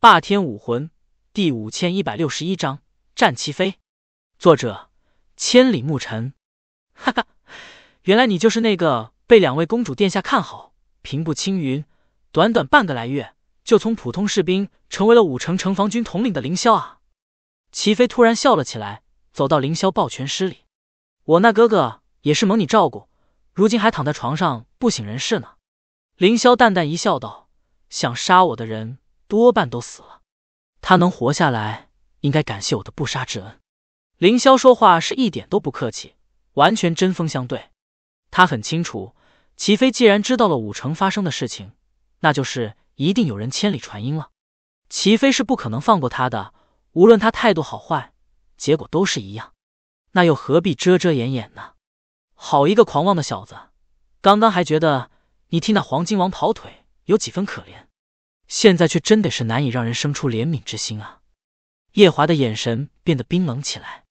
霸天武魂第五千一百六十一章战齐飞。作者：千里牧尘。哈哈，原来你就是那个被两位公主殿下看好、平步青云，短短半个来月就从普通士兵成为了五城城防军统领的凌霄啊！齐飞突然笑了起来，走到凌霄抱拳施礼：“我那哥哥也是蒙你照顾，如今还躺在床上不省人事呢。”凌霄淡淡一笑，道：“想杀我的人。”多半都死了，他能活下来，应该感谢我的不杀之恩。凌霄说话是一点都不客气，完全针锋相对。他很清楚，齐飞既然知道了武城发生的事情，那就是一定有人千里传音了。齐飞是不可能放过他的，无论他态度好坏，结果都是一样。那又何必遮遮掩掩呢？好一个狂妄的小子！刚刚还觉得你替那黄金王跑腿有几分可怜。现在却真得是难以让人生出怜悯之心啊！夜华的眼神变得冰冷起来。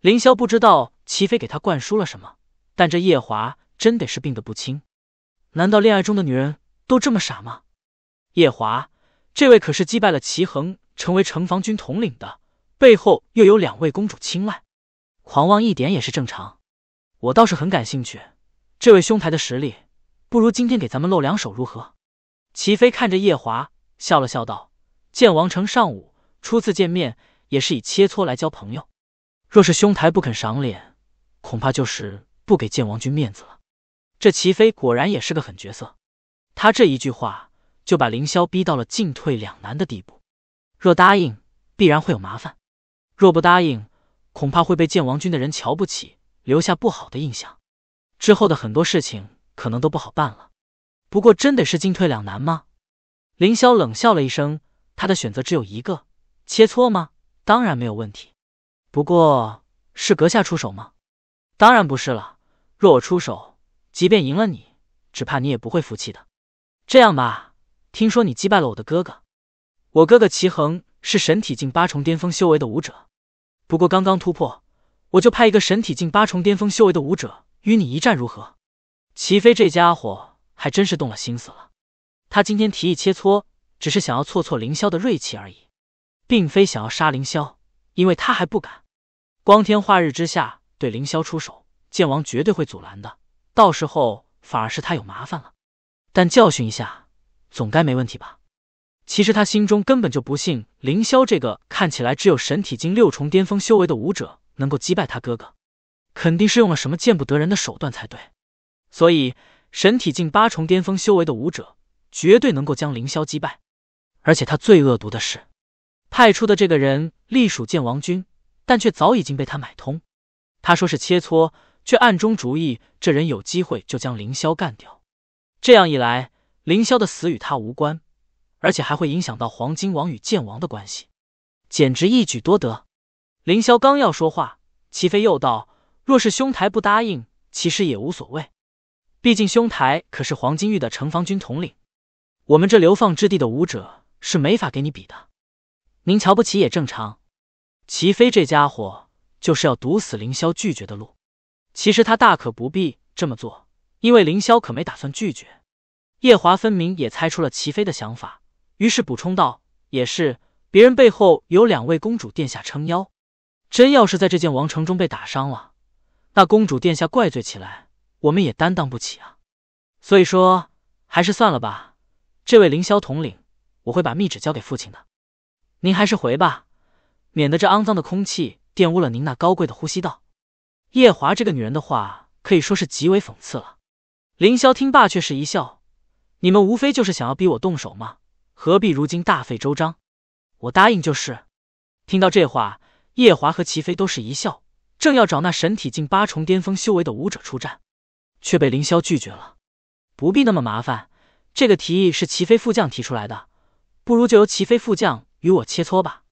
凌霄不知道齐飞给他灌输了什么，但这夜华真得是病得不轻。难道恋爱中的女人都这么傻吗？夜华，这位可是击败了齐恒，成为城防军统领的，背后又有两位公主青睐，狂妄一点也是正常。我倒是很感兴趣，这位兄台的实力，不如今天给咱们露两手如何？齐飞看着夜华。笑了笑道：“剑王城上午初次见面，也是以切磋来交朋友。若是兄台不肯赏脸，恐怕就是不给剑王君面子了。”这齐飞果然也是个狠角色，他这一句话就把凌霄逼到了进退两难的地步。若答应，必然会有麻烦；若不答应，恐怕会被剑王君的人瞧不起，留下不好的印象。之后的很多事情可能都不好办了。不过，真得是进退两难吗？凌霄冷笑了一声，他的选择只有一个：切磋吗？当然没有问题。不过，是阁下出手吗？当然不是了。若我出手，即便赢了你，只怕你也不会服气的。这样吧，听说你击败了我的哥哥，我哥哥齐恒是神体境八重巅峰修为的武者，不过刚刚突破，我就派一个神体境八重巅峰修为的武者与你一战，如何？齐飞这家伙还真是动了心思了。他今天提议切磋，只是想要挫挫凌霄的锐气而已，并非想要杀凌霄，因为他还不敢。光天化日之下对凌霄出手，剑王绝对会阻拦的，到时候反而是他有麻烦了。但教训一下，总该没问题吧？其实他心中根本就不信凌霄这个看起来只有神体境六重巅峰修为的武者能够击败他哥哥，肯定是用了什么见不得人的手段才对。所以，神体境八重巅峰修为的武者。绝对能够将凌霄击败，而且他最恶毒的是，派出的这个人隶属剑王军，但却早已经被他买通。他说是切磋，却暗中主意这人有机会就将凌霄干掉。这样一来，凌霄的死与他无关，而且还会影响到黄金王与剑王的关系，简直一举多得。凌霄刚要说话，齐飞又道：“若是兄台不答应，其实也无所谓，毕竟兄台可是黄金域的城防军统领。”我们这流放之地的武者是没法给你比的，您瞧不起也正常。齐飞这家伙就是要堵死凌霄拒绝的路。其实他大可不必这么做，因为凌霄可没打算拒绝。叶华分明也猜出了齐飞的想法，于是补充道：“也是，别人背后有两位公主殿下撑腰，真要是在这件王城中被打伤了，那公主殿下怪罪起来，我们也担当不起啊。所以说，还是算了吧。”这位凌霄统领，我会把密旨交给父亲的。您还是回吧，免得这肮脏的空气玷污了您那高贵的呼吸道。叶华这个女人的话可以说是极为讽刺了。凌霄听罢却是一笑：“你们无非就是想要逼我动手吗？何必如今大费周章？我答应就是。”听到这话，叶华和齐飞都是一笑，正要找那神体境八重巅峰修为的武者出战，却被凌霄拒绝了。不必那么麻烦。这个提议是齐飞副将提出来的，不如就由齐飞副将与我切磋吧。”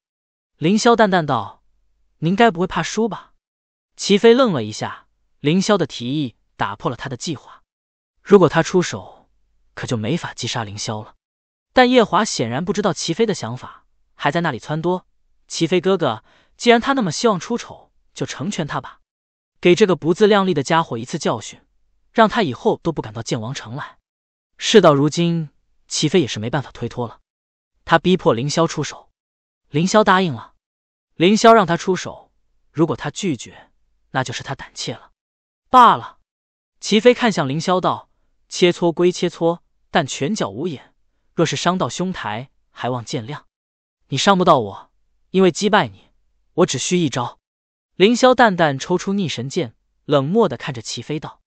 凌霄淡淡道，“您该不会怕输吧？”齐飞愣了一下，凌霄的提议打破了他的计划。如果他出手，可就没法击杀凌霄了。但夜华显然不知道齐飞的想法，还在那里撺掇：“齐飞哥哥，既然他那么希望出丑，就成全他吧，给这个不自量力的家伙一次教训，让他以后都不敢到剑王城来。”事到如今，齐飞也是没办法推脱了。他逼迫凌霄出手，凌霄答应了。凌霄让他出手，如果他拒绝，那就是他胆怯了罢了。齐飞看向凌霄道：“切磋归切磋，但拳脚无眼，若是伤到兄台，还望见谅。你伤不到我，因为击败你，我只需一招。”凌霄淡淡抽出逆神剑，冷漠的看着齐飞道：“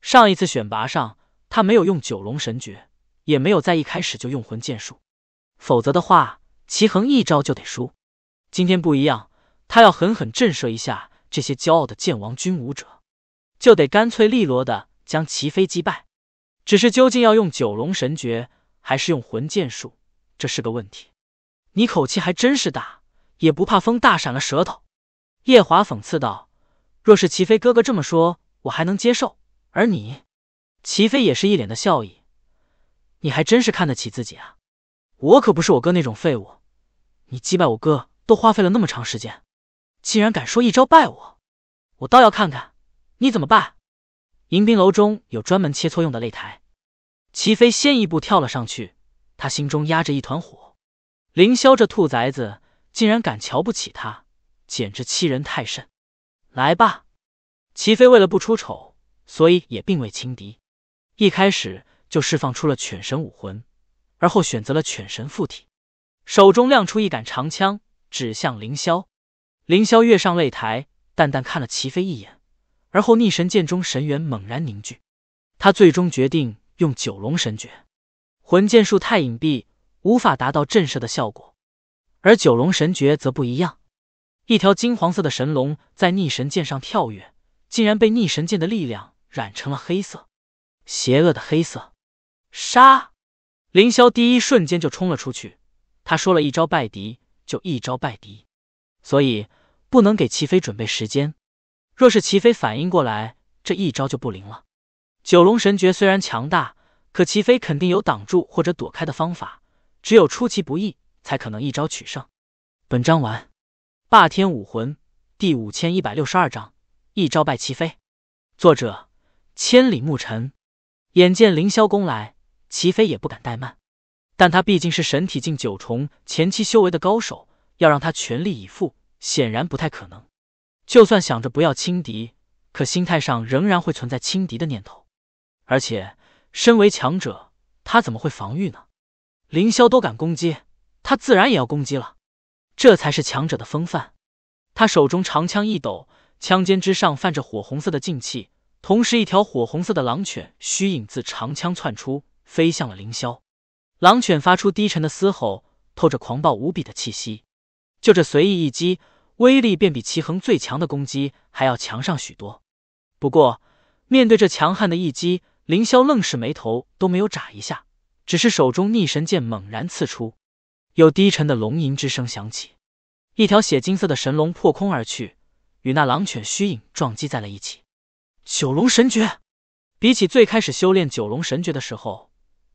上一次选拔上，他没有用九龙神诀，也没有在一开始就用魂剑术。”否则的话，齐恒一招就得输。今天不一样，他要狠狠震慑一下这些骄傲的剑王军武者，就得干脆利落的将齐飞击败。只是究竟要用九龙神诀，还是用魂剑术，这是个问题。你口气还真是大，也不怕风大闪了舌头。夜华讽刺道：“若是齐飞哥哥这么说，我还能接受。而你，齐飞也是一脸的笑意，你还真是看得起自己啊。”我可不是我哥那种废物，你击败我哥都花费了那么长时间，竟然敢说一招败我，我倒要看看你怎么败！迎宾楼中有专门切磋用的擂台，齐飞先一步跳了上去，他心中压着一团火。凌霄这兔崽子竟然敢瞧不起他，简直欺人太甚！来吧，齐飞为了不出丑，所以也并未轻敌，一开始就释放出了犬神武魂。而后选择了犬神附体，手中亮出一杆长枪，指向凌霄。凌霄跃上擂台，淡淡看了齐飞一眼，而后逆神剑中神元猛然凝聚。他最终决定用九龙神诀，魂剑术太隐蔽，无法达到震慑的效果。而九龙神诀则不一样，一条金黄色的神龙在逆神剑上跳跃，竟然被逆神剑的力量染成了黑色，邪恶的黑色。杀！凌霄第一瞬间就冲了出去，他说了一招败敌就一招败敌，所以不能给齐飞准备时间。若是齐飞反应过来，这一招就不灵了。九龙神诀虽然强大，可齐飞肯定有挡住或者躲开的方法，只有出其不意，才可能一招取胜。本章完。霸天武魂第五千一百六十二章，一招败齐飞。作者：千里牧尘。眼见凌霄攻来。齐飞也不敢怠慢，但他毕竟是神体境九重前期修为的高手，要让他全力以赴，显然不太可能。就算想着不要轻敌，可心态上仍然会存在轻敌的念头。而且，身为强者，他怎么会防御呢？凌霄都敢攻击，他自然也要攻击了。这才是强者的风范。他手中长枪一抖，枪尖之上泛着火红色的劲气，同时一条火红色的狼犬虚影自长枪窜出。飞向了凌霄，狼犬发出低沉的嘶吼，透着狂暴无比的气息。就这随意一击，威力便比齐恒最强的攻击还要强上许多。不过，面对这强悍的一击，凌霄愣是眉头都没有眨一下，只是手中逆神剑猛然刺出，有低沉的龙吟之声响起，一条血金色的神龙破空而去，与那狼犬虚影撞击在了一起。九龙神诀，比起最开始修炼九龙神诀的时候。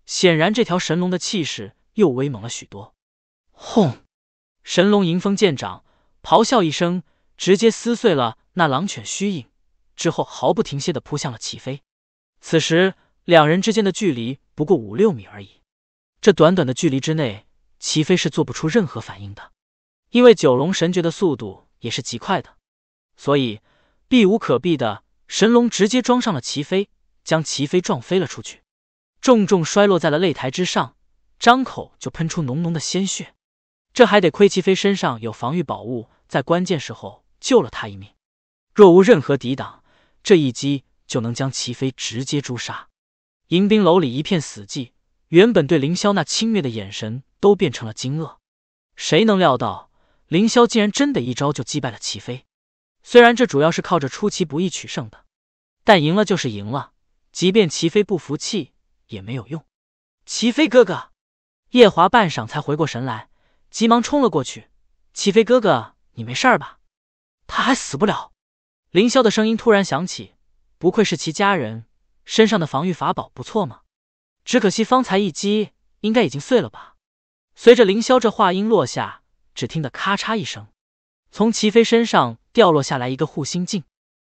显然，这条神龙的气势又威猛了许多。轰！神龙迎风见掌，咆哮一声，直接撕碎了那狼犬虚影，之后毫不停歇的扑向了齐飞。此时，两人之间的距离不过五六米而已。这短短的距离之内，齐飞是做不出任何反应的，因为九龙神诀的速度也是极快的，所以避无可避的，神龙直接装上了齐飞，将齐飞撞飞了出去。重重摔落在了擂台之上，张口就喷出浓浓的鲜血。这还得亏齐飞身上有防御宝物，在关键时候救了他一命。若无任何抵挡，这一击就能将齐飞直接诛杀。迎宾楼里一片死寂，原本对凌霄那轻蔑的眼神都变成了惊愕。谁能料到凌霄竟然真的一招就击败了齐飞？虽然这主要是靠着出其不意取胜的，但赢了就是赢了。即便齐飞不服气。也没有用，齐飞哥哥，夜华半晌才回过神来，急忙冲了过去。齐飞哥哥，你没事吧？他还死不了。凌霄的声音突然响起，不愧是齐家人，身上的防御法宝不错嘛。只可惜方才一击应该已经碎了吧？随着凌霄这话音落下，只听得咔嚓一声，从齐飞身上掉落下来一个护心镜。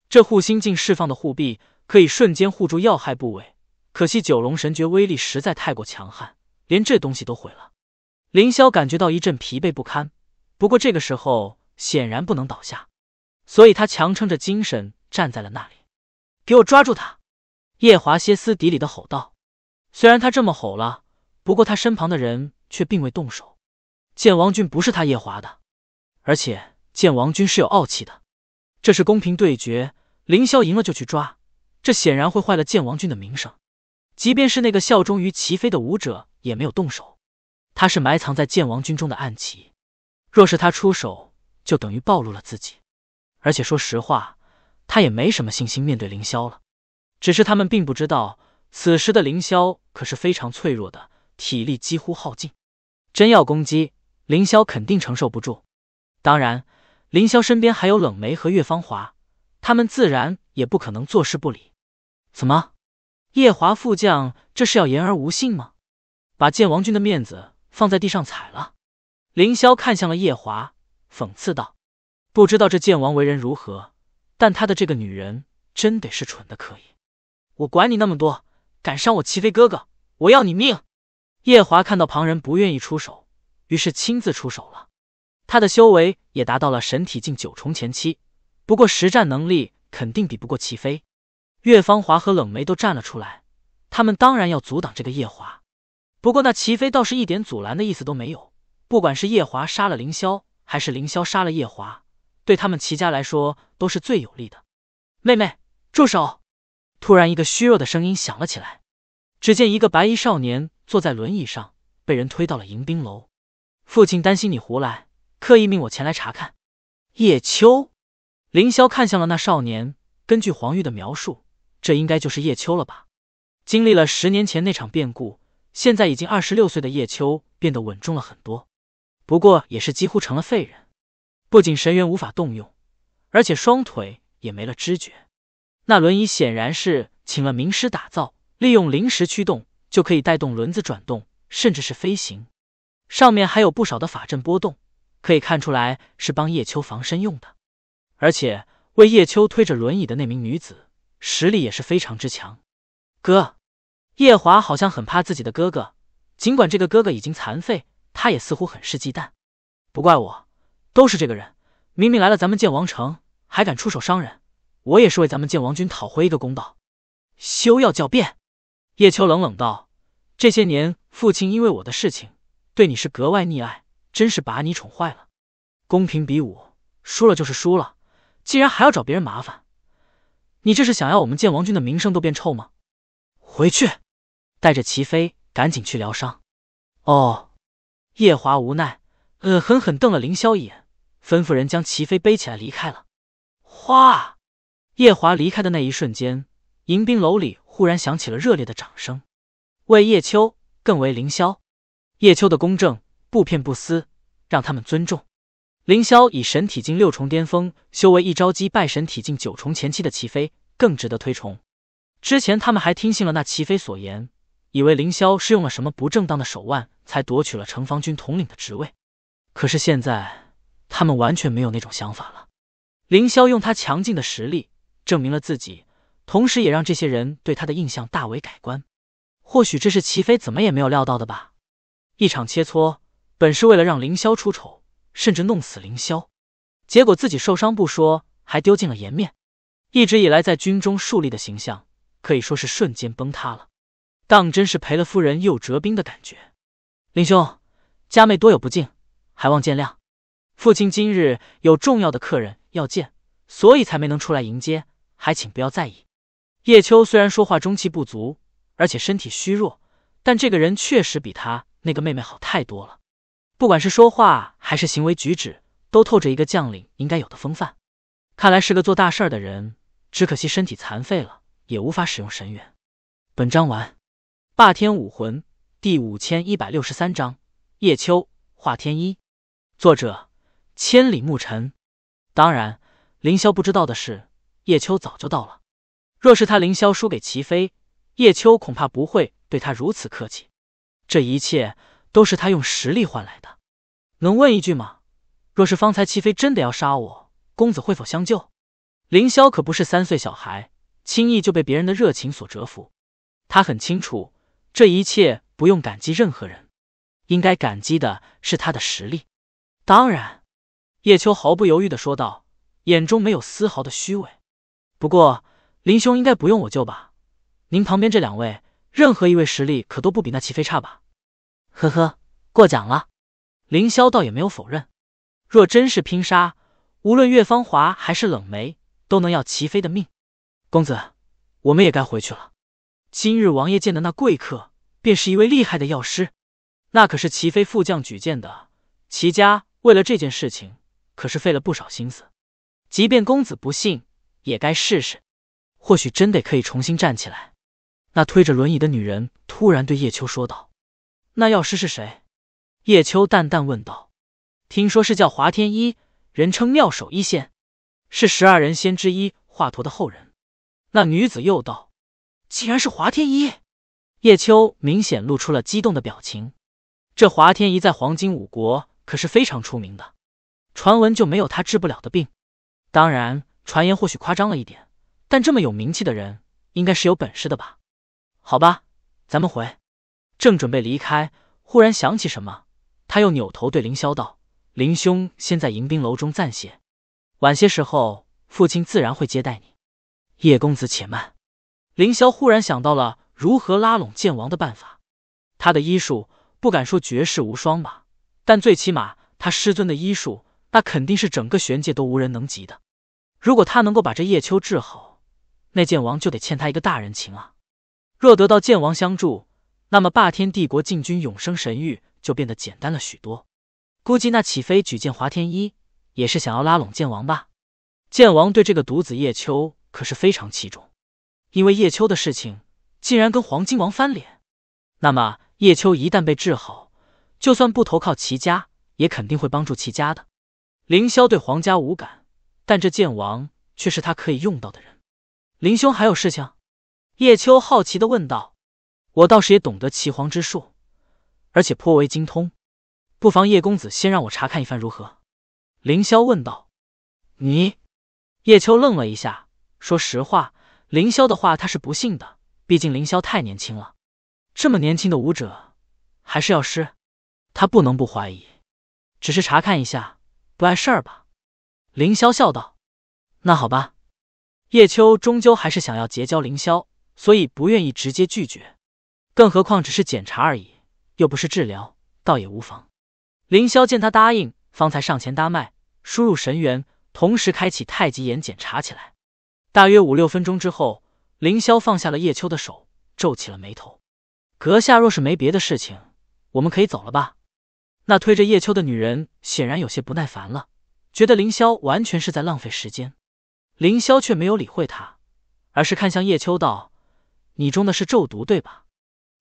这护心镜释放的护臂可以瞬间护住要害部位。可惜九龙神诀威力实在太过强悍，连这东西都毁了。凌霄感觉到一阵疲惫不堪，不过这个时候显然不能倒下，所以他强撑着精神站在了那里。给我抓住他！夜华歇斯底里的吼道。虽然他这么吼了，不过他身旁的人却并未动手。剑王俊不是他夜华的，而且剑王君是有傲气的。这是公平对决，凌霄赢了就去抓，这显然会坏了剑王君的名声。即便是那个效忠于齐飞的武者，也没有动手。他是埋藏在剑王军中的暗棋，若是他出手，就等于暴露了自己。而且说实话，他也没什么信心面对凌霄了。只是他们并不知道，此时的凌霄可是非常脆弱的，体力几乎耗尽。真要攻击凌霄，肯定承受不住。当然，凌霄身边还有冷梅和岳芳华，他们自然也不可能坐视不理。怎么，夜华副将这是要言而无信吗？把剑王军的面子？放在地上踩了，凌霄看向了夜华，讽刺道：“不知道这剑王为人如何，但他的这个女人真得是蠢的可以。我管你那么多，敢伤我齐飞哥哥，我要你命！”夜华看到旁人不愿意出手，于是亲自出手了。他的修为也达到了神体境九重前期，不过实战能力肯定比不过齐飞。岳芳华和冷梅都站了出来，他们当然要阻挡这个夜华。不过那齐飞倒是一点阻拦的意思都没有。不管是夜华杀了凌霄，还是凌霄杀了夜华，对他们齐家来说都是最有利的。妹妹，住手！突然，一个虚弱的声音响了起来。只见一个白衣少年坐在轮椅上，被人推到了迎宾楼。父亲担心你胡来，刻意命我前来查看。叶秋，凌霄看向了那少年。根据黄玉的描述，这应该就是叶秋了吧？经历了十年前那场变故。现在已经二十六岁的叶秋变得稳重了很多，不过也是几乎成了废人，不仅神元无法动用，而且双腿也没了知觉。那轮椅显然是请了名师打造，利用灵石驱动就可以带动轮子转动，甚至是飞行。上面还有不少的法阵波动，可以看出来是帮叶秋防身用的。而且为叶秋推着轮椅的那名女子实力也是非常之强。哥。叶华好像很怕自己的哥哥，尽管这个哥哥已经残废，他也似乎很是忌惮。不怪我，都是这个人，明明来了咱们剑王城，还敢出手伤人。我也是为咱们剑王军讨回一个公道。休要狡辩！叶秋冷冷道：“这些年，父亲因为我的事情，对你是格外溺爱，真是把你宠坏了。公平比武，输了就是输了，既然还要找别人麻烦，你这是想要我们剑王军的名声都变臭吗？回去！”带着齐飞赶紧去疗伤。哦，叶华无奈，恶狠狠瞪了凌霄一眼，吩咐人将齐飞背起来离开了。哗！叶华离开的那一瞬间，迎宾楼里忽然响起了热烈的掌声。为叶秋，更为凌霄。叶秋的公正、不骗不私，让他们尊重。凌霄以神体境六重巅峰修为，一招击败神体境九重前期的齐飞，更值得推崇。之前他们还听信了那齐飞所言。以为凌霄是用了什么不正当的手腕才夺取了城防军统领的职位，可是现在他们完全没有那种想法了。凌霄用他强劲的实力证明了自己，同时也让这些人对他的印象大为改观。或许这是齐飞怎么也没有料到的吧。一场切磋本是为了让凌霄出丑，甚至弄死凌霄，结果自己受伤不说，还丢尽了颜面。一直以来在军中树立的形象，可以说是瞬间崩塌了。当真是赔了夫人又折兵的感觉。林兄，家妹多有不敬，还望见谅。父亲今日有重要的客人要见，所以才没能出来迎接，还请不要在意。叶秋虽然说话中气不足，而且身体虚弱，但这个人确实比他那个妹妹好太多了。不管是说话还是行为举止，都透着一个将领应该有的风范。看来是个做大事的人，只可惜身体残废了，也无法使用神元。本章完。霸天武魂第五千一百六十三章叶秋华天一，作者千里牧尘。当然，凌霄不知道的是，叶秋早就到了。若是他凌霄输给齐飞，叶秋恐怕不会对他如此客气。这一切都是他用实力换来的。能问一句吗？若是方才齐飞真的要杀我，公子会否相救？凌霄可不是三岁小孩，轻易就被别人的热情所折服。他很清楚。这一切不用感激任何人，应该感激的是他的实力。当然，叶秋毫不犹豫的说道，眼中没有丝毫的虚伪。不过，林兄应该不用我救吧？您旁边这两位，任何一位实力可都不比那齐飞差吧？呵呵，过奖了。凌霄倒也没有否认。若真是拼杀，无论岳芳华还是冷梅，都能要齐飞的命。公子，我们也该回去了。今日王爷见的那贵客，便是一位厉害的药师，那可是齐飞副将举荐的。齐家为了这件事情，可是费了不少心思。即便公子不信，也该试试，或许真得可以重新站起来。那推着轮椅的女人突然对叶秋说道：“那药师是谁？”叶秋淡淡问道：“听说是叫华天一，人称妙手一仙，是十二人仙之一华佗的后人。”那女子又道：“竟然是华天一！”叶秋明显露出了激动的表情。这华天一在黄金五国可是非常出名的，传闻就没有他治不了的病。当然，传言或许夸张了一点，但这么有名气的人，应该是有本事的吧？好吧，咱们回。正准备离开，忽然想起什么，他又扭头对凌霄道：“林兄先在迎宾楼中暂歇，晚些时候父亲自然会接待你。”叶公子且慢。凌霄忽然想到了如何拉拢剑王的办法。他的医术不敢说绝世无双吧，但最起码他师尊的医术，那肯定是整个玄界都无人能及的。如果他能够把这叶秋治好，那剑王就得欠他一个大人情啊。若得到剑王相助，那么霸天帝国进军永生神域就变得简单了许多。估计那启飞举荐华天一，也是想要拉拢剑王吧。剑王对这个独子叶秋可是非常器重，因为叶秋的事情竟然跟黄金王翻脸，那么叶秋一旦被治好，就算不投靠齐家，也肯定会帮助齐家的。凌霄对皇家无感，但这剑王却是他可以用到的人。林兄还有事情？叶秋好奇的问道：“我倒是也懂得岐黄之术，而且颇为精通，不妨叶公子先让我查看一番如何？”凌霄问道。“你？”叶秋愣了一下，说实话，凌霄的话他是不信的，毕竟凌霄太年轻了，这么年轻的武者还是药师，他不能不怀疑。只是查看一下，不碍事儿吧？”凌霄笑道。“那好吧。”叶秋终究还是想要结交凌霄。所以不愿意直接拒绝，更何况只是检查而已，又不是治疗，倒也无妨。凌霄见他答应，方才上前搭脉，输入神元，同时开启太极眼检查起来。大约五六分钟之后，凌霄放下了叶秋的手，皱起了眉头：“阁下若是没别的事情，我们可以走了吧？”那推着叶秋的女人显然有些不耐烦了，觉得凌霄完全是在浪费时间。凌霄却没有理会他，而是看向叶秋道。你中的是咒毒对吧？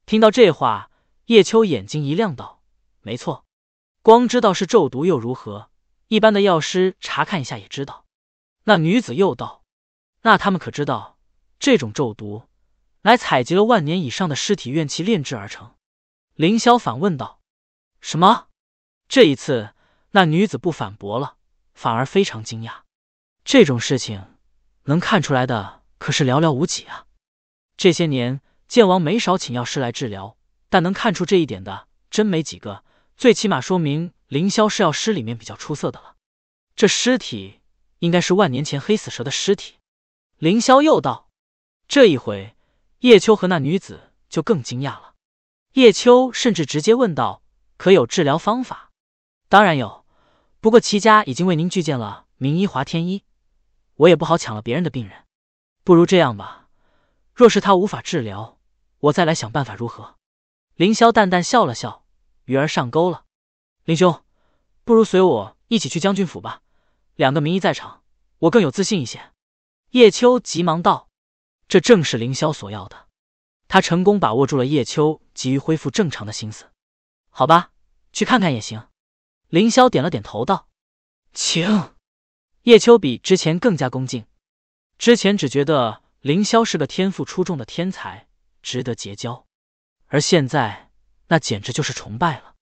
听到这话，叶秋眼睛一亮，道：“没错，光知道是咒毒又如何？一般的药师查看一下也知道。”那女子又道：“那他们可知道，这种咒毒乃采集了万年以上的尸体怨气炼制而成？”凌霄反问道：“什么？”这一次，那女子不反驳了，反而非常惊讶。这种事情能看出来的可是寥寥无几啊。这些年，剑王没少请药师来治疗，但能看出这一点的真没几个。最起码说明凌霄是药师里面比较出色的了。这尸体应该是万年前黑死蛇的尸体。凌霄又道：“这一回，叶秋和那女子就更惊讶了。叶秋甚至直接问道：‘可有治疗方法？’当然有，不过齐家已经为您拒荐了名医华天一，我也不好抢了别人的病人。不如这样吧。”若是他无法治疗，我再来想办法如何？凌霄淡淡笑了笑，鱼儿上钩了。林兄，不如随我一起去将军府吧。两个名医在场，我更有自信一些。叶秋急忙道：“这正是凌霄所要的。”他成功把握住了叶秋急于恢复正常的心思。好吧，去看看也行。凌霄点了点头道：“请。”叶秋比之前更加恭敬，之前只觉得。凌霄是个天赋出众的天才，值得结交，而现在那简直就是崇拜了。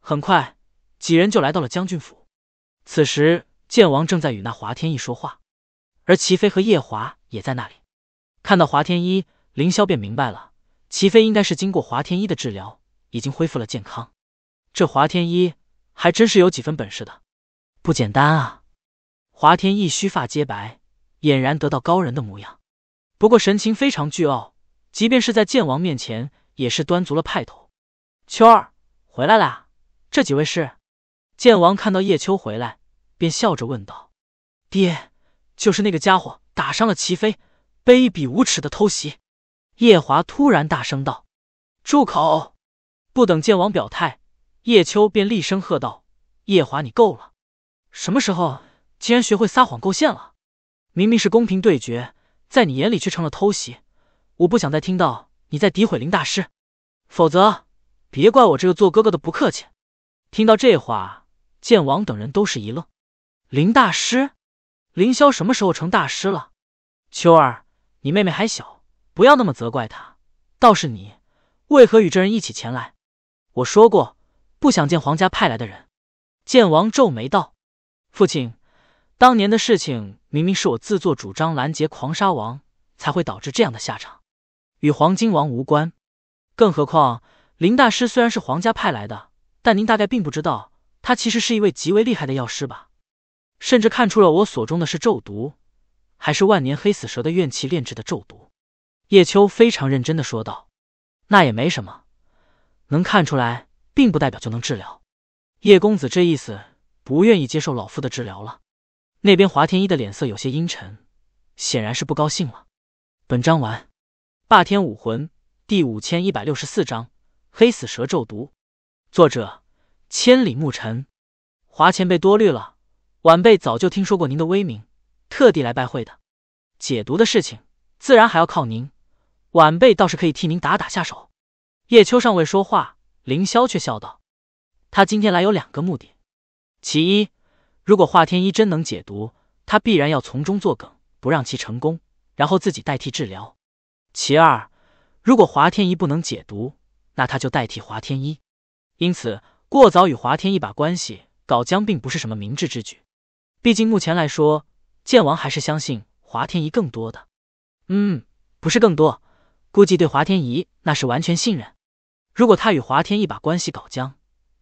很快，几人就来到了将军府。此时，剑王正在与那华天一说话，而齐飞和叶华也在那里。看到华天一，凌霄便明白了，齐飞应该是经过华天一的治疗，已经恢复了健康。这华天一还真是有几分本事的，不简单啊！华天一须发皆白，俨然得到高人的模样，不过神情非常倨傲，即便是在剑王面前，也是端足了派头。秋儿回来了，这几位是？剑王看到叶秋回来，便笑着问道：“爹，就是那个家伙打伤了齐飞，卑鄙无耻的偷袭！”叶华突然大声道：“住口！”不等剑王表态。叶秋便厉声喝道：“叶华，你够了！什么时候竟然学会撒谎构陷了？明明是公平对决，在你眼里却成了偷袭。我不想再听到你在诋毁林大师，否则别怪我这个做哥哥的不客气。”听到这话，剑王等人都是一愣。林大师，凌霄什么时候成大师了？秋儿，你妹妹还小，不要那么责怪她。倒是你，为何与这人一起前来？我说过。不想见皇家派来的人。剑王皱眉道：“父亲，当年的事情明明是我自作主张拦截狂沙王，才会导致这样的下场，与黄金王无关。更何况林大师虽然是皇家派来的，但您大概并不知道，他其实是一位极为厉害的药师吧？甚至看出了我所中的是咒毒，还是万年黑死蛇的怨气炼制的咒毒。”叶秋非常认真的说道：“那也没什么，能看出来。”并不代表就能治疗。叶公子这意思，不愿意接受老夫的治疗了。那边华天一的脸色有些阴沉，显然是不高兴了。本章完。霸天武魂第五千一百六十四章黑死蛇咒毒。作者：千里暮尘。华前辈多虑了，晚辈早就听说过您的威名，特地来拜会的。解毒的事情，自然还要靠您。晚辈倒是可以替您打打下手。叶秋尚未说话。凌霄却笑道：“他今天来有两个目的，其一，如果华天一真能解毒，他必然要从中作梗，不让其成功，然后自己代替治疗；其二，如果华天一不能解毒，那他就代替华天一。因此，过早与华天一把关系搞僵，并不是什么明智之举。毕竟目前来说，剑王还是相信华天一更多的。嗯，不是更多，估计对华天一那是完全信任。”如果他与华天一把关系搞僵，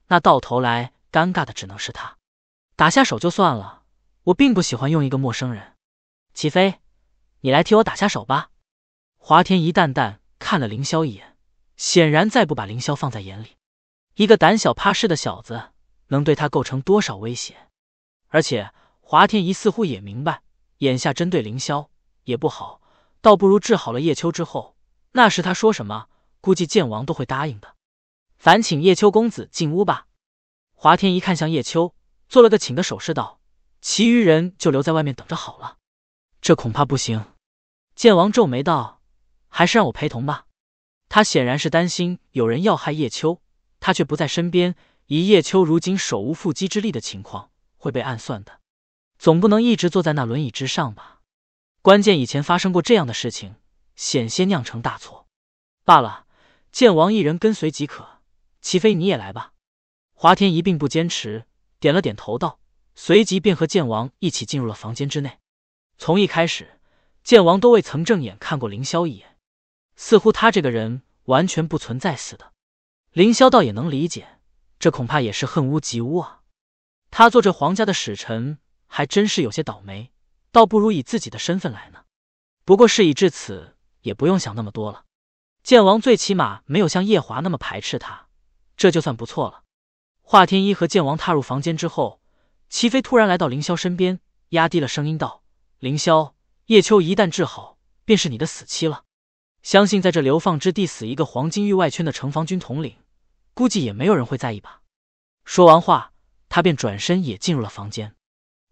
那到头来尴尬的只能是他。打下手就算了，我并不喜欢用一个陌生人。齐飞，你来替我打下手吧。华天一淡淡看了凌霄一眼，显然再不把凌霄放在眼里。一个胆小怕事的小子，能对他构成多少威胁？而且华天一似乎也明白，眼下针对凌霄也不好，倒不如治好了叶秋之后，那时他说什么？估计剑王都会答应的，烦请叶秋公子进屋吧。华天一看向叶秋，做了个请的手势，道：“其余人就留在外面等着好了。”这恐怕不行。剑王皱眉道：“还是让我陪同吧。”他显然是担心有人要害叶秋，他却不在身边。以叶秋如今手无缚鸡之力的情况，会被暗算的。总不能一直坐在那轮椅之上吧？关键以前发生过这样的事情，险些酿成大错。罢了。剑王一人跟随即可，齐飞你也来吧。华天一并不坚持，点了点头道，随即便和剑王一起进入了房间之内。从一开始，剑王都未曾正眼看过凌霄一眼，似乎他这个人完全不存在似的。凌霄倒也能理解，这恐怕也是恨屋及乌啊。他做这皇家的使臣，还真是有些倒霉，倒不如以自己的身份来呢。不过事已至此，也不用想那么多了。剑王最起码没有像夜华那么排斥他，这就算不错了。华天一和剑王踏入房间之后，齐飞突然来到凌霄身边，压低了声音道：“凌霄，叶秋一旦治好，便是你的死期了。相信在这流放之地死一个黄金域外圈的城防军统领，估计也没有人会在意吧。”说完话，他便转身也进入了房间。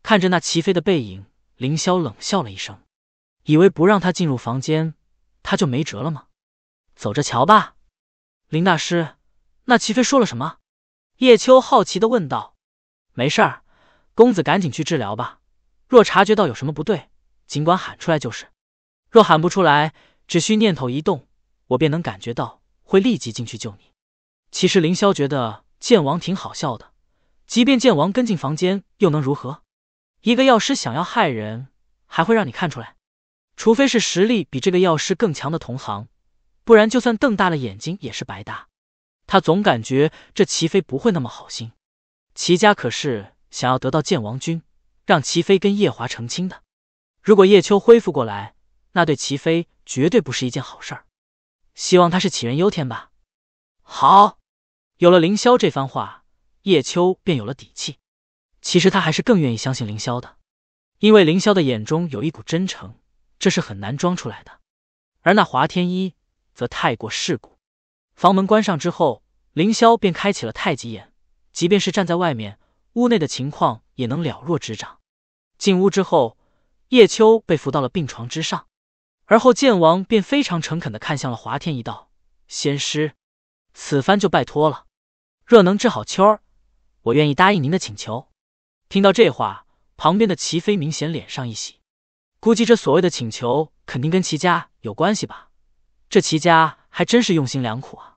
看着那齐飞的背影，凌霄冷笑了一声，以为不让他进入房间，他就没辙了吗？走着瞧吧，林大师，那齐飞说了什么？叶秋好奇的问道。没事儿，公子赶紧去治疗吧。若察觉到有什么不对，尽管喊出来就是。若喊不出来，只需念头一动，我便能感觉到，会立即进去救你。其实凌霄觉得剑王挺好笑的，即便剑王跟进房间，又能如何？一个药师想要害人，还会让你看出来？除非是实力比这个药师更强的同行。不然，就算瞪大了眼睛也是白搭。他总感觉这齐飞不会那么好心。齐家可是想要得到剑王君，让齐飞跟叶华成亲的。如果叶秋恢复过来，那对齐飞绝对不是一件好事儿。希望他是杞人忧天吧。好，有了凌霄这番话，叶秋便有了底气。其实他还是更愿意相信凌霄的，因为凌霄的眼中有一股真诚，这是很难装出来的。而那华天一则太过世故。房门关上之后，凌霄便开启了太极眼，即便是站在外面，屋内的情况也能了若指掌。进屋之后，叶秋被扶到了病床之上，而后剑王便非常诚恳的看向了华天一道：“仙师，此番就拜托了，若能治好秋儿，我愿意答应您的请求。”听到这话，旁边的齐飞明显脸上一喜，估计这所谓的请求肯定跟齐家有关系吧？这齐家还真是用心良苦啊！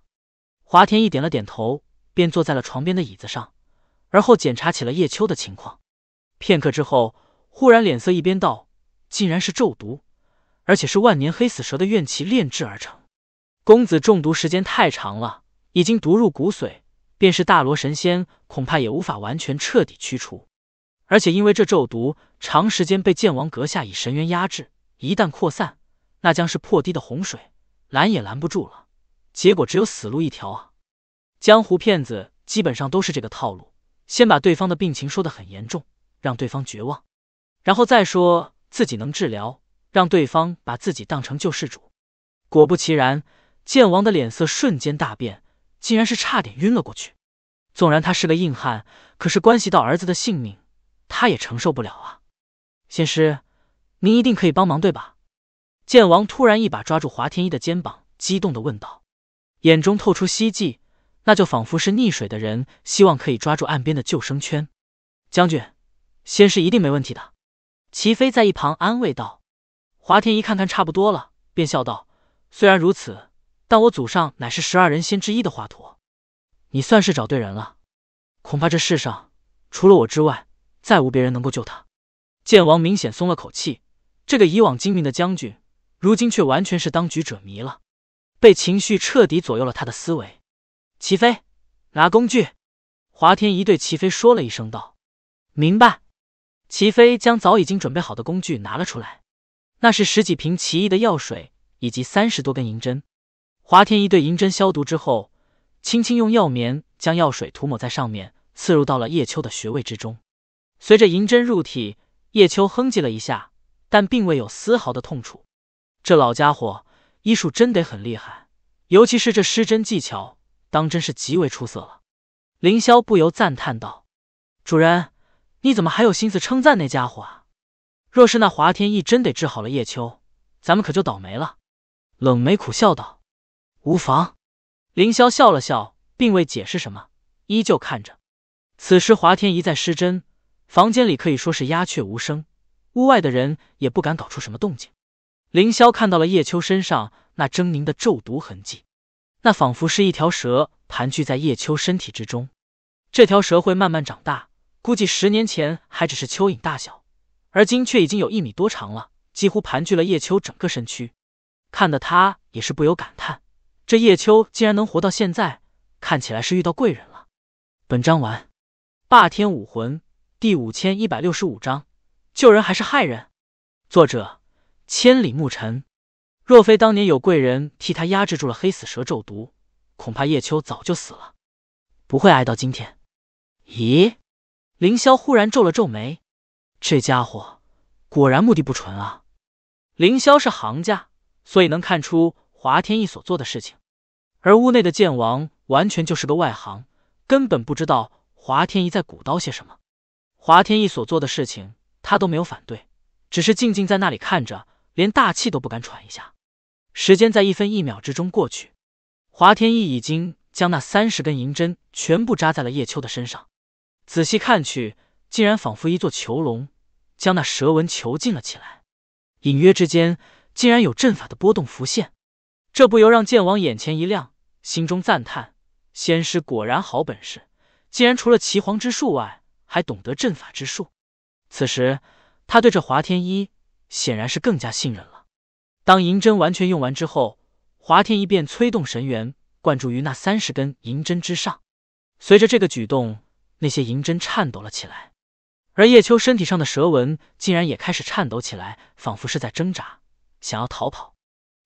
华天一点了点头，便坐在了床边的椅子上，而后检查起了叶秋的情况。片刻之后，忽然脸色一变，道：“竟然是咒毒，而且是万年黑死蛇的怨气炼制而成。公子中毒时间太长了，已经毒入骨髓，便是大罗神仙恐怕也无法完全彻底驱除。”而且因为这咒毒长时间被剑王阁下以神元压制，一旦扩散，那将是破堤的洪水，拦也拦不住了。结果只有死路一条啊！江湖骗子基本上都是这个套路，先把对方的病情说得很严重，让对方绝望，然后再说自己能治疗，让对方把自己当成救世主。果不其然，剑王的脸色瞬间大变，竟然是差点晕了过去。纵然他是个硬汉，可是关系到儿子的性命。他也承受不了啊！仙师，您一定可以帮忙，对吧？剑王突然一把抓住华天一的肩膀，激动的问道，眼中透出希冀，那就仿佛是溺水的人希望可以抓住岸边的救生圈。将军，仙师一定没问题的。齐飞在一旁安慰道。华天一看看差不多了，便笑道：“虽然如此，但我祖上乃是十二人仙之一的华佗，你算是找对人了。恐怕这世上除了我之外。”再无别人能够救他，剑王明显松了口气。这个以往精明的将军，如今却完全是当局者迷了，被情绪彻底左右了他的思维。齐飞，拿工具。华天一对齐飞说了一声，道：“明白。”齐飞将早已经准备好的工具拿了出来，那是十几瓶奇异的药水以及三十多根银针。华天一对银针消毒之后，轻轻用药棉将药水涂抹在上面，刺入到了叶秋的穴位之中。随着银针入体，叶秋哼唧了一下，但并未有丝毫的痛楚。这老家伙医术真得很厉害，尤其是这施针技巧，当真是极为出色了。凌霄不由赞叹道：“主人，你怎么还有心思称赞那家伙啊？若是那华天一真得治好了叶秋，咱们可就倒霉了。”冷眉苦笑道：“无妨。”凌霄笑了笑，并未解释什么，依旧看着。此时华天一在施针。房间里可以说是鸦雀无声，屋外的人也不敢搞出什么动静。凌霄看到了叶秋身上那狰狞的咒毒痕迹，那仿佛是一条蛇盘踞在叶秋身体之中。这条蛇会慢慢长大，估计十年前还只是蚯蚓大小，而今却已经有一米多长了，几乎盘踞了叶秋整个身躯。看得他也是不由感叹：这叶秋竟然能活到现在，看起来是遇到贵人了。本章完，霸天武魂。第五千一百六十五章，救人还是害人？作者：千里暮尘。若非当年有贵人替他压制住了黑死蛇咒毒，恐怕叶秋早就死了，不会挨到今天。咦？凌霄忽然皱了皱眉，这家伙果然目的不纯啊！凌霄是行家，所以能看出华天意所做的事情，而屋内的剑王完全就是个外行，根本不知道华天意在鼓捣些什么。华天意所做的事情，他都没有反对，只是静静在那里看着，连大气都不敢喘一下。时间在一分一秒之中过去，华天意已经将那三十根银针全部扎在了叶秋的身上。仔细看去，竟然仿佛一座囚笼，将那蛇纹囚禁了起来。隐约之间，竟然有阵法的波动浮现，这不由让剑王眼前一亮，心中赞叹：仙师果然好本事，竟然除了岐黄之术外。还懂得阵法之术，此时他对这华天一显然是更加信任了。当银针完全用完之后，华天一便催动神元，灌注于那三十根银针之上。随着这个举动，那些银针颤抖了起来，而叶秋身体上的蛇纹竟然也开始颤抖起来，仿佛是在挣扎，想要逃跑。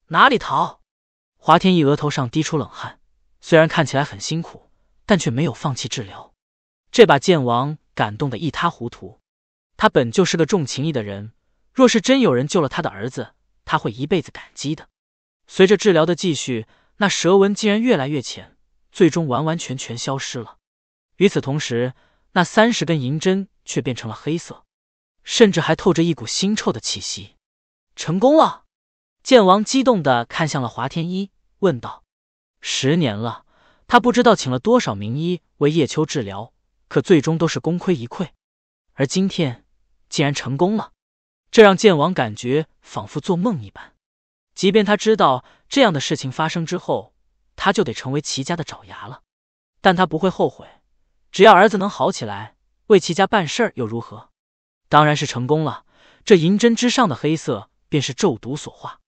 哪里逃？华天一额头上滴出冷汗，虽然看起来很辛苦，但却没有放弃治疗。这把剑王感动得一塌糊涂。他本就是个重情义的人，若是真有人救了他的儿子，他会一辈子感激的。随着治疗的继续，那蛇纹竟然越来越浅，最终完完全全消失了。与此同时，那三十根银针却变成了黑色，甚至还透着一股腥臭的气息。成功了！剑王激动的看向了华天一，问道：“十年了，他不知道请了多少名医为叶秋治疗，可最终都是功亏一篑。而今天竟然成功了，这让剑王感觉仿佛做梦一般。即便他知道这样的事情发生之后，他就得成为齐家的爪牙了，但他不会后悔。只要儿子能好起来，为齐家办事儿又如何？当然是成功了。这银针之上的黑色，便是咒毒所化。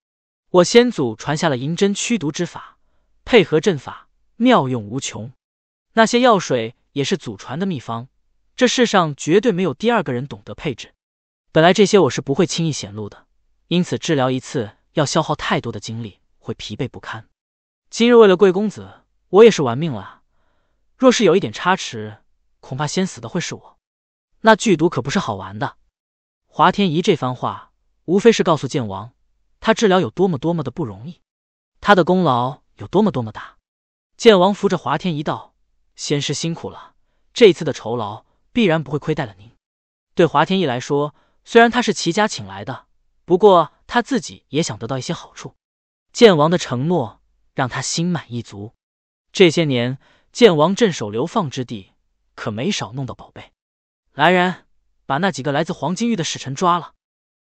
我先祖传下了银针驱毒之法，配合阵法，妙用无穷。那些药水也是祖传的秘方，这世上绝对没有第二个人懂得配置。本来这些我是不会轻易显露的，因此治疗一次。要消耗太多的精力，会疲惫不堪。今日为了贵公子，我也是玩命了。若是有一点差池，恐怕先死的会是我。那剧毒可不是好玩的。华天仪这番话，无非是告诉剑王，他治疗有多么多么的不容易，他的功劳有多么多么大。剑王扶着华天仪道：“仙师辛苦了，这一次的酬劳必然不会亏待了您。”对华天一来说，虽然他是齐家请来的。不过他自己也想得到一些好处，剑王的承诺让他心满意足。这些年，剑王镇守流放之地，可没少弄到宝贝。来人，把那几个来自黄金域的使臣抓了！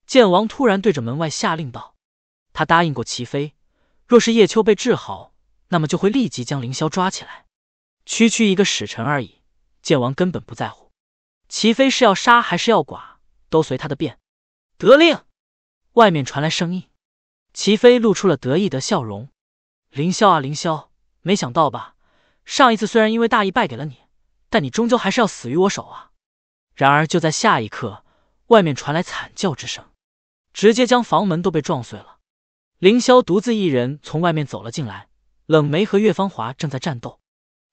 剑王突然对着门外下令道：“他答应过齐飞，若是叶秋被治好，那么就会立即将凌霄抓起来。区区一个使臣而已，剑王根本不在乎。齐飞是要杀还是要剐，都随他的便。得令。”外面传来声音，齐飞露出了得意的笑容。凌霄啊，凌霄，没想到吧？上一次虽然因为大意败给了你，但你终究还是要死于我手啊！然而就在下一刻，外面传来惨叫之声，直接将房门都被撞碎了。凌霄独自一人从外面走了进来，冷梅和岳芳华正在战斗。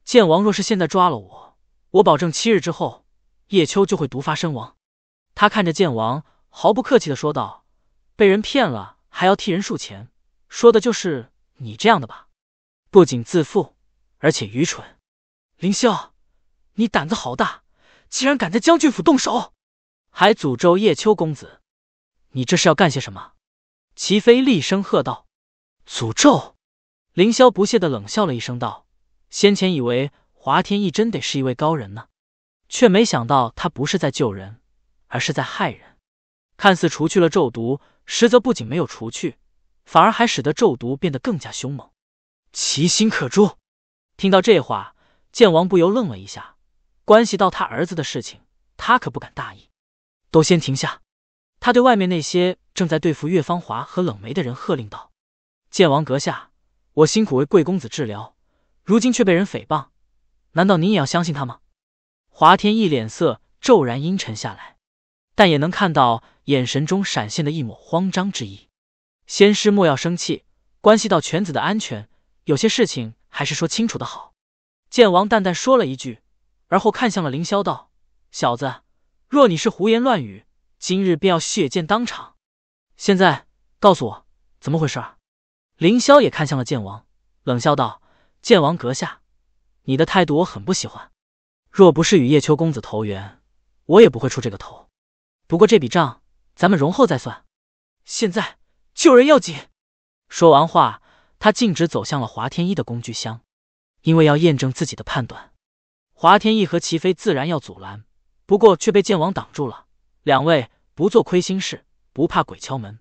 剑王若是现在抓了我，我保证七日之后，叶秋就会毒发身亡。他看着剑王，毫不客气的说道。被人骗了还要替人数钱，说的就是你这样的吧？不仅自负，而且愚蠢。凌霄，你胆子好大，竟然敢在将军府动手，还诅咒叶秋公子！你这是要干些什么？齐飞厉声喝道：“诅咒！”凌霄不屑的冷笑了一声道：“先前以为华天意真得是一位高人呢，却没想到他不是在救人，而是在害人。看似除去了咒毒。”实则不仅没有除去，反而还使得咒毒变得更加凶猛。其心可诛！听到这话，剑王不由愣了一下。关系到他儿子的事情，他可不敢大意。都先停下！他对外面那些正在对付岳芳华和冷梅的人喝令道：“剑王阁下，我辛苦为贵公子治疗，如今却被人诽谤，难道您也要相信他吗？”华天一脸色骤然阴沉下来。但也能看到眼神中闪现的一抹慌张之意。仙师莫要生气，关系到犬子的安全，有些事情还是说清楚的好。剑王淡淡说了一句，而后看向了凌霄道：“小子，若你是胡言乱语，今日便要血溅当场。现在告诉我怎么回事。”凌霄也看向了剑王，冷笑道：“剑王阁下，你的态度我很不喜欢。若不是与叶秋公子投缘，我也不会出这个头。”不过这笔账咱们容后再算，现在救人要紧。说完话，他径直走向了华天一的工具箱，因为要验证自己的判断。华天一和齐飞自然要阻拦，不过却被剑王挡住了。两位不做亏心事，不怕鬼敲门。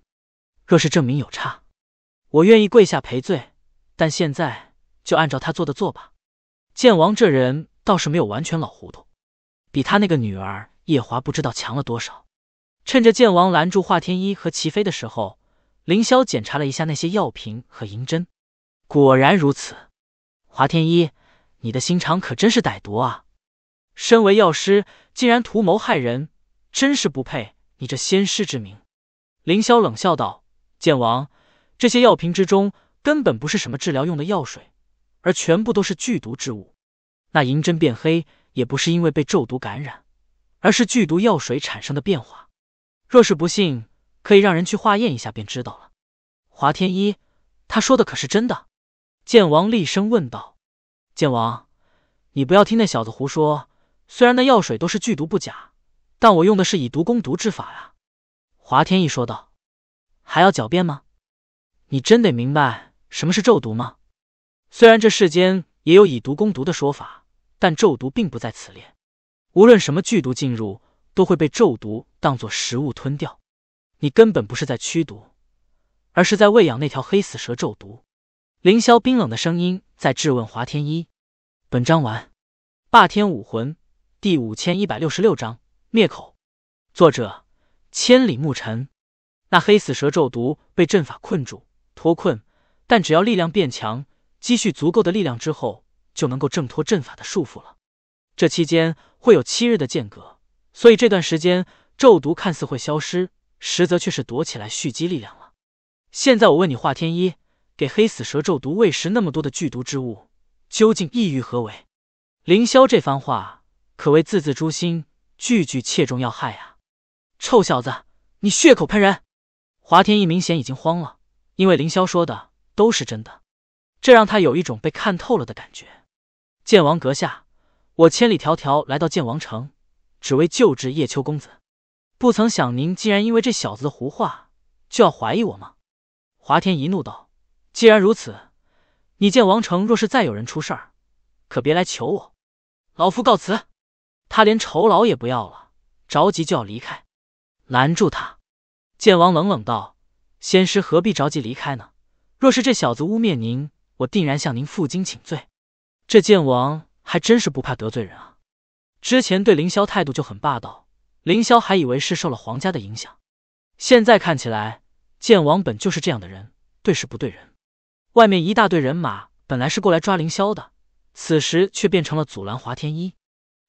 若是证明有差，我愿意跪下赔罪。但现在就按照他做的做吧。剑王这人倒是没有完全老糊涂，比他那个女儿叶华不知道强了多少。趁着剑王拦住华天一和齐飞的时候，凌霄检查了一下那些药瓶和银针，果然如此。华天一，你的心肠可真是歹毒啊！身为药师，竟然图谋害人，真是不配你这仙师之名。凌霄冷笑道：“剑王，这些药瓶之中根本不是什么治疗用的药水，而全部都是剧毒之物。那银针变黑，也不是因为被咒毒感染，而是剧毒药水产生的变化。若是不信，可以让人去化验一下，便知道了。”华天一，他说的可是真的？剑王厉声问道：“剑王，你不要听那小子胡说。虽然那药水都是剧毒不假，但我用的是以毒攻毒之法呀。”华天一说道：“还要狡辩吗？你真得明白什么是咒毒吗？虽然这世间也有以毒攻毒的说法，但咒毒并不在此列。无论什么剧毒进入，都会被咒毒当作食物吞掉。你根本不是在驱毒，而是在喂养那条黑死蛇咒毒。”凌霄冰冷的声音在质问华天一。本章完。霸天武魂第五千一百六十六章灭口。作者：千里牧尘。那黑死蛇咒毒被阵法困住、脱困，但只要力量变强，积蓄足够的力量之后，就能够挣脱阵法的束缚了。这期间会有七日的间隔，所以这段时间咒毒看似会消失，实则却是躲起来蓄积力量了。现在我问你，华天一。给黑死蛇咒毒喂食那么多的剧毒之物，究竟意欲何为？凌霄这番话可谓字字诛心，句句切中要害啊！臭小子，你血口喷人！华天一明显已经慌了，因为凌霄说的都是真的，这让他有一种被看透了的感觉。剑王阁下，我千里迢迢来到剑王城，只为救治叶秋公子，不曾想您竟然因为这小子的胡话就要怀疑我吗？华天一怒道。既然如此，你见王城若是再有人出事儿，可别来求我，老夫告辞。他连酬劳也不要了，着急就要离开。拦住他！剑王冷冷道：“仙师何必着急离开呢？若是这小子污蔑您，我定然向您负荆请罪。这剑王还真是不怕得罪人啊！之前对凌霄态度就很霸道，凌霄还以为是受了皇家的影响，现在看起来，剑王本就是这样的人，对事不对人。”外面一大队人马本来是过来抓凌霄的，此时却变成了阻拦华天一。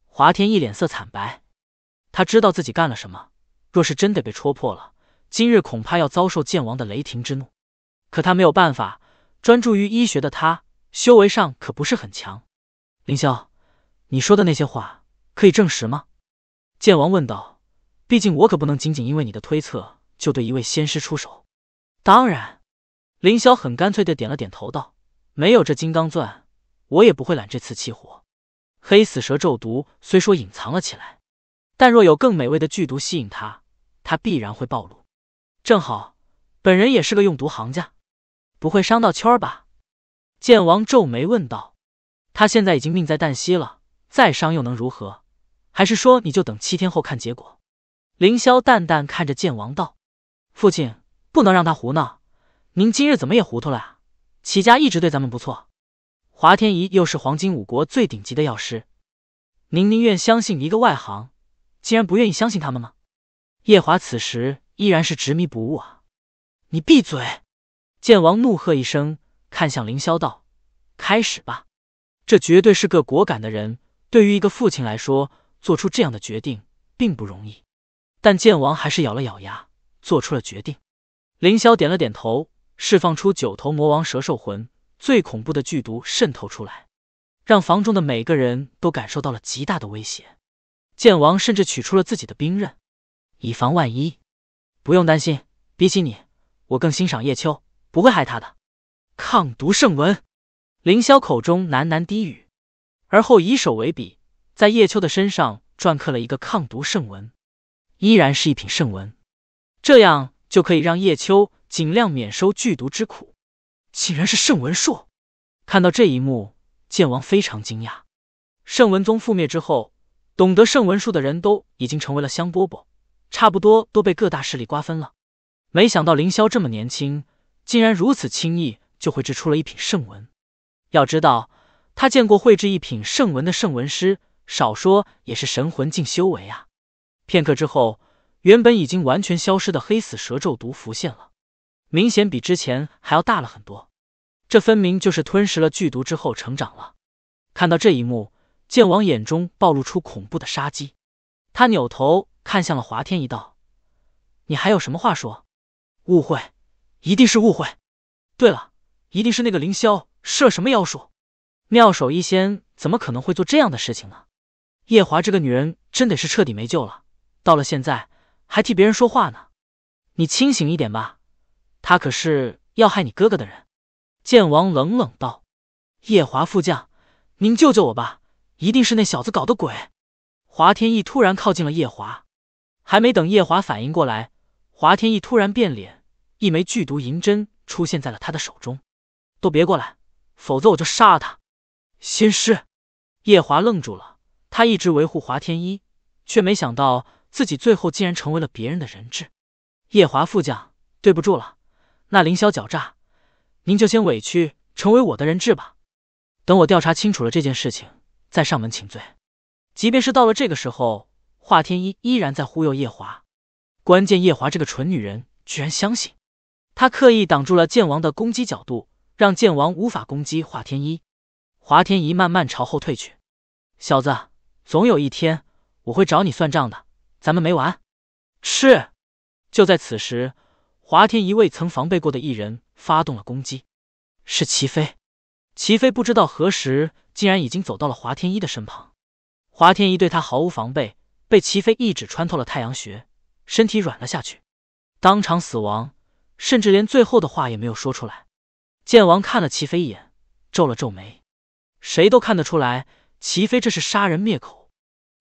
华天一脸色惨白，他知道自己干了什么，若是真得被戳破了，今日恐怕要遭受剑王的雷霆之怒。可他没有办法，专注于医学的他，修为上可不是很强。凌霄，你说的那些话可以证实吗？剑王问道。毕竟我可不能仅仅因为你的推测就对一位仙师出手。当然。凌霄很干脆的点了点头，道：“没有这金刚钻，我也不会揽这次气活。黑死蛇咒毒虽说隐藏了起来，但若有更美味的剧毒吸引他，他必然会暴露。正好，本人也是个用毒行家，不会伤到圈儿吧？”剑王皱眉问道：“他现在已经命在旦夕了，再伤又能如何？还是说你就等七天后看结果？”凌霄淡淡看着剑王道：“父亲，不能让他胡闹。”您今日怎么也糊涂了啊？齐家一直对咱们不错，华天仪又是黄金五国最顶级的药师，您宁愿相信一个外行，竟然不愿意相信他们吗？叶华此时依然是执迷不悟啊！你闭嘴！剑王怒喝一声，看向凌霄道：“开始吧。”这绝对是个果敢的人，对于一个父亲来说，做出这样的决定并不容易。但剑王还是咬了咬牙，做出了决定。凌霄点了点头。释放出九头魔王蛇兽魂，最恐怖的剧毒渗透出来，让房中的每个人都感受到了极大的威胁。剑王甚至取出了自己的兵刃，以防万一。不用担心，比起你，我更欣赏叶秋，不会害他的。抗毒圣文，凌霄口中喃喃低语，而后以手为笔，在叶秋的身上篆刻了一个抗毒圣文，依然是一品圣文，这样就可以让叶秋。尽量免受剧毒之苦，竟然是圣文术！看到这一幕，剑王非常惊讶。圣文宗覆灭之后，懂得圣文术的人都已经成为了香饽饽，差不多都被各大势力瓜分了。没想到凌霄这么年轻，竟然如此轻易就绘制出了一品圣文。要知道，他见过绘制一品圣文的圣文师，少说也是神魂境修为啊！片刻之后，原本已经完全消失的黑死蛇咒毒浮现了。明显比之前还要大了很多。这分明就是吞食了剧毒之后成长了。看到这一幕，剑王眼中暴露出恐怖的杀机。他扭头看向了华天一道：“你还有什么话说？”误会，一定是误会。对了，一定是那个凌霄施了什么妖术。妙手一仙怎么可能会做这样的事情呢？夜华这个女人真得是彻底没救了。到了现在还替别人说话呢，你清醒一点吧。他可是要害你哥哥的人。剑王冷冷道：“夜华副将，您救救我吧！一定是那小子搞的鬼。”华天意突然靠近了夜华，还没等夜华反应过来，华天意突然变脸，一枚剧毒银针出现在了他的手中。都别过来，否则我就杀了他！仙师，夜华愣住了。他一直维护华天一，却没想到自己最后竟然成为了别人的人质。夜华副将，对不住了。那凌霄狡诈，您就先委屈成为我的人质吧。等我调查清楚了这件事情，再上门请罪。即便是到了这个时候，华天一依然在忽悠夜华。关键夜华这个蠢女人居然相信，她刻意挡住了剑王的攻击角度，让剑王无法攻击华天一。华天一慢慢朝后退去，小子，总有一天我会找你算账的，咱们没完。是。就在此时，华天一未曾防备过的一人发动了攻击，是齐飞。齐飞不知道何时竟然已经走到了华天一的身旁，华天一对他毫无防备，被齐飞一指穿透了太阳穴，身体软了下去，当场死亡，甚至连最后的话也没有说出来。剑王看了齐飞一眼，皱了皱眉。谁都看得出来，齐飞这是杀人灭口，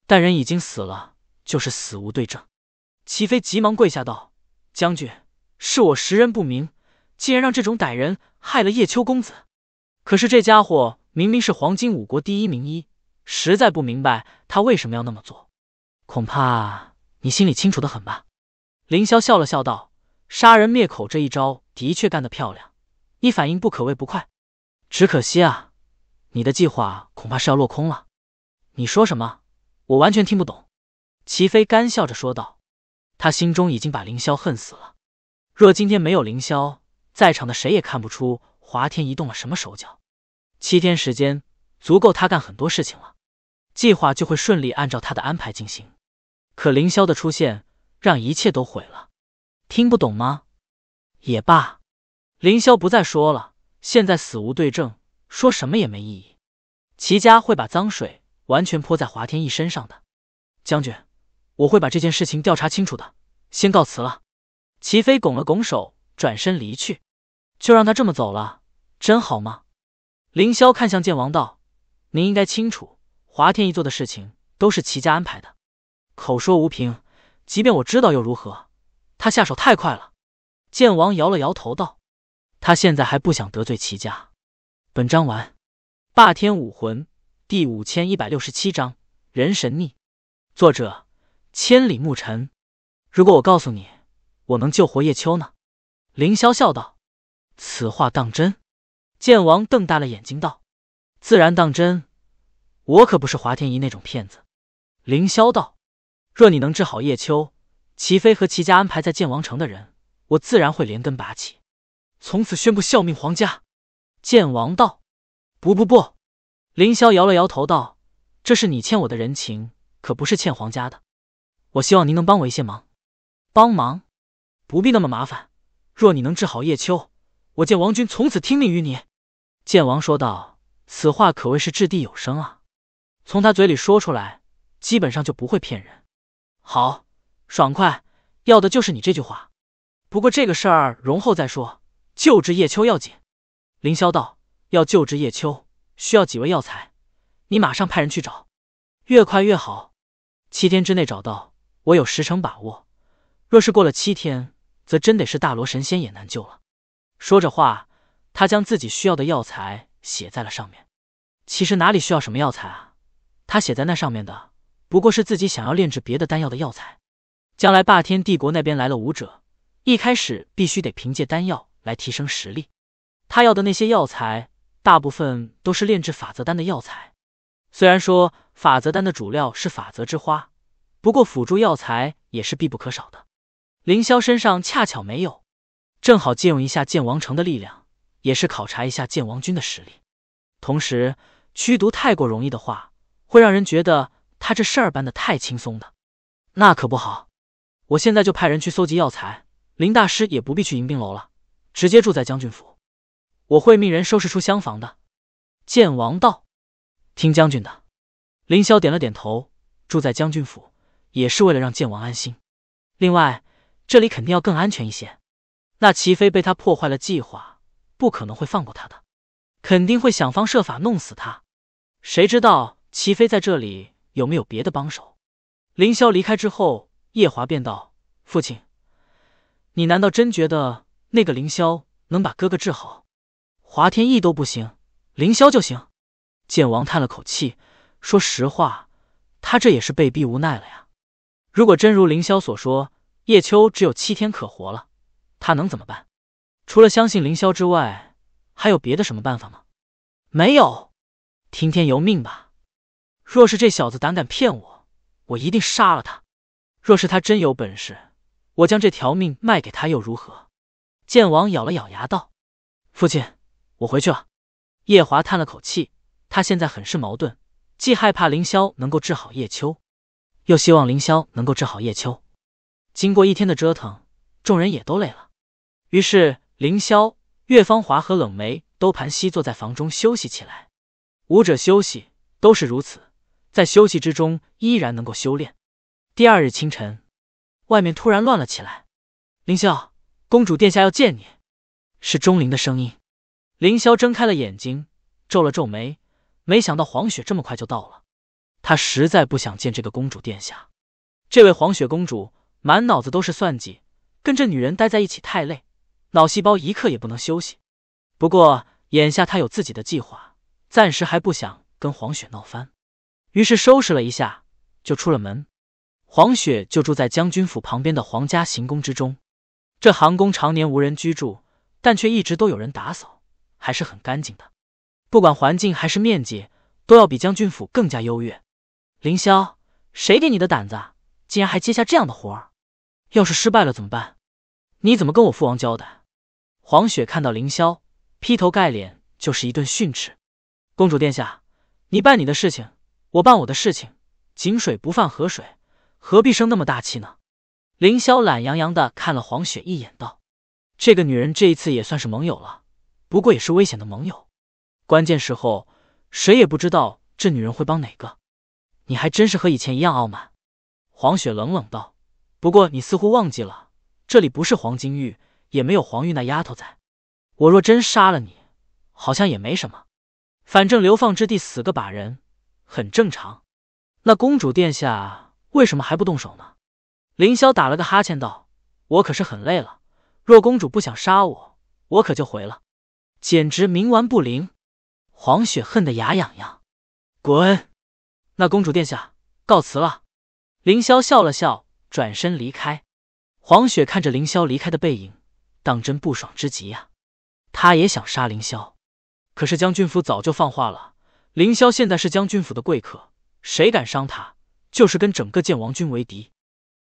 但人已经死了，就是死无对证。齐飞急忙跪下道：“将军，是我识人不明，竟然让这种歹人害了叶秋公子。可是这家伙明明是黄金五国第一名医，实在不明白他为什么要那么做。恐怕你心里清楚的很吧？”凌霄笑了笑道：“杀人灭口这一招的确干得漂亮，你反应不可谓不快，只可惜啊。”你的计划恐怕是要落空了。你说什么？我完全听不懂。齐飞干笑着说道，他心中已经把凌霄恨死了。若今天没有凌霄，在场的谁也看不出华天移动了什么手脚。七天时间足够他干很多事情了，计划就会顺利按照他的安排进行。可凌霄的出现让一切都毁了。听不懂吗？也罢，凌霄不再说了。现在死无对证。说什么也没意义，齐家会把脏水完全泼在华天意身上的。将军，我会把这件事情调查清楚的，先告辞了。齐飞拱了拱手，转身离去。就让他这么走了，真好吗？凌霄看向剑王道：“您应该清楚，华天一做的事情都是齐家安排的。口说无凭，即便我知道又如何？他下手太快了。”剑王摇了摇头道：“他现在还不想得罪齐家。”本章完，霸天武魂第五千一百六十七章人神逆，作者千里牧尘。如果我告诉你我能救活叶秋呢？凌霄笑道：“此话当真？”剑王瞪大了眼睛道：“自然当真，我可不是华天一那种骗子。”凌霄道：“若你能治好叶秋，齐飞和齐家安排在剑王城的人，我自然会连根拔起，从此宣布效命皇家。”剑王道：“不不不！”凌霄摇了摇头道：“这是你欠我的人情，可不是欠皇家的。我希望您能帮我一些忙。帮忙？不必那么麻烦。若你能治好叶秋，我见王军从此听命于你。”剑王说道：“此话可谓是掷地有声啊！从他嘴里说出来，基本上就不会骗人。好，爽快，要的就是你这句话。不过这个事儿容后再说，救治叶秋要紧。”凌霄道：“要救治叶秋，需要几味药材，你马上派人去找，越快越好。七天之内找到，我有十成把握；若是过了七天，则真得是大罗神仙也难救了。”说着话，他将自己需要的药材写在了上面。其实哪里需要什么药材啊？他写在那上面的，不过是自己想要炼制别的丹药的药材。将来霸天帝国那边来了武者，一开始必须得凭借丹药来提升实力。他要的那些药材，大部分都是炼制法则丹的药材。虽然说法则丹的主料是法则之花，不过辅助药材也是必不可少的。凌霄身上恰巧没有，正好借用一下剑王城的力量，也是考察一下剑王君的实力。同时，驱毒太过容易的话，会让人觉得他这事儿办的太轻松的，那可不好。我现在就派人去搜集药材，林大师也不必去迎宾楼了，直接住在将军府。我会命人收拾出厢房的。剑王道：“听将军的。”凌霄点了点头，住在将军府也是为了让剑王安心。另外，这里肯定要更安全一些。那齐飞被他破坏了计划，不可能会放过他的，肯定会想方设法弄死他。谁知道齐飞在这里有没有别的帮手？凌霄离开之后，夜华便道：“父亲，你难道真觉得那个凌霄能把哥哥治好？华天意都不行，凌霄就行？”剑王叹了口气，说实话，他这也是被逼无奈了呀。如果真如凌霄所说，叶秋只有七天可活了。他能怎么办？除了相信凌霄之外，还有别的什么办法吗？没有，听天由命吧。若是这小子胆敢骗我，我一定杀了他。若是他真有本事，我将这条命卖给他又如何？剑王咬了咬牙道：“父亲，我回去了。”叶华叹了口气，他现在很是矛盾，既害怕凌霄能够治好叶秋，又希望凌霄能够治好叶秋。经过一天的折腾，众人也都累了。于是，凌霄、岳芳华和冷梅都盘膝坐在房中休息起来。武者休息都是如此，在休息之中依然能够修炼。第二日清晨，外面突然乱了起来。凌霄，公主殿下要见你，是钟灵的声音。凌霄睁开了眼睛，皱了皱眉，没想到黄雪这么快就到了。他实在不想见这个公主殿下。这位黄雪公主满脑子都是算计，跟这女人待在一起太累。脑细胞一刻也不能休息。不过眼下他有自己的计划，暂时还不想跟黄雪闹翻，于是收拾了一下就出了门。黄雪就住在将军府旁边的皇家行宫之中。这行宫常年无人居住，但却一直都有人打扫，还是很干净的。不管环境还是面积，都要比将军府更加优越。凌霄，谁给你的胆子，竟然还接下这样的活儿？要是失败了怎么办？你怎么跟我父王交代？黄雪看到凌霄，劈头盖脸就是一顿训斥。公主殿下，你办你的事情，我办我的事情，井水不犯河水，何必生那么大气呢？凌霄懒洋洋的看了黄雪一眼，道：“这个女人这一次也算是盟友了，不过也是危险的盟友。关键时候，谁也不知道这女人会帮哪个。你还真是和以前一样傲慢。”黄雪冷冷道：“不过你似乎忘记了，这里不是黄金玉。”也没有黄玉那丫头在，我若真杀了你，好像也没什么，反正流放之地死个把人，很正常。那公主殿下为什么还不动手呢？凌霄打了个哈欠道：“我可是很累了，若公主不想杀我，我可就回了，简直冥顽不灵。”黄雪恨得牙痒痒，滚！那公主殿下告辞了。凌霄笑了笑，转身离开。黄雪看着凌霄离开的背影。当真不爽之极呀！他也想杀凌霄，可是将军府早就放话了，凌霄现在是将军府的贵客，谁敢伤他，就是跟整个剑王军为敌。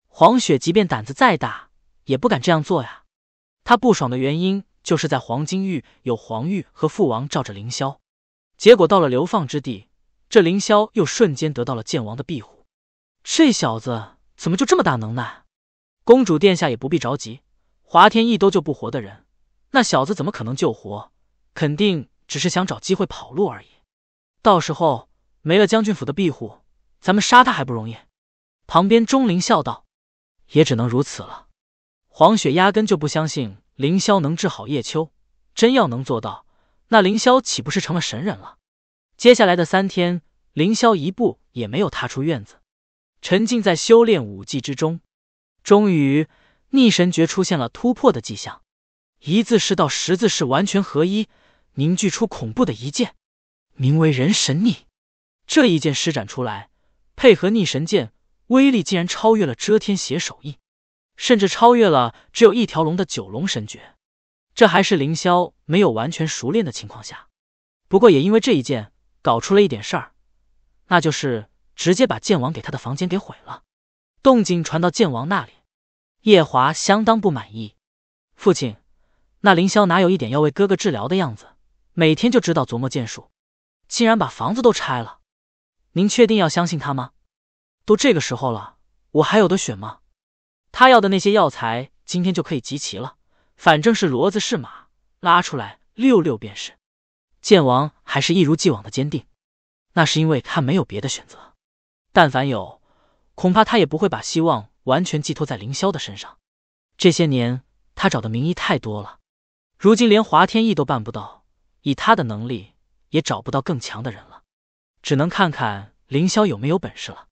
黄雪即便胆子再大，也不敢这样做呀。他不爽的原因，就是在黄金域有黄玉和父王罩着凌霄，结果到了流放之地，这凌霄又瞬间得到了剑王的庇护。这小子怎么就这么大能耐？公主殿下也不必着急。华天意都救不活的人，那小子怎么可能救活？肯定只是想找机会跑路而已。到时候没了将军府的庇护，咱们杀他还不容易？旁边钟灵笑道：“也只能如此了。”黄雪压根就不相信凌霄能治好叶秋，真要能做到，那凌霄岂不是成了神人了？接下来的三天，凌霄一步也没有踏出院子，沉浸在修炼武技之中，终于。逆神诀出现了突破的迹象，一字是到十字是完全合一，凝聚出恐怖的一剑，名为人神逆。这一剑施展出来，配合逆神剑，威力竟然超越了遮天邪手印，甚至超越了只有一条龙的九龙神诀。这还是凌霄没有完全熟练的情况下。不过也因为这一剑，搞出了一点事儿，那就是直接把剑王给他的房间给毁了。动静传到剑王那里。夜华相当不满意，父亲，那凌霄哪有一点要为哥哥治疗的样子？每天就知道琢磨剑术，竟然把房子都拆了。您确定要相信他吗？都这个时候了，我还有的选吗？他要的那些药材，今天就可以集齐了。反正是骡子是马，拉出来溜溜便是。剑王还是一如既往的坚定，那是因为他没有别的选择。但凡有，恐怕他也不会把希望完全寄托在凌霄的身上。这些年他找的名医太多了，如今连华天意都办不到，以他的能力也找不到更强的人了，只能看看凌霄有没有本事了。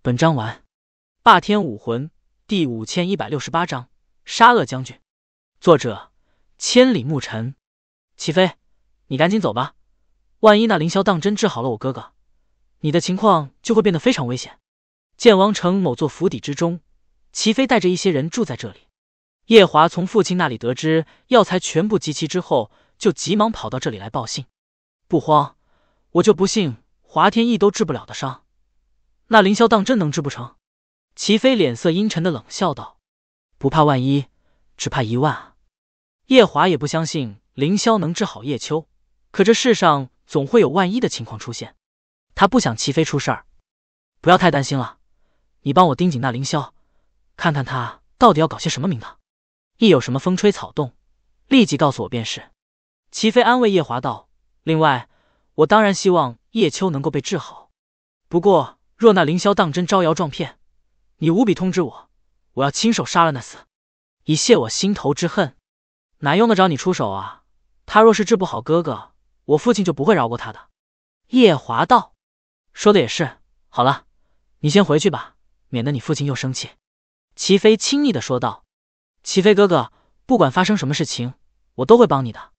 本章完。霸天武魂第五千一百六十八章杀恶将军。作者：千里暮尘。起飞，你赶紧走吧，万一那凌霄当真治好了我哥哥，你的情况就会变得非常危险。剑王城某座府邸之中，齐飞带着一些人住在这里。叶华从父亲那里得知药材全部集齐之后，就急忙跑到这里来报信。不慌，我就不信华天意都治不了的伤，那凌霄当真能治不成？齐飞脸色阴沉的冷笑道：“不怕万一，只怕一万啊。”叶华也不相信凌霄能治好叶秋，可这世上总会有万一的情况出现，他不想齐飞出事儿。不要太担心了，你帮我盯紧那凌霄，看看他到底要搞些什么名堂。一有什么风吹草动，立即告诉我便是。齐飞安慰叶华道：“另外，我当然希望叶秋能够被治好。不过，若那凌霄当真招摇撞骗，你务必通知我，我要亲手杀了那厮，以泄我心头之恨。”哪用得着你出手啊？他若是治不好哥哥，我父亲就不会饶过他的。夜华道：“说的也是。好了，你先回去吧，免得你父亲又生气。”齐飞轻昵的说道：“齐飞哥哥，不管发生什么事情，我都会帮你的。”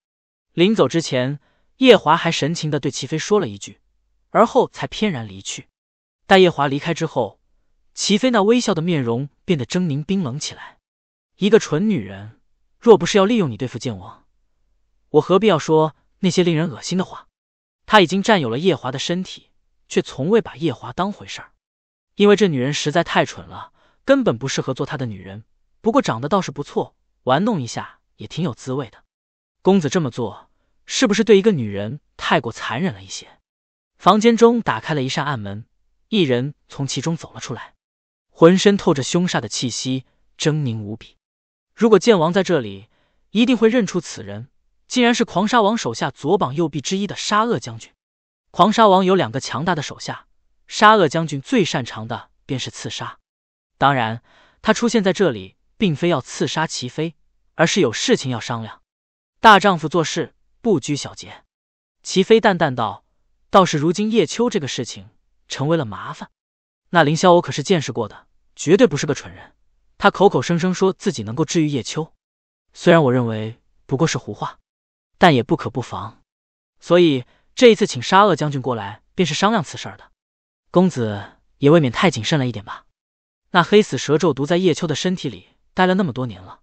临走之前，夜华还神情的对齐飞说了一句，而后才翩然离去。待夜华离开之后，齐飞那微笑的面容变得狰狞冰冷起来。一个蠢女人。若不是要利用你对付剑王，我何必要说那些令人恶心的话？他已经占有了夜华的身体，却从未把夜华当回事儿，因为这女人实在太蠢了，根本不适合做他的女人。不过长得倒是不错，玩弄一下也挺有滋味的。公子这么做，是不是对一个女人太过残忍了一些？房间中打开了一扇暗门，一人从其中走了出来，浑身透着凶煞的气息，狰狞无比。如果剑王在这里，一定会认出此人，竟然是狂沙王手下左膀右臂之一的沙恶将军。狂沙王有两个强大的手下，沙恶将军最擅长的便是刺杀。当然，他出现在这里，并非要刺杀齐飞，而是有事情要商量。大丈夫做事不拘小节。齐飞淡淡道：“倒是如今叶秋这个事情成为了麻烦。那凌霄我可是见识过的，绝对不是个蠢人。”他口口声声说自己能够治愈叶秋，虽然我认为不过是胡话，但也不可不防。所以这一次请沙恶将军过来，便是商量此事的。公子也未免太谨慎了一点吧？那黑死蛇咒毒在叶秋的身体里待了那么多年了，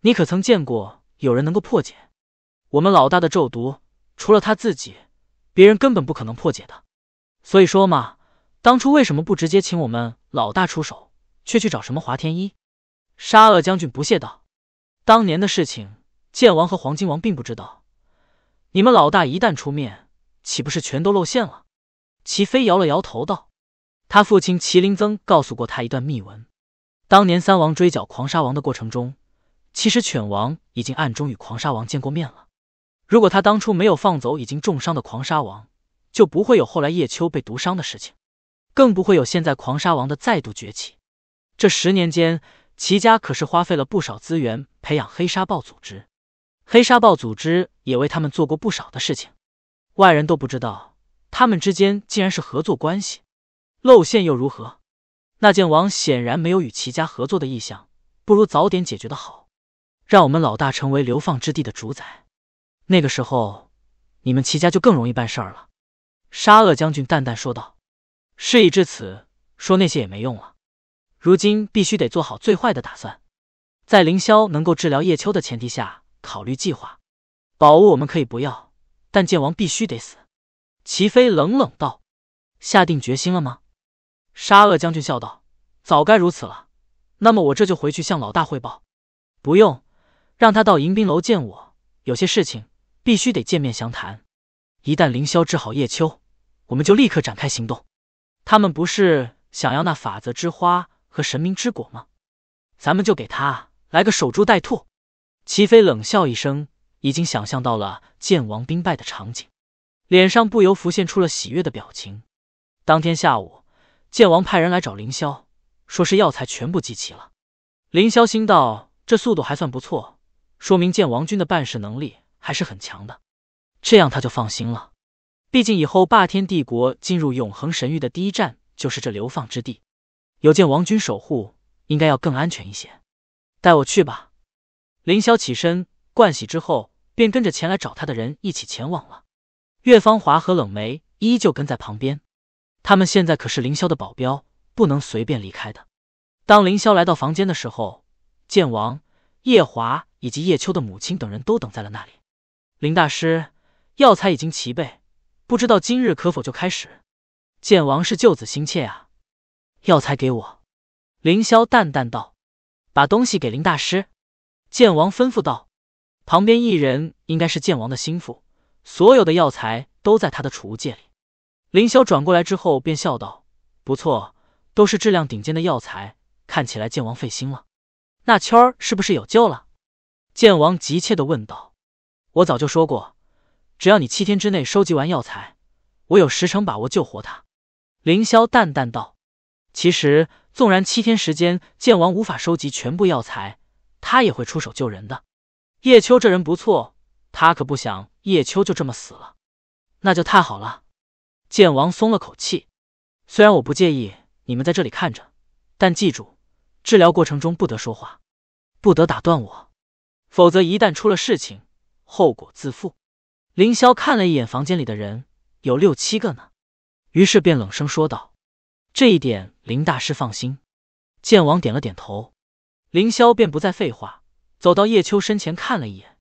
你可曾见过有人能够破解？我们老大的咒毒，除了他自己，别人根本不可能破解的。所以说嘛，当初为什么不直接请我们老大出手？却去找什么华天一？沙恶将军不屑道：“当年的事情，剑王和黄金王并不知道。你们老大一旦出面，岂不是全都露馅了？”齐飞摇了摇头道：“他父亲麒麟曾告诉过他一段秘闻。当年三王追剿狂沙王的过程中，其实犬王已经暗中与狂沙王见过面了。如果他当初没有放走已经重伤的狂沙王，就不会有后来叶秋被毒伤的事情，更不会有现在狂沙王的再度崛起。”这十年间，齐家可是花费了不少资源培养黑沙豹组织，黑沙暴组织也为他们做过不少的事情，外人都不知道，他们之间竟然是合作关系，露馅又如何？那剑王显然没有与齐家合作的意向，不如早点解决的好，让我们老大成为流放之地的主宰，那个时候，你们齐家就更容易办事儿了。”沙恶将军淡淡说道。事已至此，说那些也没用了。如今必须得做好最坏的打算，在凌霄能够治疗叶秋的前提下考虑计划。宝物我们可以不要，但剑王必须得死。齐飞冷冷道：“下定决心了吗？”沙恶将军笑道：“早该如此了。那么我这就回去向老大汇报。”不用，让他到迎宾楼见我，有些事情必须得见面详谈。一旦凌霄治好叶秋，我们就立刻展开行动。他们不是想要那法则之花和神明之果吗？咱们就给他来个守株待兔。齐飞冷笑一声，已经想象到了剑王兵败的场景，脸上不由浮现出了喜悦的表情。当天下午，剑王派人来找凌霄，说是药材全部集齐了。凌霄心道：这速度还算不错，说明剑王军的办事能力还是很强的。这样他就放心了。毕竟以后霸天帝国进入永恒神域的第一站就是这流放之地，有剑王军守护，应该要更安全一些。带我去吧。凌霄起身盥洗之后，便跟着前来找他的人一起前往了。岳芳华和冷梅依旧跟在旁边，他们现在可是凌霄的保镖，不能随便离开的。当凌霄来到房间的时候，剑王叶华以及叶秋的母亲等人都等在了那里。林大师，药材已经齐备，不知道今日可否就开始？剑王是救子心切啊！药材给我。凌霄淡淡道：“把东西给林大师。”剑王吩咐道：“旁边一人应该是剑王的心腹，所有的药材都在他的储物戒里。”凌霄转过来之后便笑道：“不错，都是质量顶尖的药材，看起来剑王费心了。那圈儿是不是有救了？”剑王急切的问道：“我早就说过，只要你七天之内收集完药材，我有十成把握救活他。”凌霄淡淡道：“其实，纵然七天时间剑王无法收集全部药材。”他也会出手救人的。叶秋这人不错，他可不想叶秋就这么死了。那就太好了。剑王松了口气。虽然我不介意你们在这里看着，但记住，治疗过程中不得说话，不得打断我，否则一旦出了事情，后果自负。凌霄看了一眼房间里的人，有六七个呢，于是便冷声说道：“这一点林大师放心。”剑王点了点头。凌霄便不再废话，走到叶秋身前看了一眼，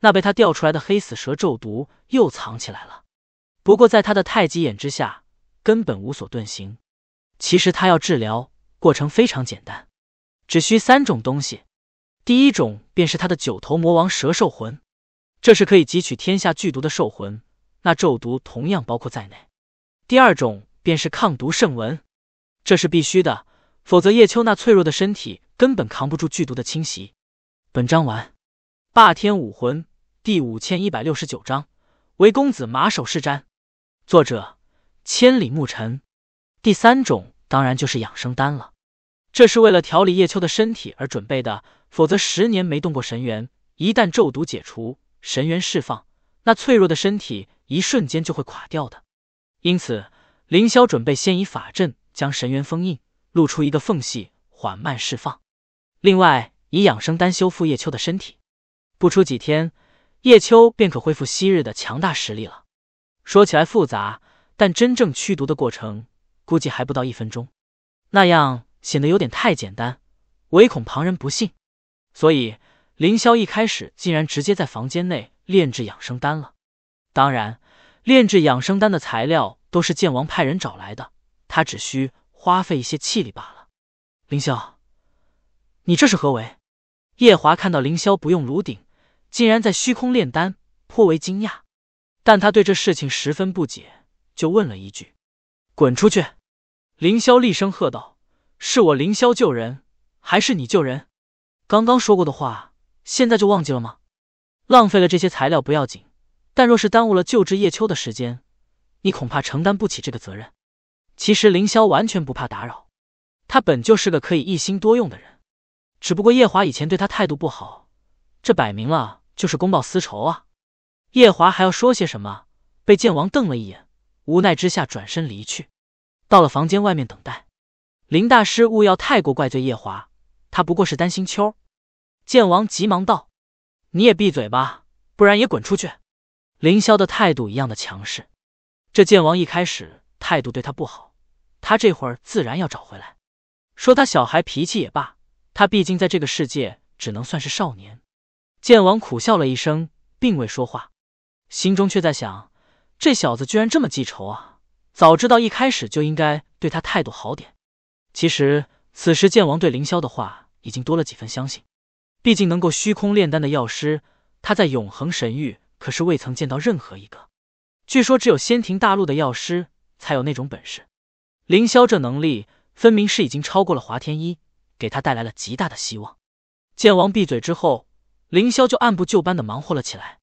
那被他调出来的黑死蛇咒毒又藏起来了。不过在他的太极眼之下，根本无所遁形。其实他要治疗过程非常简单，只需三种东西。第一种便是他的九头魔王蛇兽魂，这是可以汲取天下剧毒的兽魂，那咒毒同样包括在内。第二种便是抗毒圣纹，这是必须的，否则叶秋那脆弱的身体。根本扛不住剧毒的侵袭。本章完。霸天武魂第五千一百六十九章，为公子马首是瞻。作者：千里牧尘。第三种当然就是养生丹了，这是为了调理叶秋的身体而准备的。否则十年没动过神元，一旦咒毒解除，神元释放，那脆弱的身体一瞬间就会垮掉的。因此，凌霄准备先以法阵将神元封印，露出一个缝隙，缓慢释放。另外，以养生丹修复叶秋的身体，不出几天，叶秋便可恢复昔日的强大实力了。说起来复杂，但真正驱毒的过程，估计还不到一分钟。那样显得有点太简单，唯恐旁人不信。所以，凌霄一开始竟然直接在房间内炼制养生丹了。当然，炼制养生丹的材料都是剑王派人找来的，他只需花费一些气力罢了。凌霄。你这是何为？叶华看到凌霄不用炉鼎，竟然在虚空炼丹，颇为惊讶。但他对这事情十分不解，就问了一句：“滚出去！”凌霄厉声喝道：“是我凌霄救人，还是你救人？刚刚说过的话，现在就忘记了吗？浪费了这些材料不要紧，但若是耽误了救治叶秋的时间，你恐怕承担不起这个责任。”其实凌霄完全不怕打扰，他本就是个可以一心多用的人。只不过夜华以前对他态度不好，这摆明了就是公报私仇啊！夜华还要说些什么，被剑王瞪了一眼，无奈之下转身离去。到了房间外面等待，林大师勿要太过怪罪夜华，他不过是担心秋。剑王急忙道：“你也闭嘴吧，不然也滚出去！”凌霄的态度一样的强势。这剑王一开始态度对他不好，他这会儿自然要找回来。说他小孩脾气也罢。他毕竟在这个世界只能算是少年。剑王苦笑了一声，并未说话，心中却在想：这小子居然这么记仇啊！早知道一开始就应该对他态度好点。其实此时剑王对凌霄的话已经多了几分相信。毕竟能够虚空炼丹的药师，他在永恒神域可是未曾见到任何一个。据说只有仙庭大陆的药师才有那种本事。凌霄这能力分明是已经超过了华天一，给他带来了极大的希望。剑王闭嘴之后，凌霄就按部就班的忙活了起来。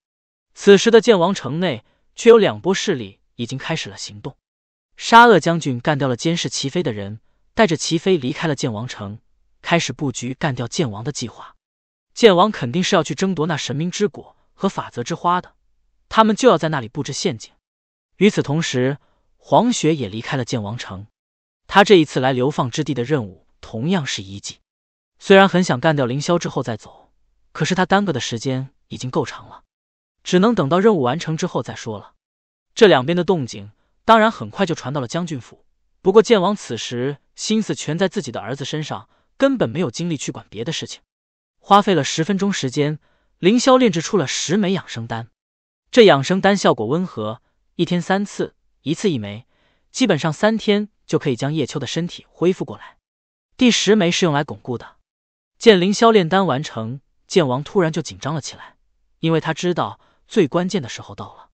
此时的剑王城内却有两波势力已经开始了行动。沙恶将军干掉了监视齐飞的人，带着齐飞离开了剑王城，开始布局干掉剑王的计划。剑王肯定是要去争夺那神明之果和法则之花的，他们就要在那里布置陷阱。与此同时，黄雪也离开了剑王城。他这一次来流放之地的任务同样是一计。虽然很想干掉凌霄之后再走，可是他耽搁的时间已经够长了，只能等到任务完成之后再说了。这两边的动静当然很快就传到了将军府。不过剑王此时心思全在自己的儿子身上，根本没有精力去管别的事情。花费了十分钟时间，凌霄炼制出了十枚养生丹。这养生丹效果温和，一天三次，一次一枚，基本上三天就可以将叶秋的身体恢复过来。第十枚是用来巩固的。见凌霄炼丹完成，剑王突然就紧张了起来，因为他知道最关键的时候到了。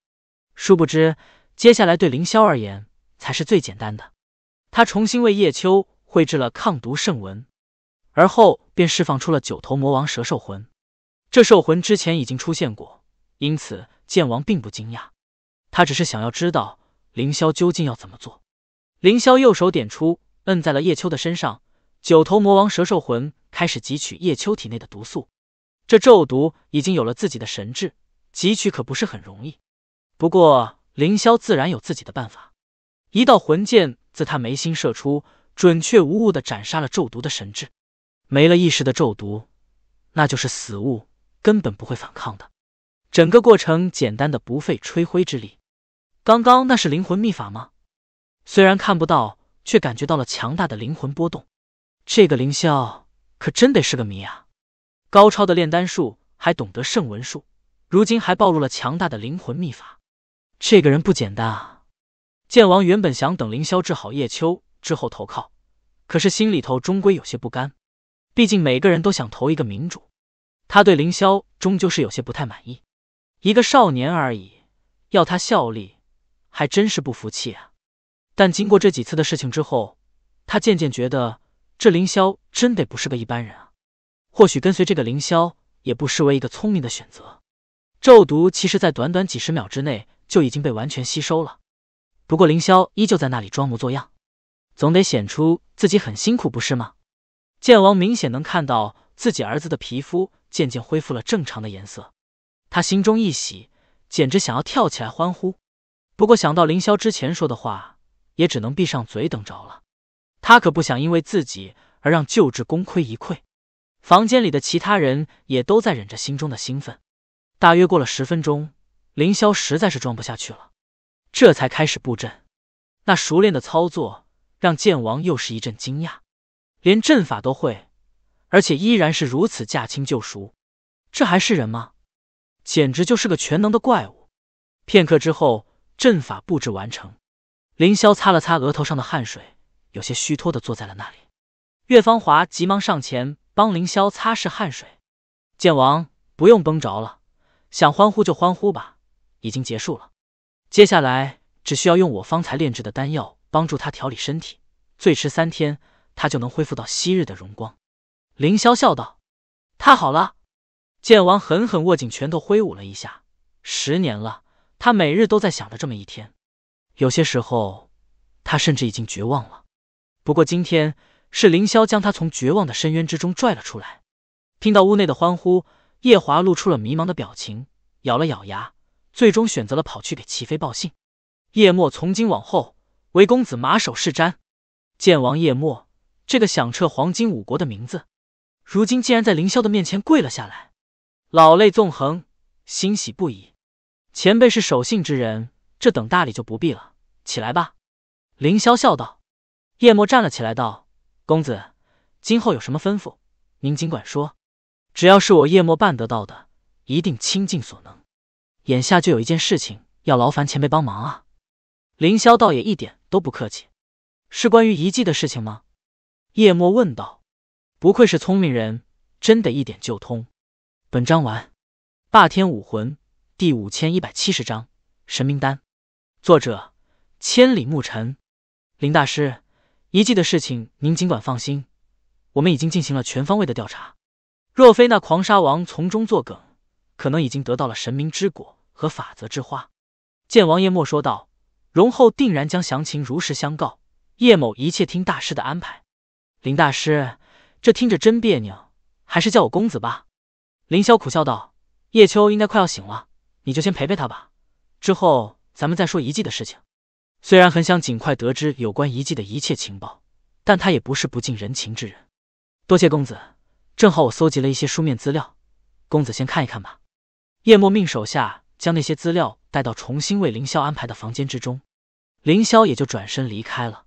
殊不知，接下来对凌霄而言才是最简单的。他重新为叶秋绘制了抗毒圣文，而后便释放出了九头魔王蛇兽魂。这兽魂之前已经出现过，因此剑王并不惊讶。他只是想要知道凌霄究竟要怎么做。凌霄右手点出，摁在了叶秋的身上。九头魔王蛇兽魂开始汲取叶秋体内的毒素，这咒毒已经有了自己的神智，汲取可不是很容易。不过凌霄自然有自己的办法，一道魂剑自他眉心射出，准确无误的斩杀了咒毒的神智。没了意识的咒毒，那就是死物，根本不会反抗的。整个过程简单的不费吹灰之力。刚刚那是灵魂秘法吗？虽然看不到，却感觉到了强大的灵魂波动。这个凌霄可真得是个谜啊！高超的炼丹术，还懂得圣文术，如今还暴露了强大的灵魂秘法，这个人不简单啊！剑王原本想等凌霄治好叶秋之后投靠，可是心里头终归有些不甘，毕竟每个人都想投一个明主，他对凌霄终究是有些不太满意。一个少年而已，要他效力，还真是不服气啊！但经过这几次的事情之后，他渐渐觉得。这凌霄真得不是个一般人啊！或许跟随这个凌霄也不失为一个聪明的选择。咒毒其实，在短短几十秒之内就已经被完全吸收了。不过凌霄依旧在那里装模作样，总得显出自己很辛苦，不是吗？剑王明显能看到自己儿子的皮肤渐渐恢复了正常的颜色，他心中一喜，简直想要跳起来欢呼。不过想到凌霄之前说的话，也只能闭上嘴等着了。他可不想因为自己而让旧制功亏一篑。房间里的其他人也都在忍着心中的兴奋。大约过了十分钟，凌霄实在是装不下去了，这才开始布阵。那熟练的操作让剑王又是一阵惊讶，连阵法都会，而且依然是如此驾轻就熟。这还是人吗？简直就是个全能的怪物。片刻之后，阵法布置完成。凌霄擦了擦额头上的汗水。有些虚脱的坐在了那里，岳芳华急忙上前帮凌霄擦拭汗水。剑王不用绷着了，想欢呼就欢呼吧，已经结束了。接下来只需要用我方才炼制的丹药帮助他调理身体，最迟三天他就能恢复到昔日的荣光。凌霄笑道：“太好了！”剑王狠狠握紧拳头挥舞了一下。十年了，他每日都在想着这么一天，有些时候他甚至已经绝望了。不过今天是凌霄将他从绝望的深渊之中拽了出来。听到屋内的欢呼，叶华露出了迷茫的表情，咬了咬牙，最终选择了跑去给齐飞报信。叶墨从今往后为公子马首是瞻。剑王叶墨这个响彻黄金五国的名字，如今竟然在凌霄的面前跪了下来，老泪纵横，欣喜不已。前辈是守信之人，这等大礼就不必了，起来吧。凌霄笑道。叶墨站了起来，道：“公子，今后有什么吩咐，您尽管说。只要是我叶墨办得到的，一定倾尽所能。眼下就有一件事情要劳烦前辈帮忙啊。”凌霄倒也一点都不客气，是关于遗迹的事情吗？叶墨问道。不愧是聪明人，真得一点就通。本章完。霸天武魂第五千一百七十章神明丹。作者：千里牧尘。林大师，遗迹的事情您尽管放心，我们已经进行了全方位的调查。若非那狂沙王从中作梗，可能已经得到了神明之果和法则之花。剑王叶墨说道：“容后定然将详情如实相告。”叶某一切听大师的安排。林大师，这听着真别扭，还是叫我公子吧。林霄苦笑道。叶秋应该快要醒了，你就先陪陪他吧。之后咱们再说遗迹的事情。虽然很想尽快得知有关遗迹的一切情报，但他也不是不近人情之人。多谢公子，正好我搜集了一些书面资料，公子先看一看吧。叶墨命手下将那些资料带到重新为凌霄安排的房间之中，凌霄也就转身离开了。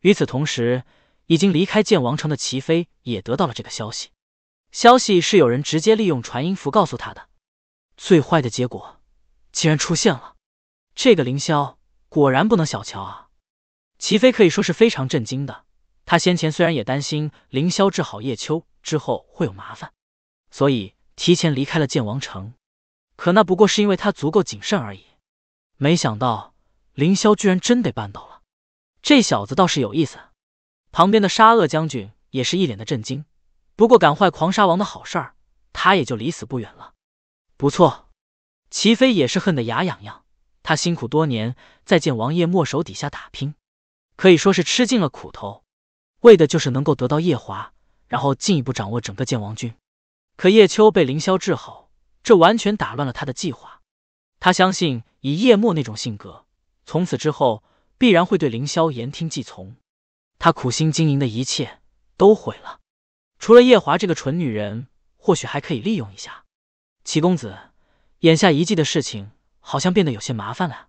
与此同时，已经离开剑王城的齐飞也得到了这个消息。消息是有人直接利用传音符告诉他的。最坏的结果竟然出现了，这个凌霄果然不能小瞧啊！齐飞可以说是非常震惊的。他先前虽然也担心凌霄治好叶秋之后会有麻烦，所以提前离开了剑王城，可那不过是因为他足够谨慎而已。没想到凌霄居然真得办到了，这小子倒是有意思。旁边的沙恶将军也是一脸的震惊，不过赶坏狂沙王的好事儿，他也就离死不远了。不错，齐飞也是恨得牙痒痒。他辛苦多年，在剑王叶墨手底下打拼，可以说是吃尽了苦头，为的就是能够得到叶华，然后进一步掌握整个剑王军。可叶秋被凌霄治好，这完全打乱了他的计划。他相信以叶墨那种性格，从此之后必然会对凌霄言听计从。他苦心经营的一切都毁了，除了夜华这个蠢女人，或许还可以利用一下。齐公子，眼下遗迹的事情好像变得有些麻烦了。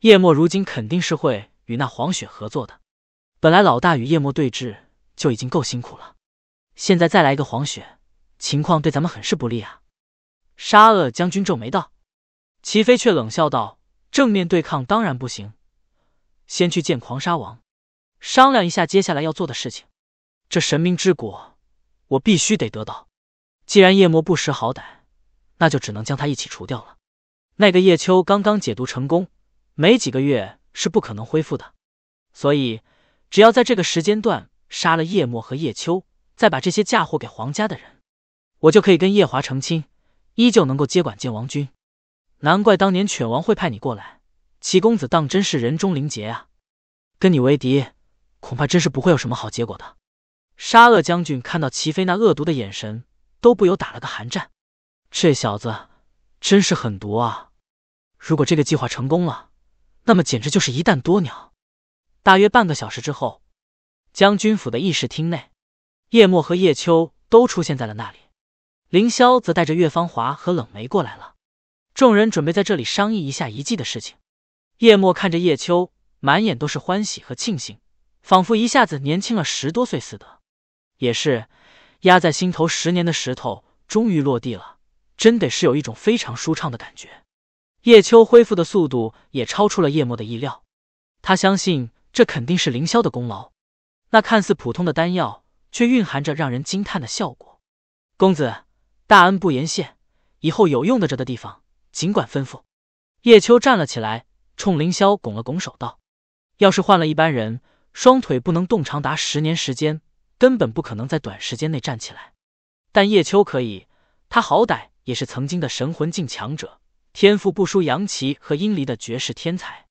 叶墨如今肯定是会与那黄雪合作的。本来老大与叶墨对峙就已经够辛苦了，现在再来一个黄雪，情况对咱们很是不利啊。沙恶将军皱眉道。齐飞却冷笑道：“正面对抗当然不行，先去见狂沙王，商量一下接下来要做的事情。这神明之果，我必须得得到。既然叶墨不识好歹。”那就只能将他一起除掉了。那个叶秋刚刚解毒成功，没几个月是不可能恢复的。所以，只要在这个时间段杀了叶墨和叶秋，再把这些嫁祸给皇家的人，我就可以跟叶华成亲，依旧能够接管剑王军。难怪当年犬王会派你过来，齐公子当真是人中灵杰啊！跟你为敌，恐怕真是不会有什么好结果的。沙恶将军看到齐飞那恶毒的眼神，都不由打了个寒战。这小子真是狠毒啊！如果这个计划成功了，那么简直就是一弹多鸟。大约半个小时之后，将军府的议事厅内，叶墨和叶秋都出现在了那里。凌霄则带着岳芳华和冷梅过来了。众人准备在这里商议一下遗迹的事情。叶墨看着叶秋，满眼都是欢喜和庆幸，仿佛一下子年轻了十多岁似的。也是，压在心头十年的石头终于落地了。真得是有一种非常舒畅的感觉。叶秋恢复的速度也超出了叶墨的意料，他相信这肯定是凌霄的功劳。那看似普通的丹药，却蕴含着让人惊叹的效果。公子大恩不言谢，以后有用得着的地方尽管吩咐。叶秋站了起来，冲凌霄拱了拱手道：“要是换了一般人，双腿不能动长达十年时间，根本不可能在短时间内站起来。但叶秋可以，他好歹……”也是曾经的神魂境强者，天赋不输杨奇和殷离的绝世天才。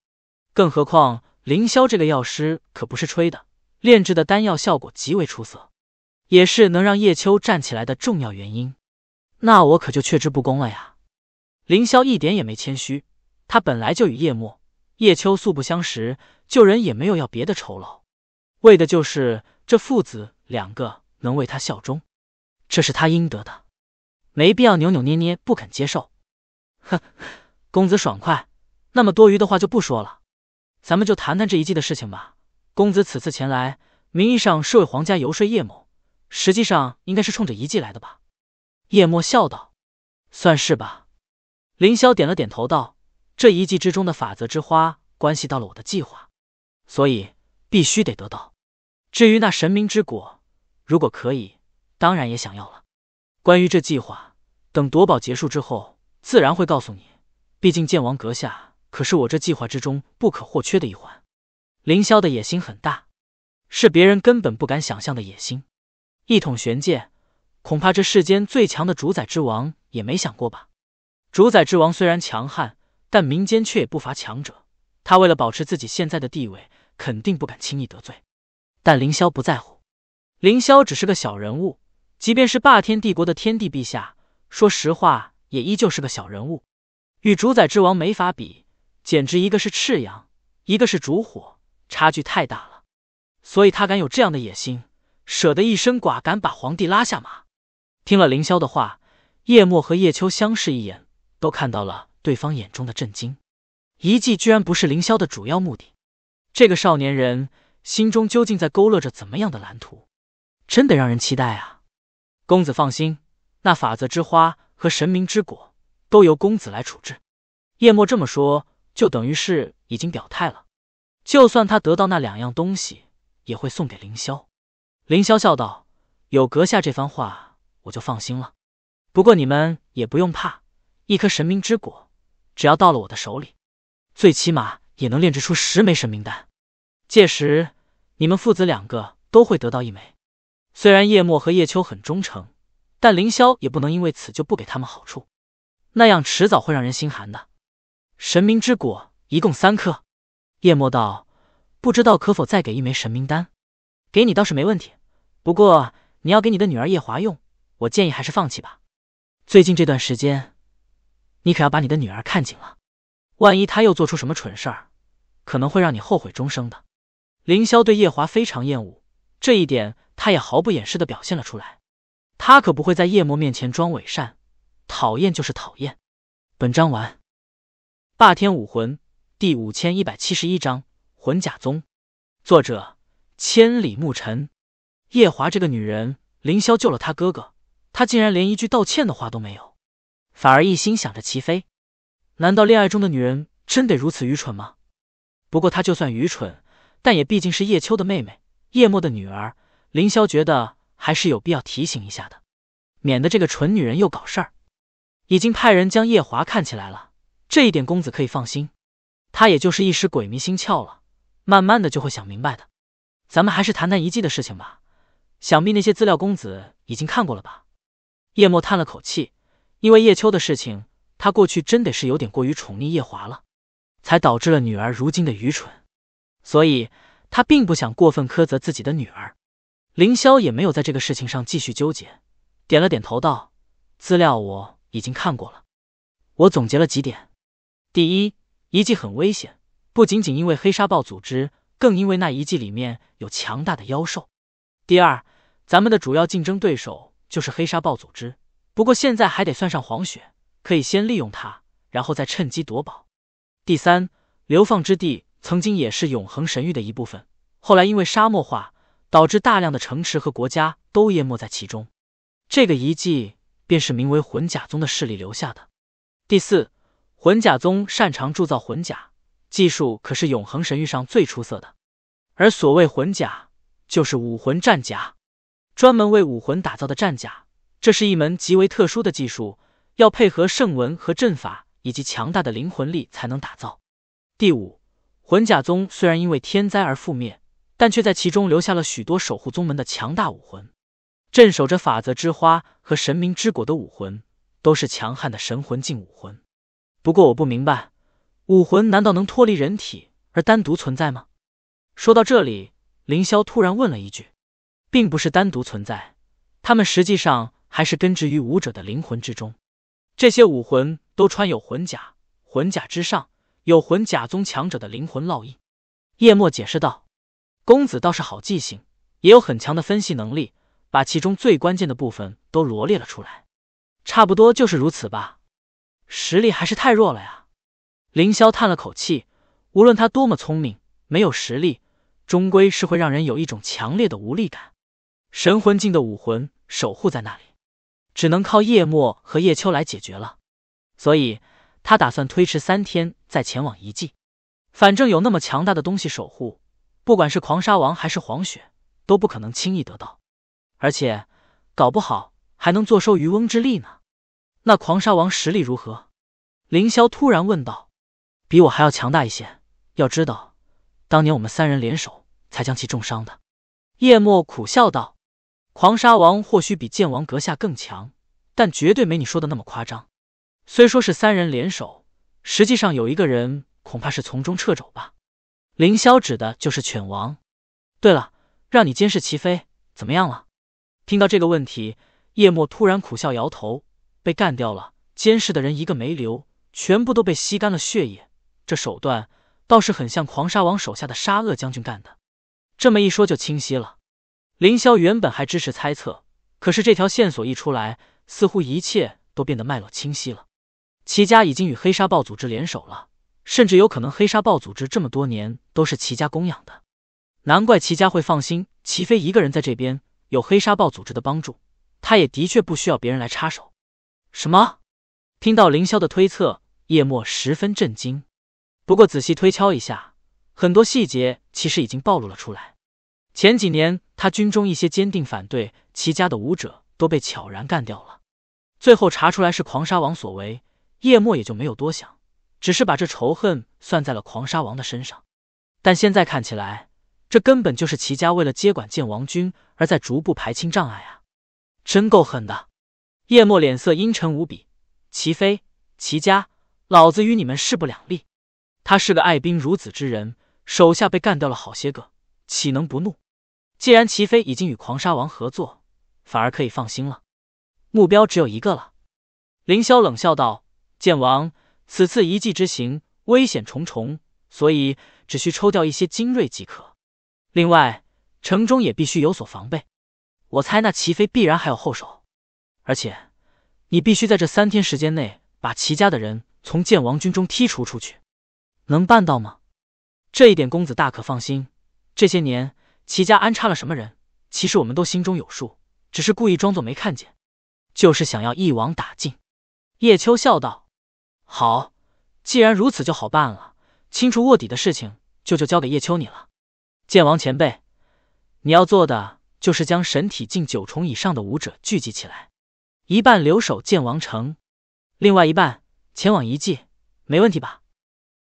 更何况凌霄这个药师可不是吹的，炼制的丹药效果极为出色，也是能让叶秋站起来的重要原因。那我可就却之不恭了呀！凌霄一点也没谦虚，他本来就与叶墨、叶秋素不相识，救人也没有要别的酬劳，为的就是这父子两个能为他效忠，这是他应得的。没必要扭扭捏捏不肯接受，哼，公子爽快，那么多余的话就不说了，咱们就谈谈这一季的事情吧。公子此次前来，名义上是为皇家游说叶某，实际上应该是冲着遗迹来的吧？叶墨笑道：“算是吧。”凌霄点了点头道：“这一季之中的法则之花，关系到了我的计划，所以必须得得到。至于那神明之果，如果可以，当然也想要了。”关于这计划，等夺宝结束之后，自然会告诉你。毕竟剑王阁下可是我这计划之中不可或缺的一环。凌霄的野心很大，是别人根本不敢想象的野心。一统玄界，恐怕这世间最强的主宰之王也没想过吧？主宰之王虽然强悍，但民间却也不乏强者。他为了保持自己现在的地位，肯定不敢轻易得罪。但凌霄不在乎，凌霄只是个小人物，即便是霸天帝国的天帝陛下，说实话也依旧是个小人物，与主宰之王没法比，简直一个是赤阳，一个是烛火，差距太大了。所以他敢有这样的野心，舍得一身剐敢把皇帝拉下马。听了凌霄的话，叶墨和叶秋相视一眼，都看到了对方眼中的震惊。遗迹居然不是凌霄的主要目的，这个少年人心中究竟在勾勒着怎么样的蓝图？真得让人期待啊！公子放心，那法则之花和神明之果都由公子来处置。叶墨这么说，就等于是已经表态了。就算他得到那两样东西，也会送给凌霄。凌霄笑道：“有阁下这番话，我就放心了。不过你们也不用怕，一颗神明之果，只要到了我的手里。”最起码也能炼制出十枚神明丹，届时你们父子两个都会得到一枚。虽然叶墨和叶秋很忠诚，但凌霄也不能因为此就不给他们好处，那样迟早会让人心寒的。神明之果一共三颗，叶墨道：“不知道可否再给一枚神明丹？给你倒是没问题，不过你要给你的女儿叶华用，我建议还是放弃吧。最近这段时间，你可要把你的女儿看紧了。”万一她又做出什么蠢事儿，可能会让你后悔终生的。凌霄对叶华非常厌恶，这一点他也毫不掩饰的表现了出来。他可不会在叶墨面前装伪善，讨厌就是讨厌。本章完。霸天武魂第五千一百七十一章魂甲宗，作者千里牧尘。叶华这个女人，凌霄救了他哥哥，她竟然连一句道歉的话都没有，反而一心想着齐飞。难道恋爱中的女人真得如此愚蠢吗？不过她就算愚蠢，但也毕竟是叶秋的妹妹，叶墨的女儿。凌霄觉得还是有必要提醒一下的，免得这个蠢女人又搞事儿。已经派人将叶华看起来了，这一点公子可以放心。他也就是一时鬼迷心窍了，慢慢的就会想明白的。咱们还是谈谈遗迹的事情吧。想必那些资料公子已经看过了吧？叶墨叹了口气，因为叶秋的事情。他过去真得是有点过于宠溺叶华了，才导致了女儿如今的愚蠢，所以他并不想过分苛责自己的女儿。凌霄也没有在这个事情上继续纠结，点了点头道：“资料我已经看过了，我总结了几点。第一，遗迹很危险，不仅仅因为黑沙暴组织，更因为那遗迹里面有强大的妖兽。第二，咱们的主要竞争对手就是黑沙暴组织，不过现在还得算上黄雪。”可以先利用它，然后再趁机夺宝。第三，流放之地曾经也是永恒神域的一部分，后来因为沙漠化，导致大量的城池和国家都淹没在其中。这个遗迹便是名为魂甲宗的势力留下的。第四，魂甲宗擅长铸造魂甲，技术可是永恒神域上最出色的。而所谓魂甲，就是武魂战甲，专门为武魂打造的战甲。这是一门极为特殊的技术。要配合圣文和阵法，以及强大的灵魂力才能打造。第五，魂甲宗虽然因为天灾而覆灭，但却在其中留下了许多守护宗门的强大武魂。镇守着法则之花和神明之果的武魂，都是强悍的神魂境武魂。不过我不明白，武魂难道能脱离人体而单独存在吗？说到这里，凌霄突然问了一句：“并不是单独存在，他们实际上还是根植于武者的灵魂之中。”这些武魂都穿有魂甲，魂甲之上有魂甲宗强者的灵魂烙印。叶墨解释道：“公子倒是好记性，也有很强的分析能力，把其中最关键的部分都罗列了出来。差不多就是如此吧，实力还是太弱了呀。”凌霄叹了口气，无论他多么聪明，没有实力，终归是会让人有一种强烈的无力感。神魂境的武魂守护在那里。只能靠叶墨和叶秋来解决了，所以他打算推迟三天再前往遗迹。反正有那么强大的东西守护，不管是狂沙王还是黄雪，都不可能轻易得到，而且搞不好还能坐收渔翁之利呢。那狂沙王实力如何？凌霄突然问道。比我还要强大一些。要知道，当年我们三人联手才将其重伤的。叶墨苦笑道：“狂沙王或许比剑王阁下更强，但绝对没你说的那么夸张。虽说是三人联手，实际上有一个人恐怕是从中掣肘吧。”凌霄指的就是犬王。对了，让你监视齐飞，怎么样了？听到这个问题，叶墨突然苦笑摇头：“被干掉了，监视的人一个没留，全部都被吸干了血液。这手段倒是很像狂沙王手下的沙恶将军干的。”这么一说就清晰了。凌霄原本还支持猜测，可是这条线索一出来，似乎一切都变得脉络清晰了。齐家已经与黑沙暴组织联手了。甚至有可能，黑沙豹组织这么多年都是齐家供养的，难怪齐家会放心齐飞一个人在这边。有黑沙豹组织的帮助，他也的确不需要别人来插手。什么？听到凌霄的推测，叶墨十分震惊。不过仔细推敲一下，很多细节其实已经暴露了出来。前几年他军中一些坚定反对齐家的武者都被悄然干掉了，最后查出来是狂沙王所为，叶墨也就没有多想。只是把这仇恨算在了狂沙王的身上，但现在看起来，这根本就是齐家为了接管剑王军而在逐步排清障碍啊！真够狠的！叶墨脸色阴沉无比。齐飞、齐家，老子与你们势不两立。他是个爱兵如子之人，手下被干掉了好些个，岂能不怒？既然齐飞已经与狂沙王合作，反而可以放心了。目标只有一个了。凌霄冷笑道：“剑王。”此次一计之行危险重重，所以只需抽调一些精锐即可。另外，城中也必须有所防备。我猜那齐飞必然还有后手，而且你必须在这三天时间内把齐家的人从剑王军中剔除出去。能办到吗？这一点公子大可放心。这些年齐家安插了什么人，其实我们都心中有数，只是故意装作没看见，就是想要一网打尽。叶秋笑道。好，既然如此，就好办了。清除卧底的事情，就就交给叶秋你了。剑王前辈，你要做的就是将神体境九重以上的武者聚集起来，一半留守剑王城，另外一半前往遗迹，没问题吧？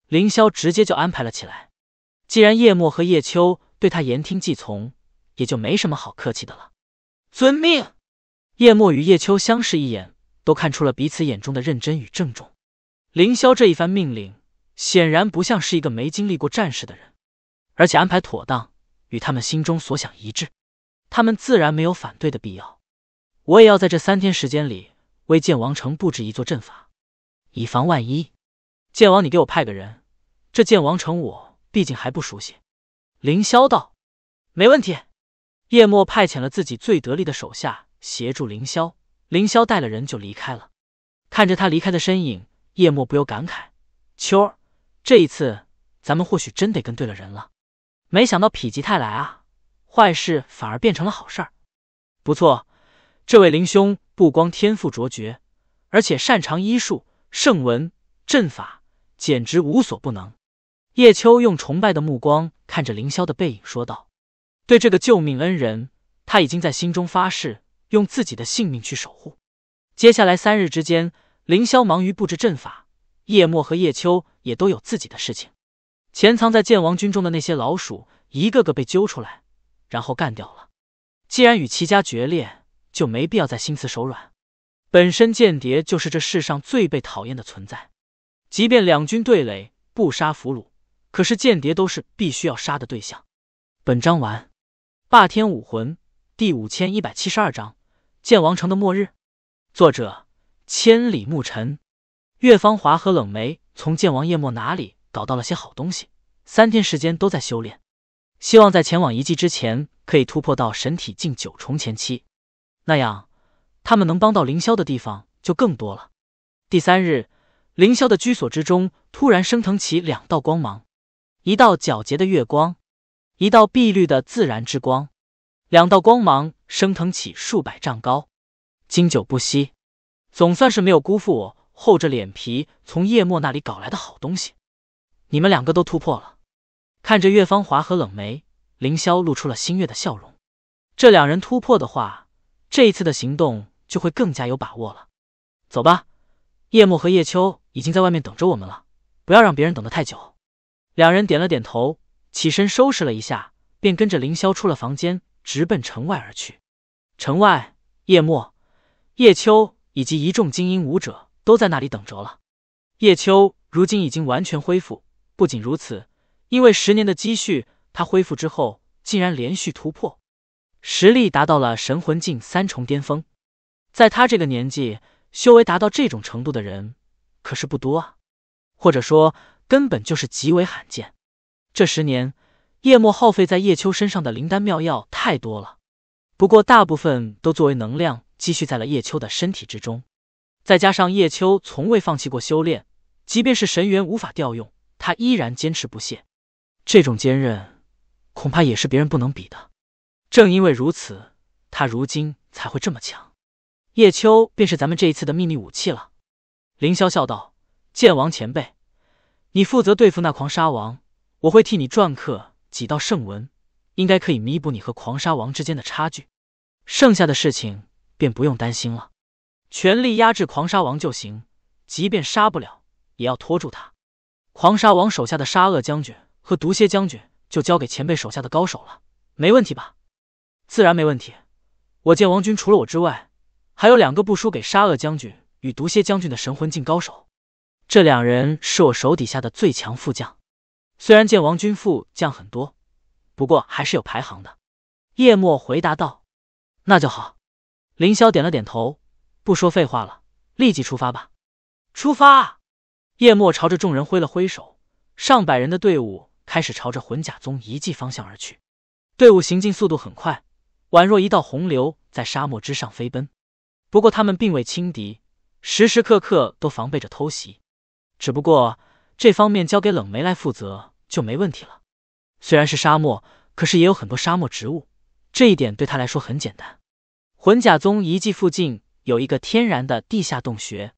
凌霄直接就安排了起来。既然叶墨和叶秋对他言听计从，也就没什么好客气的了。遵命。叶墨与叶秋相视一眼，都看出了彼此眼中的认真与郑重。凌霄这一番命令，显然不像是一个没经历过战事的人，而且安排妥当，与他们心中所想一致，他们自然没有反对的必要。我也要在这三天时间里为剑王城布置一座阵法，以防万一。剑王，你给我派个人，这剑王城我毕竟还不熟悉。凌霄道：“没问题。”叶墨派遣了自己最得力的手下协助凌霄，凌霄带了人就离开了。看着他离开的身影。叶墨不由感慨：“秋儿，这一次咱们或许真得跟对了人了。没想到否极泰来啊，坏事反而变成了好事儿。不错，这位林兄不光天赋卓绝，而且擅长医术、圣文、阵法，简直无所不能。”叶秋用崇拜的目光看着凌霄的背影，说道：“对这个救命恩人，他已经在心中发誓，用自己的性命去守护。接下来三日之间。”凌霄忙于布置阵法，叶墨和叶秋也都有自己的事情。潜藏在剑王军中的那些老鼠，一个个被揪出来，然后干掉了。既然与齐家决裂，就没必要再心慈手软。本身间谍就是这世上最被讨厌的存在，即便两军对垒，不杀俘虏，可是间谍都是必须要杀的对象。本章完。霸天武魂第五千一百七十二章：剑王城的末日。作者。千里暮尘，岳芳华和冷梅从剑王叶墨哪里搞到了些好东西，三天时间都在修炼，希望在前往遗迹之前可以突破到神体境九重前期，那样他们能帮到凌霄的地方就更多了。第三日，凌霄的居所之中突然升腾起两道光芒，一道皎洁的月光，一道碧绿的自然之光，两道光芒升腾起数百丈高，经久不息。总算是没有辜负我厚着脸皮从叶墨那里搞来的好东西。你们两个都突破了，看着岳芳华和冷梅，凌霄露出了欣悦的笑容。这两人突破的话，这一次的行动就会更加有把握了。走吧，叶墨和叶秋已经在外面等着我们了，不要让别人等得太久。两人点了点头，起身收拾了一下，便跟着凌霄出了房间，直奔城外而去。城外，叶墨、叶秋以及一众精英武者都在那里等着了。叶秋如今已经完全恢复，不仅如此，因为十年的积蓄，他恢复之后竟然连续突破，实力达到了神魂境三重巅峰。在他这个年纪。修为达到这种程度的人可是不多啊，或者说根本就是极为罕见。这十年，叶墨耗费在叶秋身上的灵丹妙药太多了，不过大部分都作为能量积蓄在了叶秋的身体之中。再加上叶秋从未放弃过修炼，即便是神元无法调用，他依然坚持不懈。这种坚韧，恐怕也是别人不能比的。正因为如此，他如今才会这么强。叶秋便是咱们这一次的秘密武器了。凌霄笑道：“剑王前辈，你负责对付那狂沙王，我会替你篆刻几道圣文，应该可以弥补你和狂沙王之间的差距。剩下的事情便不用担心了，全力压制狂沙王就行。即便杀不了，也要拖住他。狂沙王手下的沙恶将军和毒蝎将军就交给前辈手下的高手了，没问题吧？自然没问题。我见王军除了我之外。”还有两个不输给沙恶将军与毒蝎将军的神魂境高手，这两人是我手底下的最强副将。虽然见王军副将很多，不过还是有排行的。叶墨回答道：“那就好。”凌霄点了点头，不说废话了，立即出发吧。出发！叶墨朝着众人挥了挥手，上百人的队伍开始朝着魂甲宗遗迹方向而去。队伍行进速度很快，宛若一道洪流在沙漠之上飞奔。不过他们并未轻敌，时时刻刻都防备着偷袭。只不过这方面交给冷梅来负责就没问题了。虽然是沙漠，可是也有很多沙漠植物，这一点对他来说很简单。魂甲宗遗迹附近有一个天然的地下洞穴，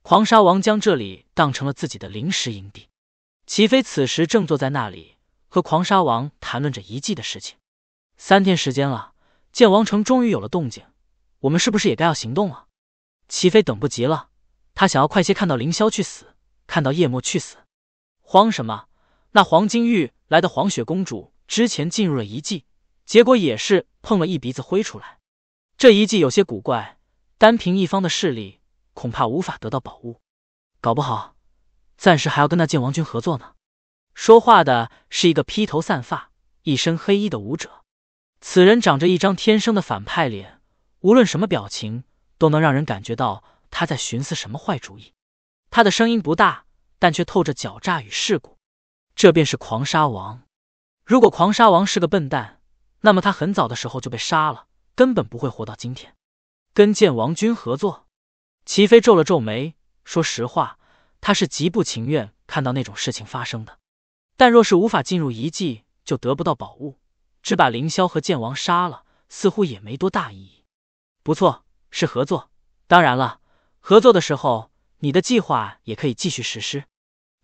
狂沙王将这里当成了自己的临时营地。齐飞此时正坐在那里和狂沙王谈论着遗迹的事情。三天时间了，剑王城终于有了动静。我们是不是也该要行动了？齐飞等不及了，他想要快些看到凌霄去死，看到叶墨去死。慌什么？那黄金玉来的黄雪公主之前进入了遗迹，结果也是碰了一鼻子灰出来。这遗迹有些古怪，单凭一方的势力，恐怕无法得到宝物，搞不好暂时还要跟那剑王军合作呢。说话的是一个披头散发、一身黑衣的武者，此人长着一张天生的反派脸。无论什么表情，都能让人感觉到他在寻思什么坏主意。他的声音不大，但却透着狡诈与世故。这便是狂沙王。如果狂沙王是个笨蛋，那么他很早的时候就被杀了，根本不会活到今天。跟剑王军合作？齐飞皱了皱眉，说实话，他是极不情愿看到那种事情发生的。但若是无法进入遗迹，就得不到宝物，只把凌霄和剑王杀了，似乎也没多大意义。不错，是合作。当然了，合作的时候，你的计划也可以继续实施。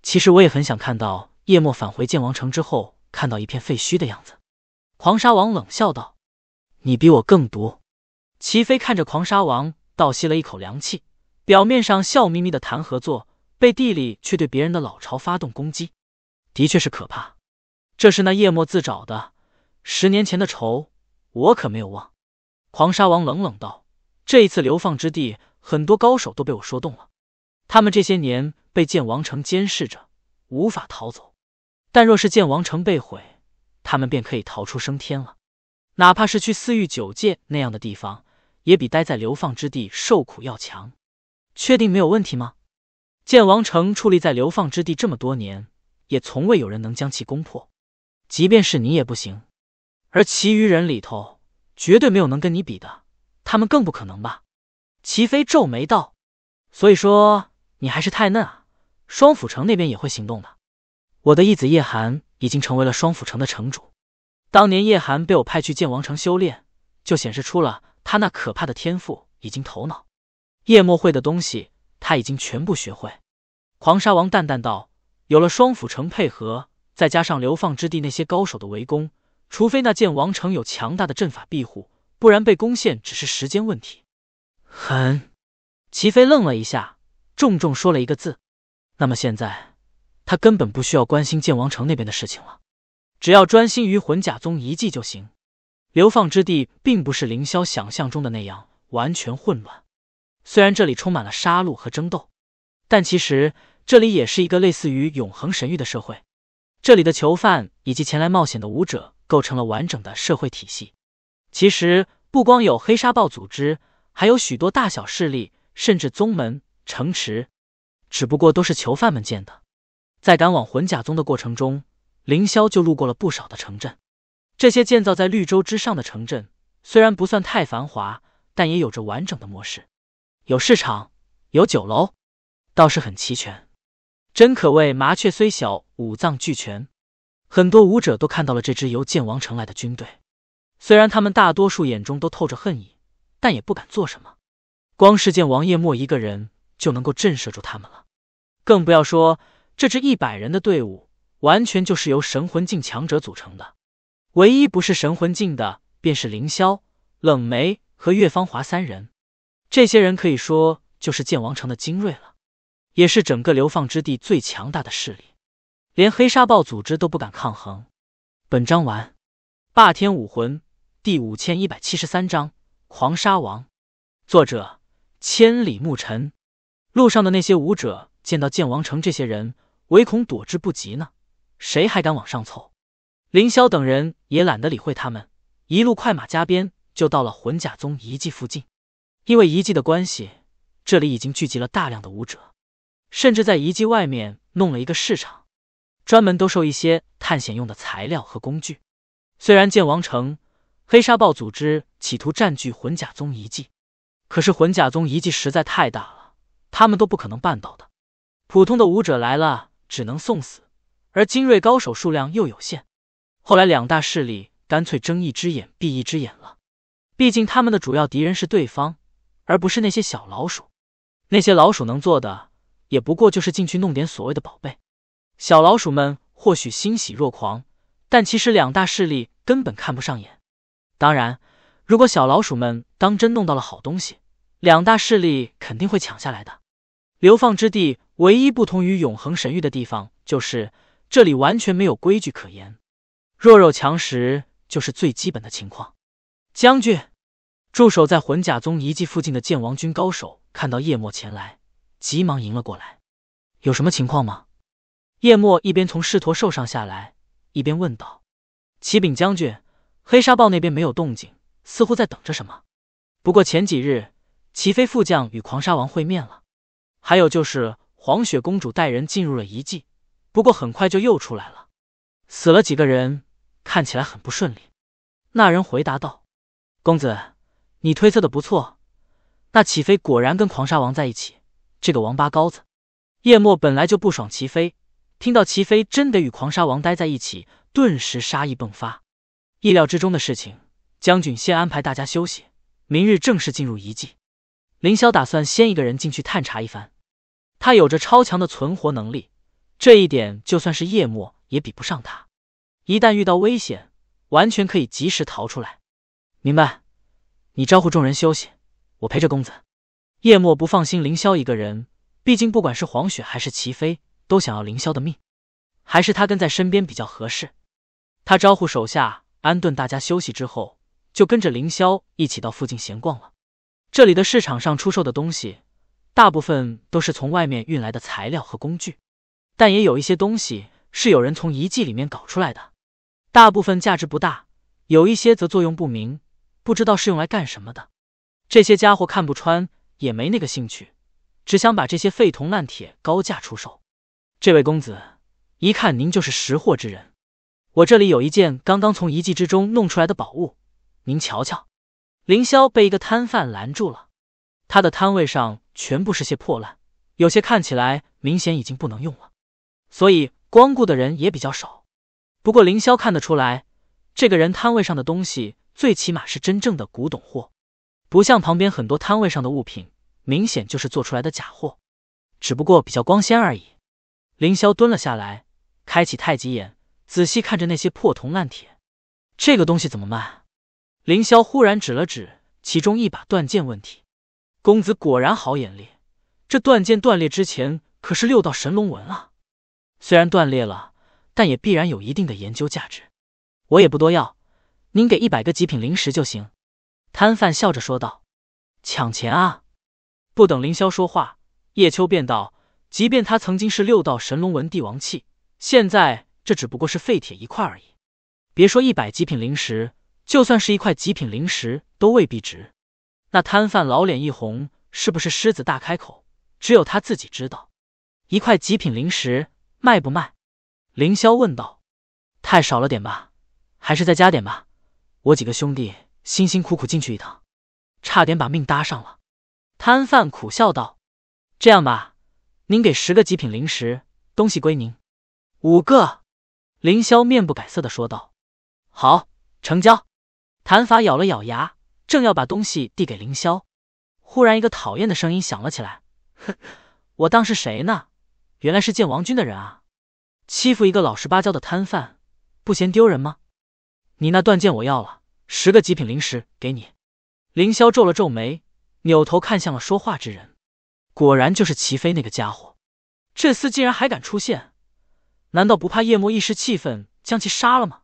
其实我也很想看到叶墨返回剑王城之后，看到一片废墟的样子。狂沙王冷笑道：“你比我更毒。”齐飞看着狂沙王，倒吸了一口凉气。表面上笑眯眯的谈合作，背地里却对别人的老巢发动攻击，的确是可怕。这是那叶墨自找的，十年前的仇，我可没有忘。狂沙王冷冷道：“这一次流放之地，很多高手都被我说动了。他们这些年被剑王城监视着，无法逃走。但若是剑王城被毁，他们便可以逃出升天了。哪怕是去四域九界那样的地方，也比待在流放之地受苦要强。确定没有问题吗？剑王城矗立在流放之地这么多年，也从未有人能将其攻破。即便是你也不行。而其余人里头……”绝对没有能跟你比的，他们更不可能吧？齐飞皱眉道：“所以说你还是太嫩啊。双府城那边也会行动的。我的义子叶寒已经成为了双府城的城主。当年叶寒被我派去剑王城修炼，就显示出了他那可怕的天赋以及头脑。叶墨会的东西，他已经全部学会。”狂沙王淡淡道：“有了双斧城配合，再加上流放之地那些高手的围攻。”除非那剑王城有强大的阵法庇护，不然被攻陷只是时间问题。很，齐飞愣了一下，重重说了一个字。那么现在，他根本不需要关心剑王城那边的事情了，只要专心于魂甲宗遗迹就行。流放之地并不是凌霄想象中的那样完全混乱，虽然这里充满了杀戮和争斗，但其实这里也是一个类似于永恒神域的社会。这里的囚犯以及前来冒险的武者构成了完整的社会体系。其实不光有黑沙暴组织，还有许多大小势力，甚至宗门、城池，只不过都是囚犯们建的。在赶往魂甲宗的过程中，凌霄就路过了不少的城镇。这些建造在绿洲之上的城镇，虽然不算太繁华，但也有着完整的模式，有市场，有酒楼，倒是很齐全。真可谓麻雀虽小，五脏俱全。很多武者都看到了这支由剑王城来的军队，虽然他们大多数眼中都透着恨意，但也不敢做什么。光是见王叶墨一个人就能够震慑住他们了，更不要说这支一百人的队伍，完全就是由神魂境强者组成的。唯一不是神魂境的，便是凌霄、冷梅和岳芳华三人。这些人可以说就是剑王城的精锐了，也是整个流放之地最强大的势力，连黑沙暴组织都不敢抗衡。本章完。霸天武魂第五千一百七十三章狂沙王。作者：千里牧尘。路上的那些武者见到剑王城这些人，唯恐躲之不及呢，谁还敢往上凑？凌霄等人也懒得理会他们，一路快马加鞭就到了魂甲宗遗迹附近。因为遗迹的关系，这里已经聚集了大量的武者，甚至在遗迹外面弄了一个市场，专门兜售一些探险用的材料和工具。虽然剑王城黑沙暴组织企图占据魂甲宗遗迹，可是魂甲宗遗迹实在太大了，他们都不可能办到的。普通的武者来了，只能送死，而精锐高手数量又有限。后来，两大势力干脆睁一只眼闭一只眼了。毕竟，他们的主要敌人是对方，而不是那些小老鼠。那些老鼠能做的，也不过就是进去弄点所谓的宝贝。小老鼠们或许欣喜若狂，但其实两大势力根本看不上眼。当然，如果小老鼠们当真弄到了好东西，两大势力肯定会抢下来的。流放之地唯一不同于永恒神域的地方，就是这里完全没有规矩可言。弱肉强食就是最基本的情况。将军，驻守在魂甲宗遗迹附近的剑王军高手看到叶墨前来，急忙迎了过来。有什么情况吗？叶墨一边从狮驼兽上下来，一边问道：“启禀将军，黑沙豹那边没有动静，似乎在等着什么。不过前几日，齐飞副将与狂沙王会面了。还有就是黄雪公主带人进入了遗迹，不过很快就又出来了，死了几个人。”看起来很不顺利。那人回答道：“公子，你推测的不错，那齐飞果然跟狂沙王在一起。这个王八羔子！”叶墨本来就不爽齐飞，听到齐飞真得与狂沙王待在一起，顿时杀意迸发。意料之中的事情，将军先安排大家休息，明日正式进入遗迹。凌霄打算先一个人进去探查一番，他有着超强的存活能力，这一点就算是叶墨也比不上他。一旦遇到危险，完全可以及时逃出来。明白？你招呼众人休息，我陪着公子。叶墨不放心凌霄一个人，毕竟不管是黄雪还是齐飞，都想要凌霄的命，还是他跟在身边比较合适。他招呼手下安顿大家休息之后，就跟着凌霄一起到附近闲逛了。这里的市场上出售的东西，大部分都是从外面运来的材料和工具，但也有一些东西是有人从遗迹里面搞出来的。大部分价值不大，有一些则作用不明，不知道是用来干什么的。这些家伙看不穿，也没那个兴趣，只想把这些废铜烂铁高价出售。这位公子，一看您就是识货之人。我这里有一件刚刚从遗迹之中弄出来的宝物，您瞧瞧。凌霄被一个摊贩拦住了，他的摊位上全部是些破烂，有些看起来明显已经不能用了，所以光顾的人也比较少。不过凌霄看得出来，这个人摊位上的东西最起码是真正的古董货，不像旁边很多摊位上的物品，明显就是做出来的假货，只不过比较光鲜而已。凌霄蹲了下来，开启太极眼，仔细看着那些破铜烂铁。这个东西怎么卖？凌霄忽然指了指其中一把断剑，问题：“公子果然好眼力，这断剑断裂之前可是六道神龙纹啊！虽然断裂了，但也必然有一定的研究价值。我也不多要，您给一百个极品灵石就行。”摊贩笑着说道。“抢钱啊！”不等凌霄说话，叶秋便道：“即便他曾经是六道神龙纹帝王器，现在这只不过是废铁一块而已。别说一百极品灵石，就算是一块极品灵石，都未必值。”那摊贩老脸一红，是不是狮子大开口？只有他自己知道。一块极品灵石卖不卖？凌霄问道。太少了点吧？还是再加点吧。我几个兄弟辛辛苦苦进去一趟，差点把命搭上了。摊贩苦笑道：“这样吧，您给十个极品灵石，东西归您。”五个。凌霄面不改色的说道：“好，成交。”谭法咬了咬牙，正要把东西递给凌霄，忽然一个讨厌的声音响了起来：“哼，我当是谁呢？原来是见王军的人啊！欺负一个老实巴交的摊贩，不嫌丢人吗？你那断剑我要了，十个极品灵石给你。”凌霄皱了皱眉。扭头看向了说话之人，果然就是齐飞那个家伙。这厮竟然还敢出现，难道不怕叶墨一时气愤将其杀了吗？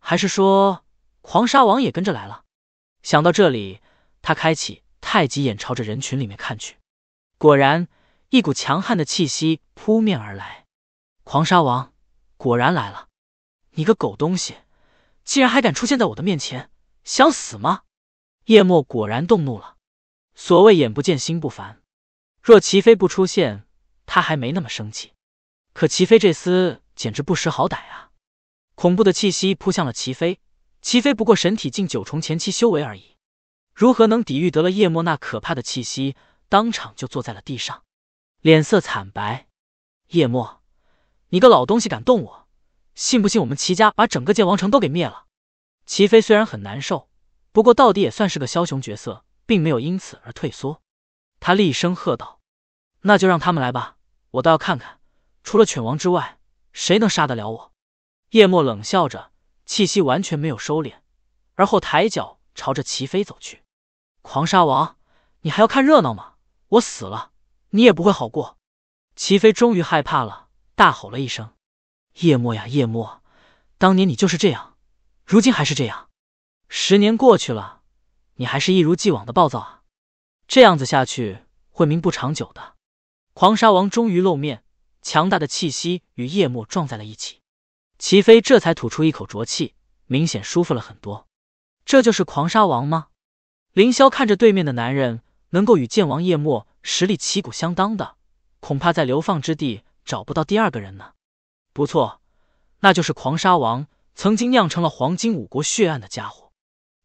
还是说狂沙王也跟着来了？想到这里，他开启太极眼，朝着人群里面看去。果然，一股强悍的气息扑面而来。狂沙王果然来了！你个狗东西，竟然还敢出现在我的面前，想死吗？叶墨果然动怒了。所谓眼不见心不烦，若齐飞不出现，他还没那么生气。可齐飞这厮简直不识好歹啊！恐怖的气息扑向了齐飞，齐飞不过神体近九重前期修为而已，如何能抵御得了叶墨那可怕的气息？当场就坐在了地上，脸色惨白。叶墨，你个老东西敢动我，信不信我们齐家把整个剑王城都给灭了？齐飞虽然很难受，不过到底也算是个枭雄角色。并没有因此而退缩，他厉声喝道：“那就让他们来吧，我倒要看看，除了犬王之外，谁能杀得了我。”叶墨冷笑着，气息完全没有收敛，而后抬脚朝着齐飞走去。狂沙王，你还要看热闹吗？我死了，你也不会好过。齐飞终于害怕了，大吼了一声：“叶墨呀，叶墨，当年你就是这样，如今还是这样。十年过去了。”你还是一如既往的暴躁啊！这样子下去会名不长久的。狂沙王终于露面，强大的气息与夜幕撞在了一起，齐飞这才吐出一口浊气，明显舒服了很多。这就是狂沙王吗？凌霄看着对面的男人，能够与剑王夜幕实力旗鼓相当的，恐怕在流放之地找不到第二个人呢。不错，那就是狂沙王曾经酿成了黄金五国血案的家伙。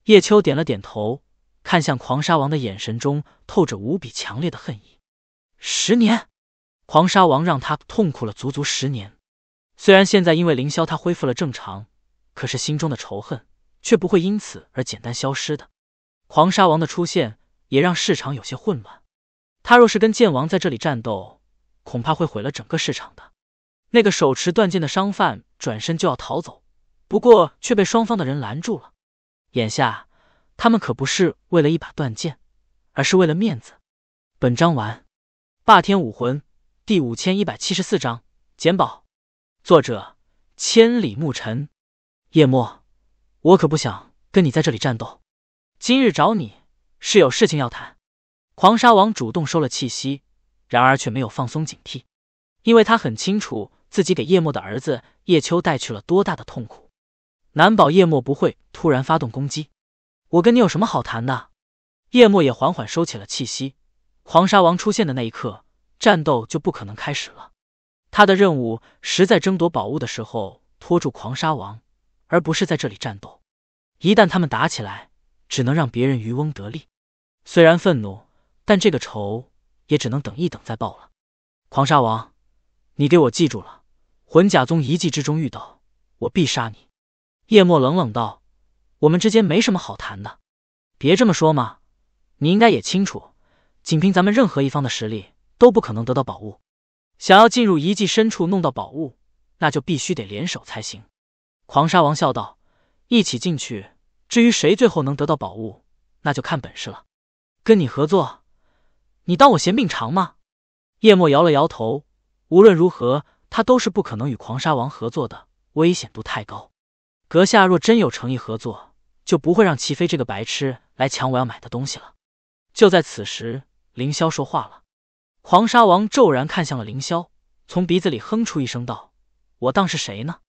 叶秋点了点头，看向狂沙王的眼神中透着无比强烈的恨意。十年，狂沙王让他痛苦了足足十年。虽然现在因为凌霄他恢复了正常，可是心中的仇恨却不会因此而简单消失的。狂沙王的出现也让市场有些混乱。他若是跟剑王在这里战斗，恐怕会毁了整个市场的。那个手持断剑的商贩转身就要逃走，不过却被双方的人拦住了。眼下，他们可不是为了一把断剑，而是为了面子。本章完。霸天武魂第五千一百七十四章简宝，作者千里牧尘。叶墨，我可不想跟你在这里战斗。今日找你是有事情要谈。狂沙王主动收了气息，然而却没有放松警惕，因为他很清楚自己给叶墨的儿子叶秋带去了多大的痛苦。难保叶墨不会突然发动攻击。我跟你有什么好谈的？叶墨也缓缓收起了气息。狂沙王出现的那一刻，战斗就不可能开始了。他的任务是在争夺宝物的时候拖住狂沙王，而不是在这里战斗。一旦他们打起来，只能让别人渔翁得利。虽然愤怒，但这个仇也只能等一等再报了。狂沙王，你给我记住了，魂甲宗遗迹之中遇到我，必杀你。叶墨冷冷道：“我们之间没什么好谈的，别这么说嘛。你应该也清楚，仅凭咱们任何一方的实力都不可能得到宝物。想要进入遗迹深处弄到宝物，那就必须得联手才行。”狂沙王笑道：“一起进去，至于谁最后能得到宝物，那就看本事了。跟你合作，你当我嫌命长吗？”叶墨摇了摇头，无论如何，他都是不可能与狂沙王合作的，危险度太高。阁下若真有诚意合作，就不会让齐飞这个白痴来抢我要买的东西了。就在此时，凌霄说话了。狂沙王骤然看向了凌霄，从鼻子里哼出一声道：“我当是谁呢？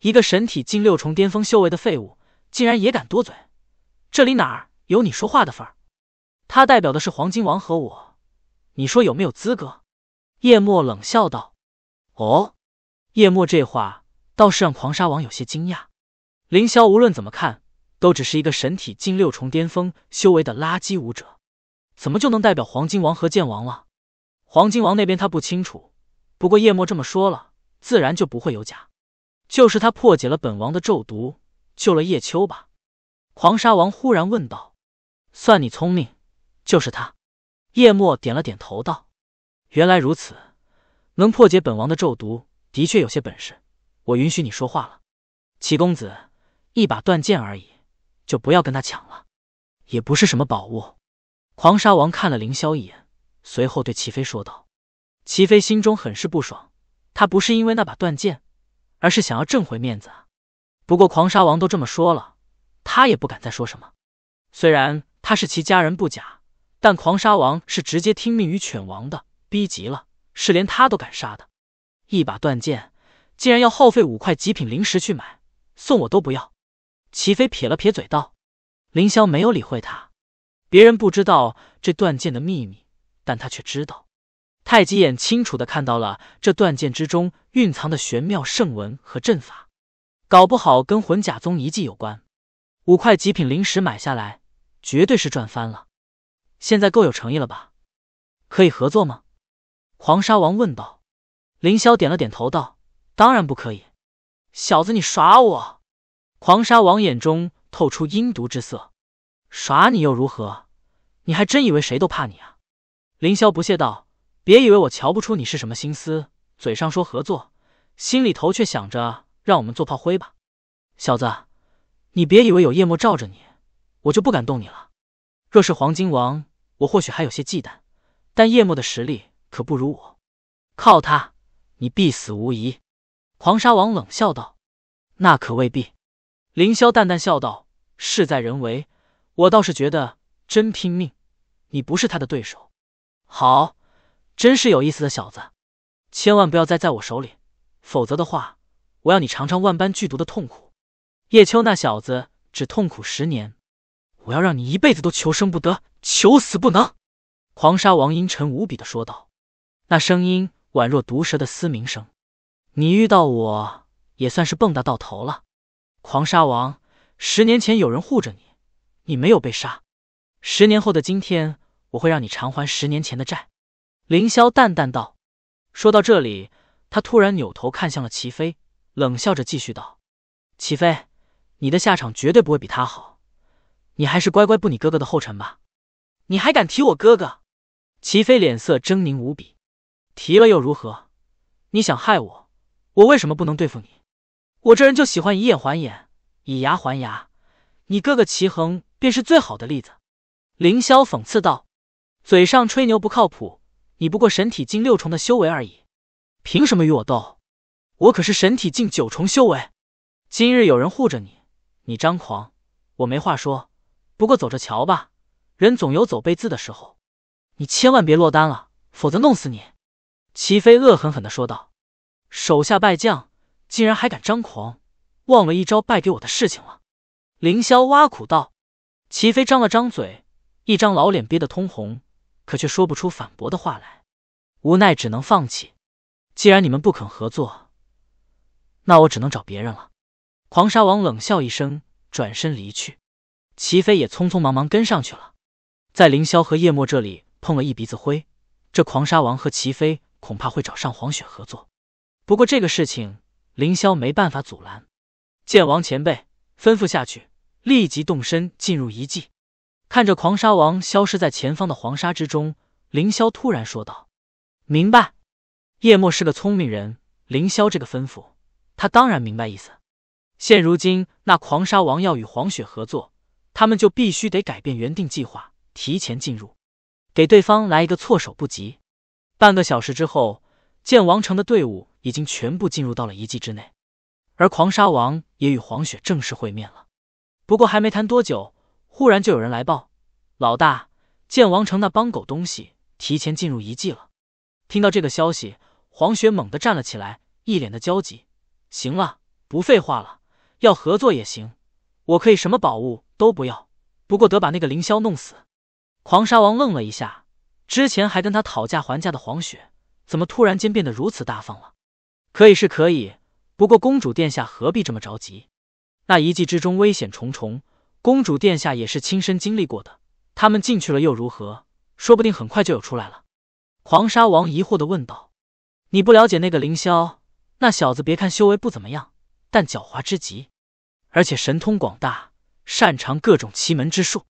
一个神体近六重巅峰修为的废物，竟然也敢多嘴！这里哪儿有你说话的份儿？他代表的是黄金王和我，你说有没有资格？”叶墨冷笑道：“哦。”叶墨这话倒是让狂沙王有些惊讶。凌霄无论怎么看，都只是一个神体近六重巅峰修为的垃圾武者，怎么就能代表黄金王和剑王了？黄金王那边他不清楚，不过叶墨这么说了，自然就不会有假。就是他破解了本王的咒毒，救了叶秋吧？狂沙王忽然问道。算你聪明，就是他。叶墨点了点头道：“原来如此，能破解本王的咒毒，的确有些本事。我允许你说话了，齐公子。”一把断剑而已，就不要跟他抢了，也不是什么宝物。狂沙王看了凌霄一眼，随后对齐飞说道：“齐飞心中很是不爽，他不是因为那把断剑，而是想要挣回面子。不过狂沙王都这么说了，他也不敢再说什么。虽然他是其家人不假，但狂沙王是直接听命于犬王的，逼急了是连他都敢杀的。一把断剑，竟然要耗费五块极品灵石去买，送我都不要。”齐飞撇了撇嘴道：“凌霄没有理会他。别人不知道这断剑的秘密，但他却知道。太极眼清楚的看到了这断剑之中蕴藏的玄妙圣文和阵法，搞不好跟魂甲宗遗迹有关。五块极品灵石买下来，绝对是赚翻了。现在够有诚意了吧？可以合作吗？”黄沙王问道。凌霄点了点头道：“当然不可以。小子，你耍我！”狂沙王眼中透出阴毒之色，耍你又如何？你还真以为谁都怕你啊？凌霄不屑道：“别以为我瞧不出你是什么心思，嘴上说合作，心里头却想着让我们做炮灰吧。小子，你别以为有叶墨罩着你，我就不敢动你了。若是黄金王，我或许还有些忌惮，但叶墨的实力可不如我，靠他，你必死无疑。”狂沙王冷笑道：“那可未必。”凌霄淡淡笑道：“事在人为，我倒是觉得真拼命，你不是他的对手。好，真是有意思的小子，千万不要再在我手里，否则的话，我要你尝尝万般剧毒的痛苦。叶秋那小子只痛苦十年，我要让你一辈子都求生不得，求死不能。”狂沙王阴沉无比的说道，那声音宛若毒蛇的嘶鸣声。你遇到我也算是蹦跶到头了。狂沙王，十年前有人护着你，你没有被杀。十年后的今天，我会让你偿还十年前的债。”凌霄淡淡道。说到这里，他突然扭头看向了齐飞，冷笑着继续道：“齐飞，你的下场绝对不会比他好，你还是乖乖步你哥哥的后尘吧。”你还敢提我哥哥？齐飞脸色狰狞无比。提了又如何？你想害我，我为什么不能对付你？我这人就喜欢以眼还眼，以牙还牙。你哥哥齐恒便是最好的例子。”凌霄讽刺道，“嘴上吹牛不靠谱，你不过神体近六重的修为而已，凭什么与我斗？我可是神体近九重修为。今日有人护着你，你张狂，我没话说。不过走着瞧吧，人总有走背字的时候。你千万别落单了，否则弄死你。”齐飞恶狠狠地说道，“手下败将。”竟然还敢张狂，忘了一招败给我的事情了。凌霄挖苦道。齐飞张了张嘴，一张老脸憋得通红，可却说不出反驳的话来，无奈只能放弃。既然你们不肯合作，那我只能找别人了。狂沙王冷笑一声，转身离去。齐飞也匆匆忙忙跟上去了。在凌霄和叶墨这里碰了一鼻子灰，这狂沙王和齐飞恐怕会找上黄雪合作。不过这个事情。凌霄没办法阻拦，剑王前辈吩咐下去，立即动身进入遗迹。看着狂沙王消失在前方的黄沙之中，凌霄突然说道：“明白。”叶墨是个聪明人，凌霄这个吩咐，他当然明白意思。现如今那狂沙王要与黄雪合作，他们就必须得改变原定计划，提前进入，给对方来一个措手不及。半个小时之后，剑王城的队伍已经全部进入到了遗迹之内，而狂沙王也与黄雪正式会面了。不过还没谈多久，忽然就有人来报：“老大，剑王城那帮狗东西提前进入遗迹了。”听到这个消息，黄雪猛地站了起来，一脸的焦急：“行了，不废话了，要合作也行，我可以什么宝物都不要，不过得把那个凌霄弄死。”狂沙王愣了一下。之前还跟他讨价还价的黄雪，怎么突然间变得如此大方了？可以是可以，不过公主殿下何必这么着急？那遗迹之中危险重重，公主殿下也是亲身经历过的。他们进去了又如何？说不定很快就有出来了。狂沙王疑惑的问道：“你不了解那个凌霄？那小子别看修为不怎么样，但狡猾之极，而且神通广大，擅长各种奇门之术。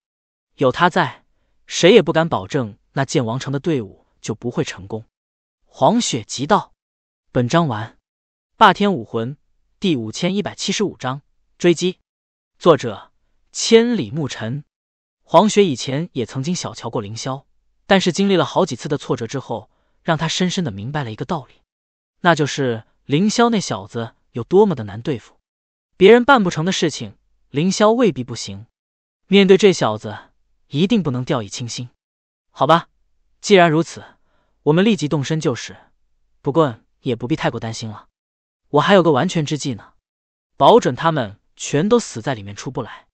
有他在，谁也不敢保证。”那剑王城的队伍就不会成功。黄雪急道：“本章完。霸天武魂第五千一百七十五章追击。作者：千里牧尘。黄雪以前也曾经小瞧过凌霄，但是经历了好几次的挫折之后，让他深深的明白了一个道理，那就是凌霄那小子有多么的难对付。别人办不成的事情，凌霄未必不行。面对这小子，一定不能掉以轻心。”好吧，既然如此，我们立即动身就是。不过也不必太过担心了，我还有个完全之计呢，保准他们全都死在里面出不来。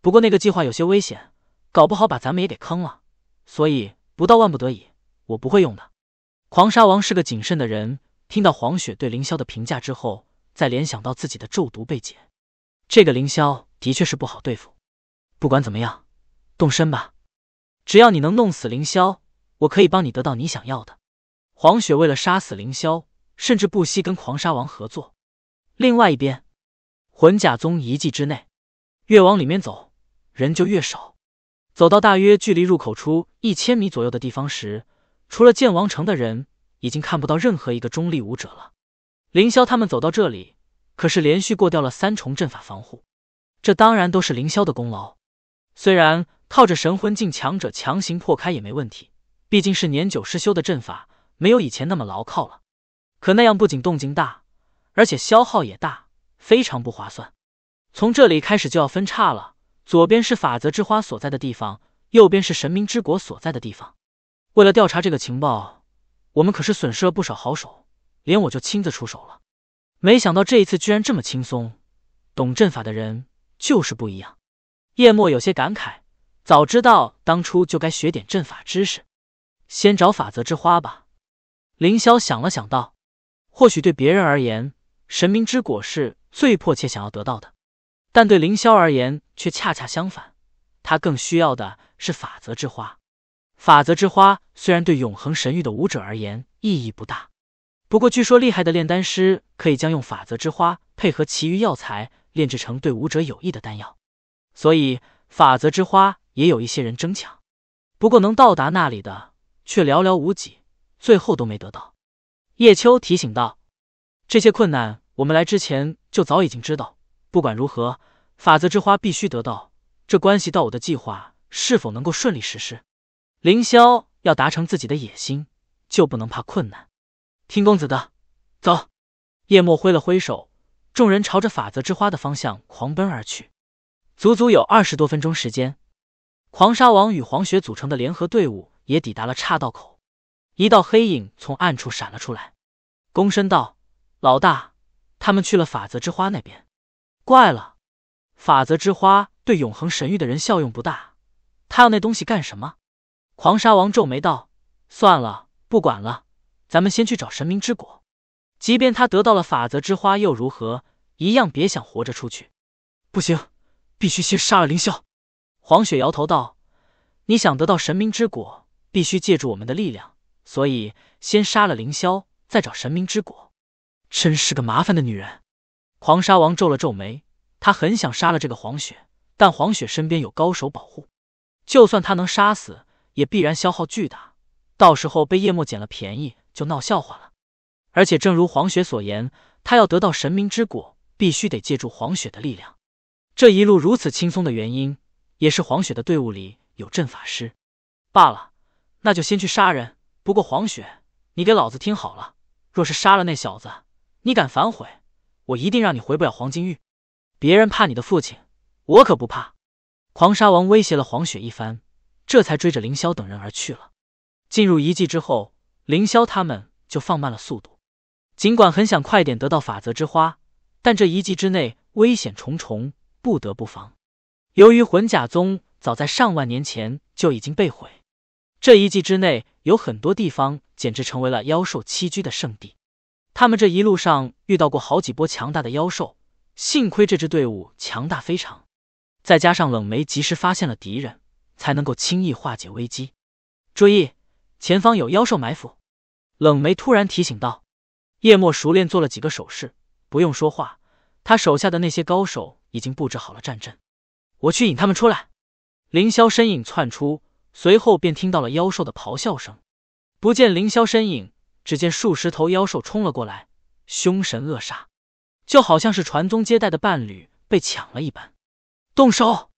不过那个计划有些危险，搞不好把咱们也给坑了。所以不到万不得已，我不会用的。狂沙王是个谨慎的人，听到黄雪对凌霄的评价之后，再联想到自己的咒毒被解，这个凌霄的确是不好对付。不管怎么样，动身吧。只要你能弄死凌霄，我可以帮你得到你想要的。黄雪为了杀死凌霄，甚至不惜跟狂沙王合作。另外一边，魂甲宗遗迹之内，越往里面走，人就越少。走到大约距离入口处一千米左右的地方时，除了剑王城的人，已经看不到任何一个中立武者了。凌霄他们走到这里，可是连续过掉了三重阵法防护，这当然都是凌霄的功劳。虽然。靠着神魂境强者强行破开也没问题，毕竟是年久失修的阵法，没有以前那么牢靠了。可那样不仅动静大，而且消耗也大，非常不划算。从这里开始就要分叉了，左边是法则之花所在的地方，右边是神明之国所在的地方。为了调查这个情报，我们可是损失了不少好手，连我就亲自出手了。没想到这一次居然这么轻松，懂阵法的人就是不一样。叶墨有些感慨。早知道当初就该学点阵法知识，先找法则之花吧。凌霄想了想道：“或许对别人而言，神明之果是最迫切想要得到的，但对凌霄而言却恰恰相反，他更需要的是法则之花。法则之花虽然对永恒神域的武者而言意义不大，不过据说厉害的炼丹师可以将用法则之花配合其余药材炼制成对武者有益的丹药，所以法则之花。”也有一些人争抢，不过能到达那里的却寥寥无几，最后都没得到。叶秋提醒道：“这些困难我们来之前就早已经知道。不管如何，法则之花必须得到，这关系到我的计划是否能够顺利实施。凌霄要达成自己的野心，就不能怕困难。听公子的，走！”叶墨挥了挥手，众人朝着法则之花的方向狂奔而去。足足有二十多分钟时间。狂沙王与黄雪组成的联合队伍也抵达了岔道口，一道黑影从暗处闪了出来，躬身道：“老大，他们去了法则之花那边。怪了，法则之花对永恒神域的人效用不大，他要那东西干什么？”狂沙王皱眉道：“算了，不管了，咱们先去找神明之果。即便他得到了法则之花又如何，一样别想活着出去。不行，必须先杀了凌霄。”黄雪摇头道：“你想得到神明之果，必须借助我们的力量，所以先杀了凌霄，再找神明之果。真是个麻烦的女人。”狂沙王皱了皱眉，他很想杀了这个黄雪，但黄雪身边有高手保护，就算他能杀死，也必然消耗巨大，到时候被叶墨捡了便宜就闹笑话了。而且正如黄雪所言，他要得到神明之果，必须得借助黄雪的力量。这一路如此轻松的原因。也是黄雪的队伍里有阵法师，罢了，那就先去杀人。不过黄雪，你给老子听好了，若是杀了那小子，你敢反悔，我一定让你回不了黄金域。别人怕你的父亲，我可不怕。狂沙王威胁了黄雪一番，这才追着凌霄等人而去了。进入遗迹之后，凌霄他们就放慢了速度。尽管很想快点得到法则之花，但这一季之内危险重重，不得不防。由于魂甲宗早在上万年前就已经被毁，这一季之内有很多地方简直成为了妖兽栖居的圣地。他们这一路上遇到过好几波强大的妖兽。幸亏这支队伍强大非常，再加上冷梅及时发现了敌人，才能够轻易化解危机。注意，前方有妖兽埋伏！冷梅突然提醒道。叶墨熟练做了几个手势，不用说话，他手下的那些高手已经布置好了战阵。我去引他们出来。凌霄身影窜出，随后便听到了妖兽的咆哮声。不见凌霄身影，只见数十头妖兽冲了过来，凶神恶煞。就好像是传宗接代的伴侣被抢了一般，动手！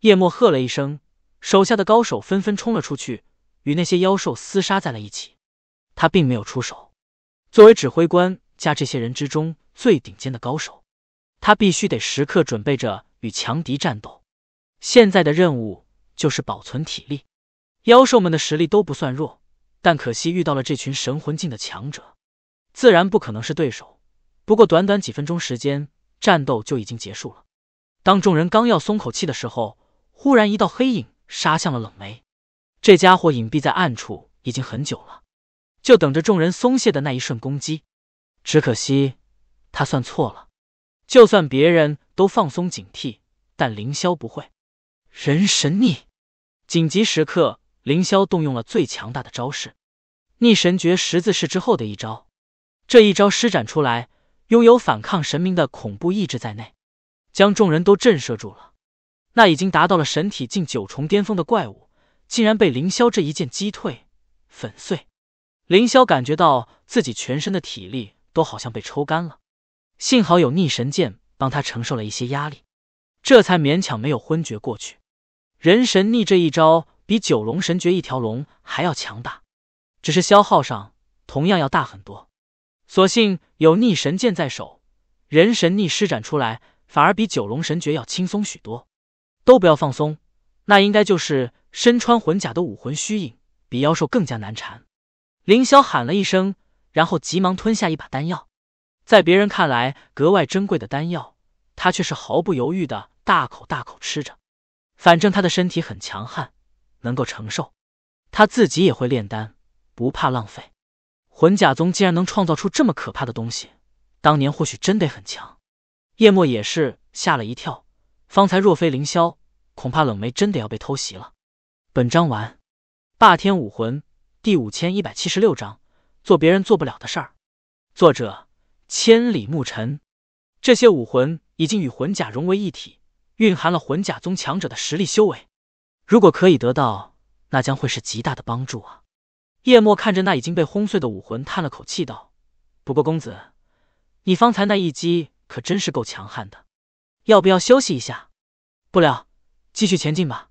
叶墨喝了一声，手下的高手纷纷冲了出去，与那些妖兽厮杀在了一起。他并没有出手，作为指挥官加这些人之中最顶尖的高手，他必须得时刻准备着与强敌战斗。现在的任务就是保存体力。妖兽们的实力都不算弱，但可惜遇到了这群神魂境的强者，自然不可能是对手。不过，短短几分钟时间，战斗就已经结束了。当众人刚要松口气的时候，忽然一道黑影杀向了冷梅。这家伙隐蔽在暗处已经很久了，就等着众人松懈的那一瞬攻击。只可惜，他算错了。就算别人都放松警惕，但凌霄不会。人神逆，紧急时刻，凌霄动用了最强大的招式——逆神诀十字式之后的一招。这一招施展出来。拥有反抗神明的恐怖意志在内，将众人都震慑住了。那已经达到了神体近九重巅峰的怪物，竟然被凌霄这一剑击退粉碎。凌霄感觉到自己全身的体力都好像被抽干了，幸好有逆神剑帮他承受了一些压力，这才勉强没有昏厥过去。人神逆这一招比九龙神诀一条龙还要强大，只是消耗上同样要大很多。所幸有逆神剑在手，人神逆施展出来反而比九龙神诀要轻松许多。都不要放松，那应该就是身穿魂甲的武魂虚影，比妖兽更加难缠。凌霄喊了一声，然后急忙吞下一把丹药，在别人看来格外珍贵的丹药，他却是毫不犹豫的大口大口吃着。反正他的身体很强悍，能够承受。他自己也会炼丹，不怕浪费。魂甲宗竟然能创造出这么可怕的东西，当年或许真得很强。叶墨也是吓了一跳，方才若非凌霄，恐怕冷梅真的要被偷袭了。本章完。霸天武魂第五千一百七十六章，做别人做不了的事儿。作者：千里暮尘。这些武魂已经与魂甲融为一体，蕴含了魂甲宗强者的实力修为。如果可以得到，那将会是极大的帮助啊！叶墨看着那已经被轰碎的武魂，叹了口气道：“不过公子，你方才那一击可真是够强悍的，要不要休息一下？不了，继续前进吧。”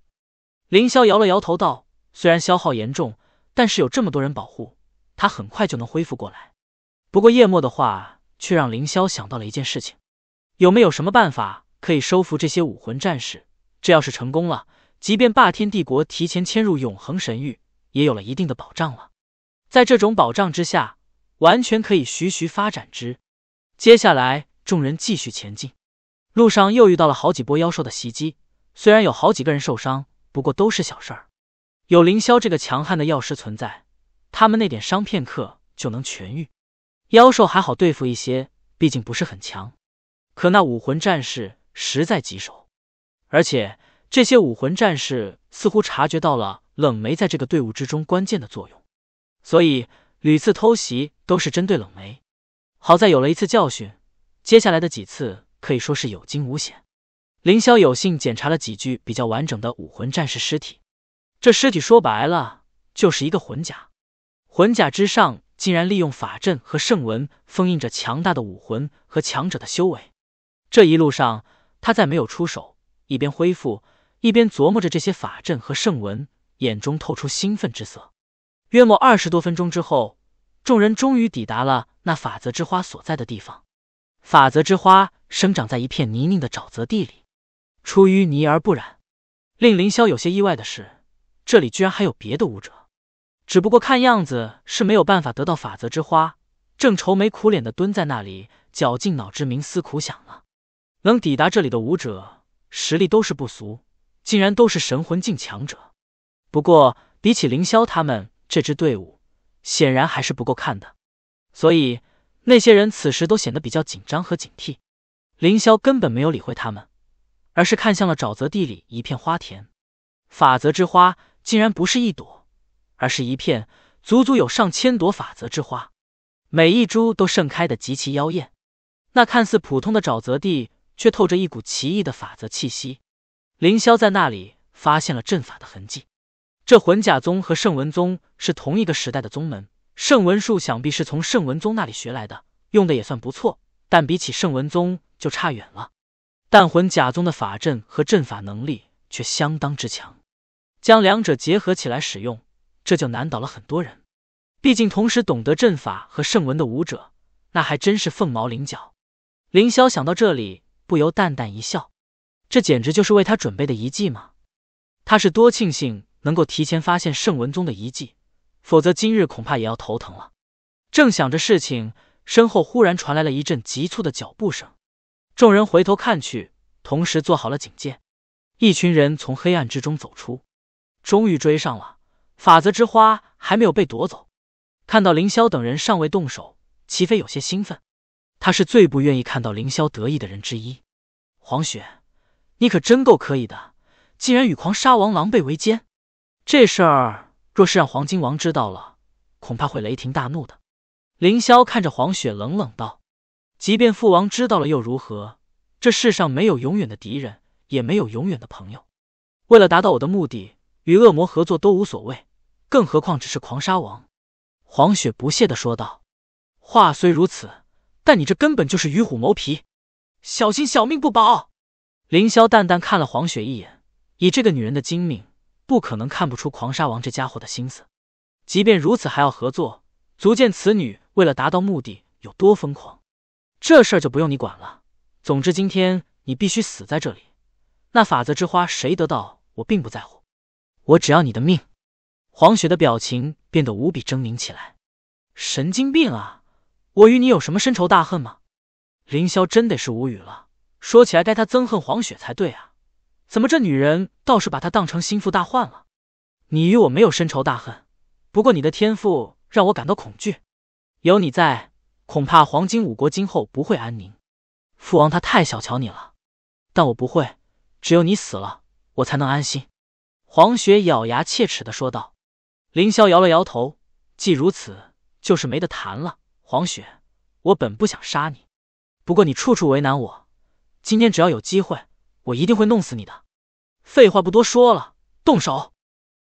凌霄摇了摇头道：“虽然消耗严重，但是有这么多人保护，他很快就能恢复过来。”不过叶墨的话却让凌霄想到了一件事情：有没有什么办法可以收服这些武魂战士？这要是成功了，即便霸天帝国提前迁入永恒神域。也有了一定的保障了，在这种保障之下，完全可以徐徐发展之。接下来，众人继续前进，路上又遇到了好几波妖兽的袭击，虽然有好几个人受伤，不过都是小事儿。有凌霄这个强悍的药师存在，他们那点伤片刻就能痊愈。妖兽还好对付一些，毕竟不是很强。可那武魂战士实在棘手，而且这些武魂战士似乎察觉到了。冷梅在这个队伍之中关键的作用，所以屡次偷袭都是针对冷梅。好在有了一次教训，接下来的几次可以说是有惊无险。凌霄有幸检查了几具比较完整的武魂战士尸体，这尸体说白了就是一个魂甲，魂甲之上竟然利用法阵和圣纹封印着强大的武魂和强者的修为。这一路上他再没有出手，一边恢复一边琢磨着这些法阵和圣纹。眼中透出兴奋之色。约莫二十多分钟之后，众人终于抵达了那法则之花所在的地方。法则之花生长在一片泥泞的沼泽地里，出淤泥而不染。令凌霄有些意外的是，这里居然还有别的武者，只不过看样子是没有办法得到法则之花，正愁眉苦脸的蹲在那里，绞尽脑汁冥思苦想呢。能抵达这里的武者，实力都是不俗，竟然都是神魂境强者。不过比起凌霄他们这支队伍，显然还是不够看的，所以那些人此时都显得比较紧张和警惕。凌霄根本没有理会他们，而是看向了沼泽地里一片花田。法则之花竟然不是一朵，而是一片，足足有上千朵法则之花，每一株都盛开的极其妖艳。那看似普通的沼泽地，却透着一股奇异的法则气息。凌霄在那里发现了阵法的痕迹。这魂甲宗和圣文宗是同一个时代的宗门，圣文术想必是从圣文宗那里学来的，用的也算不错。但比起圣文宗就差远了。但魂甲宗的法阵和阵法能力却相当之强，将两者结合起来使用，这就难倒了很多人。毕竟同时懂得阵法和圣文的武者，那还真是凤毛麟角。凌霄想到这里，不由淡淡一笑，这简直就是为他准备的遗迹吗？他是多庆幸。能够提前发现圣文宗的遗迹，否则今日恐怕也要头疼了。正想着事情，身后忽然传来了一阵急促的脚步声，众人回头看去，同时做好了警戒。一群人从黑暗之中走出，终于追上了。法则之花还没有被夺走，看到凌霄等人尚未动手，齐飞有些兴奋。他是最不愿意看到凌霄得意的人之一。黄雪，你可真够可以的，竟然与狂沙王狼狈为奸！这事儿若是让黄金王知道了，恐怕会雷霆大怒的。凌霄看着黄雪，冷冷道：“即便父王知道了又如何？这世上没有永远的敌人，也没有永远的朋友。为了达到我的目的，与恶魔合作都无所谓，更何况只是狂沙王。”黄雪不屑的说道：“话虽如此，但你这根本就是与虎谋皮，小心小命不保。”凌霄淡淡看了黄雪一眼，以这个女人的精明。不可能看不出狂沙王这家伙的心思，即便如此还要合作，足见此女为了达到目的有多疯狂。这事儿就不用你管了。总之今天你必须死在这里。那法则之花谁得到我并不在乎，我只要你的命。黄雪的表情变得无比狰狞起来。神经病啊！我与你有什么深仇大恨吗？凌霄真得是无语了。说起来该他憎恨黄雪才对啊。怎么，这女人倒是把他当成心腹大患了？你与我没有深仇大恨，不过你的天赋让我感到恐惧。有你在，恐怕黄金五国今后不会安宁。父王他太小瞧你了，但我不会，只有你死了，我才能安心。黄雪咬牙切齿的说道。凌霄摇了摇头，既如此，就是没得谈了。黄雪，我本不想杀你，不过你处处为难我，今天只要有机会。我一定会弄死你的！废话不多说了，动手！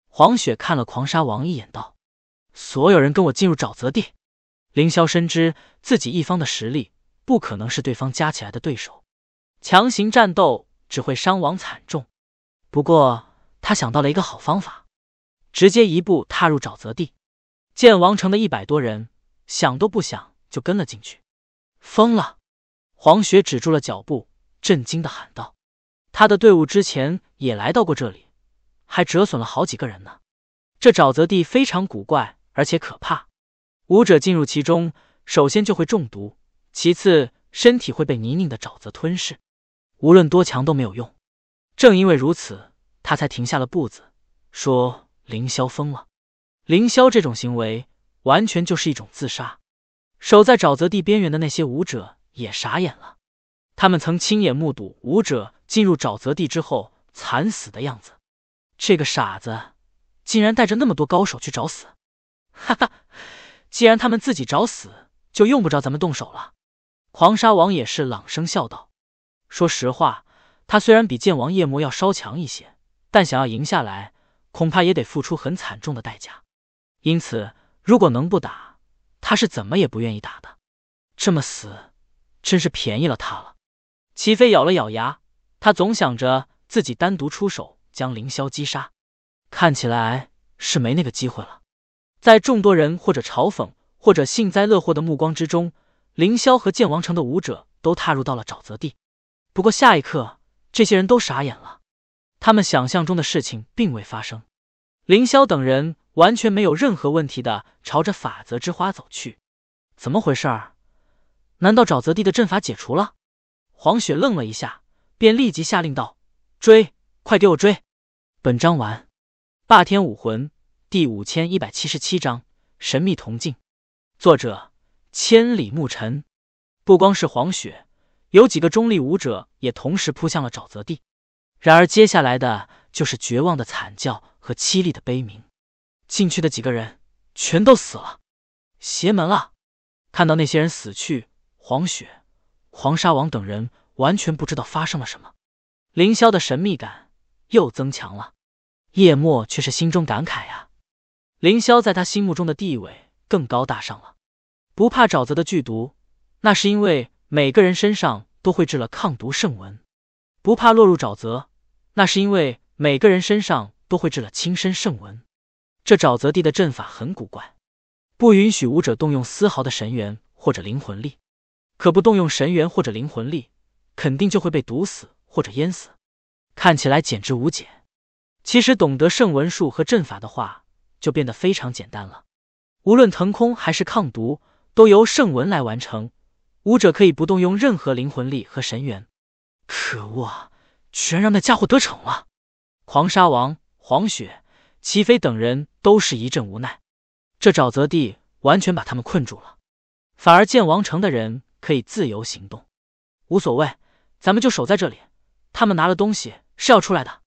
黄雪看了狂沙王一眼，道：“所有人跟我进入沼泽地。”凌霄深知自己一方的实力不可能是对方加起来的对手，强行战斗只会伤亡惨重。不过他想到了一个好方法，直接一步踏入沼泽地。见王城的一百多人想都不想就跟了进去。疯了！黄雪止住了脚步，震惊的喊道。他的队伍之前也来到过这里，还折损了好几个人呢。这沼泽地非常古怪，而且可怕。武者进入其中，首先就会中毒，其次身体会被泥泞的沼泽吞噬，无论多强都没有用。正因为如此，他才停下了步子，说：“凌霄疯了。”凌霄这种行为完全就是一种自杀。守在沼泽地边缘的那些武者也傻眼了，他们曾亲眼目睹武者。进入沼泽地之后惨死的样子，这个傻子竟然带着那么多高手去找死！哈哈，既然他们自己找死，就用不着咱们动手了。狂沙王也是朗声笑道：“说实话，他虽然比剑王夜魔要稍强一些，但想要赢下来，恐怕也得付出很惨重的代价。因此，如果能不打，他是怎么也不愿意打的。这么死，真是便宜了他了。”齐飞咬了咬牙。他总想着自己单独出手将凌霄击杀，看起来是没那个机会了。在众多人或者嘲讽或者幸灾乐祸的目光之中，凌霄和剑王城的武者都踏入到了沼泽地。不过下一刻，这些人都傻眼了，他们想象中的事情并未发生。凌霄等人完全没有任何问题的朝着法则之花走去。怎么回事儿？难道沼泽地的阵法解除了？黄雪愣了一下，便立即下令道：“追，快给我追！”本章完。霸天武魂第五千一百七十七章神秘铜镜，作者千里牧尘。不光是黄雪，有几个中立武者也同时扑向了沼泽地。然而接下来的就是绝望的惨叫和凄厉的悲鸣。进去的几个人全都死了，邪门了！看到那些人死去，黄雪、黄沙王等人完全不知道发生了什么。凌霄的神秘感又增强了。叶墨却是心中感慨呀，凌霄在他心目中的地位更高大上了。不怕沼泽的剧毒，那是因为每个人身上都绘制了抗毒圣纹；不怕落入沼泽，那是因为每个人身上都绘制了亲身圣纹。这沼泽地的阵法很古怪，不允许武者动用丝毫的神元或者灵魂力，可不动用神元或者灵魂力，肯定就会被毒死或者淹死，看起来简直无解。其实懂得圣文术和阵法的话，就变得非常简单了。无论腾空还是抗毒，都由圣文来完成。武者可以不动用任何灵魂力和神元。可恶，啊然让那家伙得逞了！狂沙王、黄雪、齐飞等人都是一阵无奈。这沼泽地完全把他们困住了，反而剑王城的人可以自由行动。无所谓，咱们就守在这里。他们拿了东西是要出来的。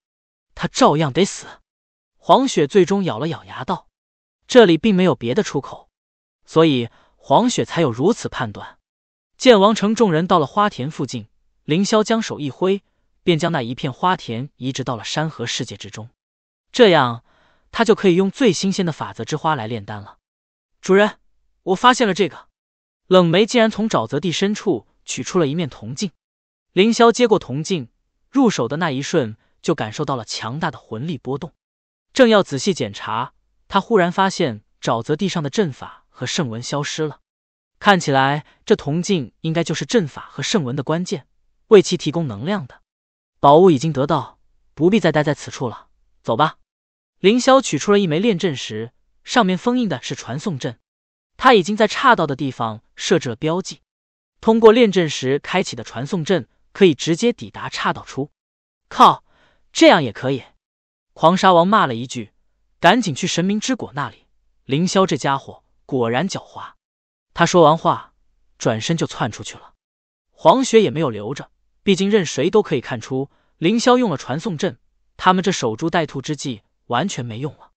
他照样得死。黄雪最终咬了咬牙道：“这里并没有别的出口，所以黄雪才有如此判断。”剑王城众人到了花田附近，凌霄将手一挥，便将那一片花田移植到了山河世界之中。这样，他就可以用最新鲜的法则之花来炼丹了。主人，我发现了这个。冷梅竟然从沼泽地深处取出了一面铜镜。凌霄接过铜镜，入手的那一瞬。就感受到了强大的魂力波动，正要仔细检查，他忽然发现沼泽地上的阵法和圣文消失了。看起来这铜镜应该就是阵法和圣文的关键，为其提供能量的。宝物已经得到，不必再待在此处了。走吧。凌霄取出了一枚炼阵石，上面封印的是传送阵。他已经在岔道的地方设置了标记，通过炼阵石开启的传送阵可以直接抵达岔道处。靠！这样也可以，狂沙王骂了一句，赶紧去神明之果那里。凌霄这家伙果然狡猾。他说完话，转身就窜出去了。黄雪也没有留着，毕竟任谁都可以看出凌霄用了传送阵，他们这守株待兔之计完全没用了，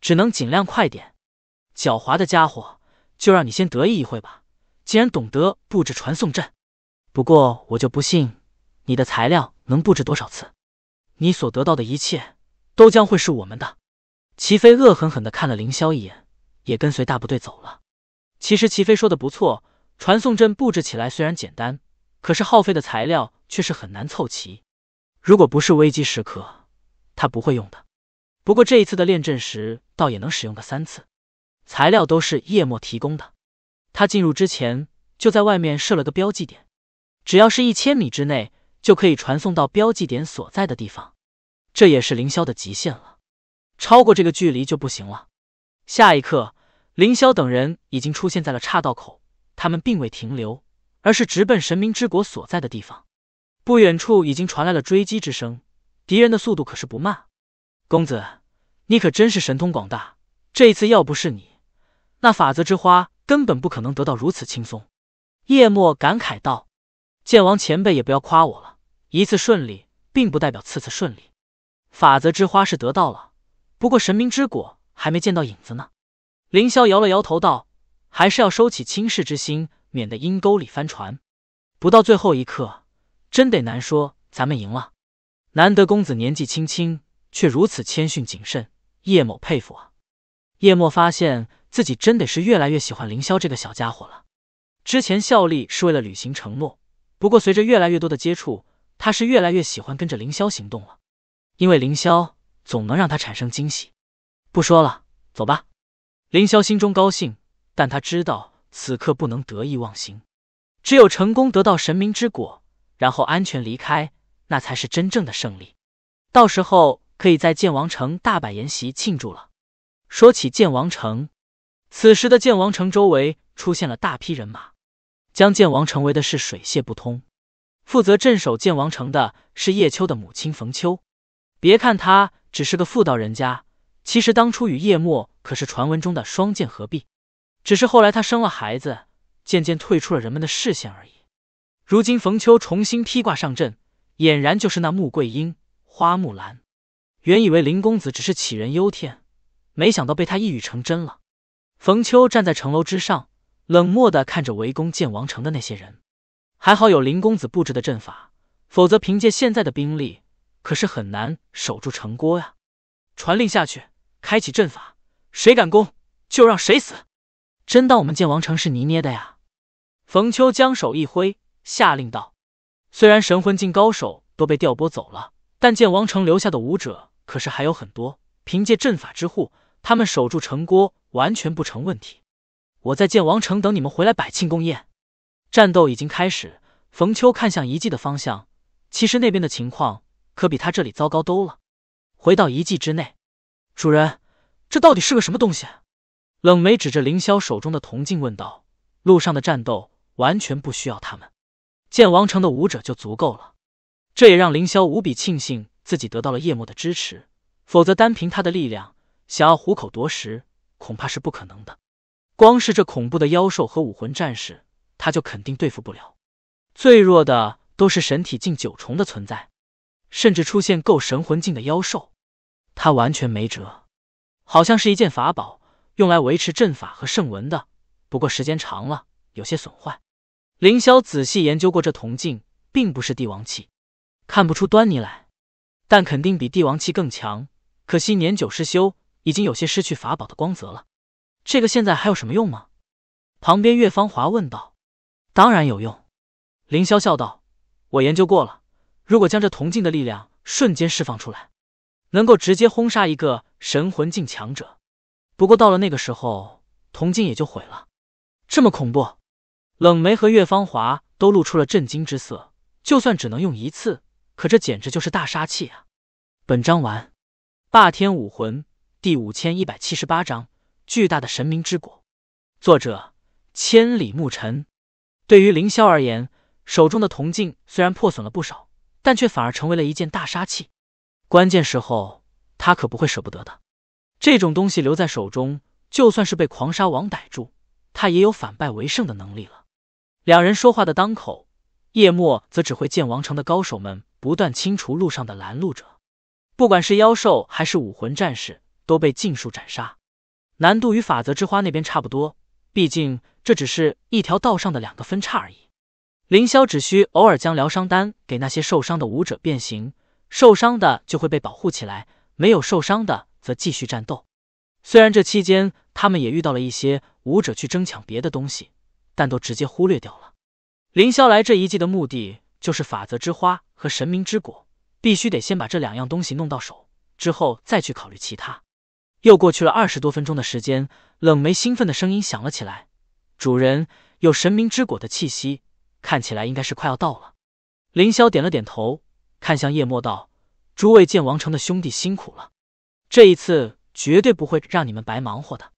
只能尽量快点。狡猾的家伙，就让你先得意一会吧。竟然懂得布置传送阵，不过我就不信你的材料能布置多少次。你所得到的一切都将会是我们的。齐飞恶狠狠地看了凌霄一眼，也跟随大部队走了。其实齐飞说的不错，传送阵布置起来虽然简单，可是耗费的材料却是很难凑齐。如果不是危机时刻，他不会用的。不过这一次的炼阵石倒也能使用个三次，材料都是叶墨提供的。他进入之前就在外面设了个标记点，只要是一千米之内。就可以传送到标记点所在的地方，这也是凌霄的极限了。超过这个距离就不行了。下一刻，凌霄等人已经出现在了岔道口，他们并未停留，而是直奔神明之国所在的地方。不远处已经传来了追击之声，敌人的速度可是不慢。公子，你可真是神通广大，这一次要不是你，那法则之花根本不可能得到如此轻松。叶墨感慨道：“剑王前辈也不要夸我了。”一次顺利，并不代表次次顺利。法则之花是得到了，不过神明之果还没见到影子呢。凌霄摇了摇头道：“还是要收起轻视之心，免得阴沟里翻船。不到最后一刻，真得难说咱们赢了。难得公子年纪轻轻，却如此谦逊谨慎，叶某佩服啊。”叶墨发现自己真得是越来越喜欢凌霄这个小家伙了。之前效力是为了履行承诺，不过随着越来越多的接触。他是越来越喜欢跟着凌霄行动了，因为凌霄总能让他产生惊喜。不说了，走吧。凌霄心中高兴，但他知道此刻不能得意忘形，只有成功得到神明之果，然后安全离开，那才是真正的胜利。到时候可以在剑王城大摆筵席庆祝了。说起剑王城，此时的剑王城周围出现了大批人马，将剑王城围的是水泄不通。负责镇守剑王城的是叶秋的母亲冯秋。别看他只是个妇道人家，其实当初与叶墨可是传闻中的双剑合璧。只是后来他生了孩子，渐渐退出了人们的视线而已。如今冯秋重新披挂上阵，俨然就是那穆桂英、花木兰。原以为林公子只是杞人忧天，没想到被他一语成真了。冯秋站在城楼之上，冷漠的看着围攻剑王城的那些人。还好有林公子布置的阵法，否则凭借现在的兵力，可是很难守住城郭呀。传令下去，开启阵法，谁敢攻，就让谁死。真当我们剑王城是泥捏的呀？冯秋将手一挥，下令道：“虽然神魂境高手都被调拨走了，但剑王城留下的武者可是还有很多。凭借阵法之护，他们守住城郭完全不成问题。我在剑王城等你们回来摆庆功宴。”战斗已经开始。冯秋看向遗迹的方向，其实那边的情况可比他这里糟糕多了。回到遗迹之内，主人，这到底是个什么东西？冷梅指着凌霄手中的铜镜问道：“路上的战斗完全不需要他们，剑王城的武者就足够了。”这也让凌霄无比庆幸自己得到了叶墨的支持，否则单凭他的力量，想要虎口夺食，恐怕是不可能的。光是这恐怖的妖兽和武魂战士，他就肯定对付不了。最弱的都是神体境九重的存在，甚至出现够神魂境的妖兽，他完全没辙。好像是一件法宝。用来维持阵法和圣文的，不过时间长了有些损坏。凌霄仔细研究过这铜镜，并不是帝王器，看不出端倪来，但肯定比帝王器更强。可惜年久失修，已经有些失去法宝的光泽了。这个现在还有什么用吗？旁边岳芳华问道。当然有用，凌霄笑道：“我研究过了，如果将这铜镜的力量瞬间释放出来，能够直接轰杀一个神魂境强者。”不过到了那个时候，铜镜也就毁了。这么恐怖，冷梅和岳芳华都露出了震惊之色。就算只能用一次，可这简直就是大杀器啊！本章完。霸天武魂第五千一百七十八章：巨大的神明之果。作者：千里暮尘。对于凌霄而言，手中的铜镜虽然破损了不少，但却反而成为了一件大杀器。关键时候，他可不会舍不得的。这种东西留在手中，就算是被狂沙王逮住，他也有反败为胜的能力了。两人说话的当口，叶墨则指挥剑王城的高手们不断清除路上的拦路者，不管是妖兽还是武魂战士，都被尽数斩杀。难度与法则之花那边差不多，毕竟这只是一条道上的两个分叉而已。凌霄只需偶尔将疗伤丹给那些受伤的武者变形，受伤的就会被保护起来，没有受伤的。则继续战斗。虽然这期间他们也遇到了一些武者去争抢别的东西，但都直接忽略掉了。凌霄来这一季的目的就是法则之花和神明之果，必须得先把这两样东西弄到手，之后再去考虑其他。又过去了二十多分钟的时间，冷梅兴奋的声音响了起来：“主人，有神明之果的气息，看起来应该是快要到了。”凌霄点了点头，看向叶墨道：“诸位剑王城的兄弟辛苦了。”这一次绝对不会让你们白忙活的。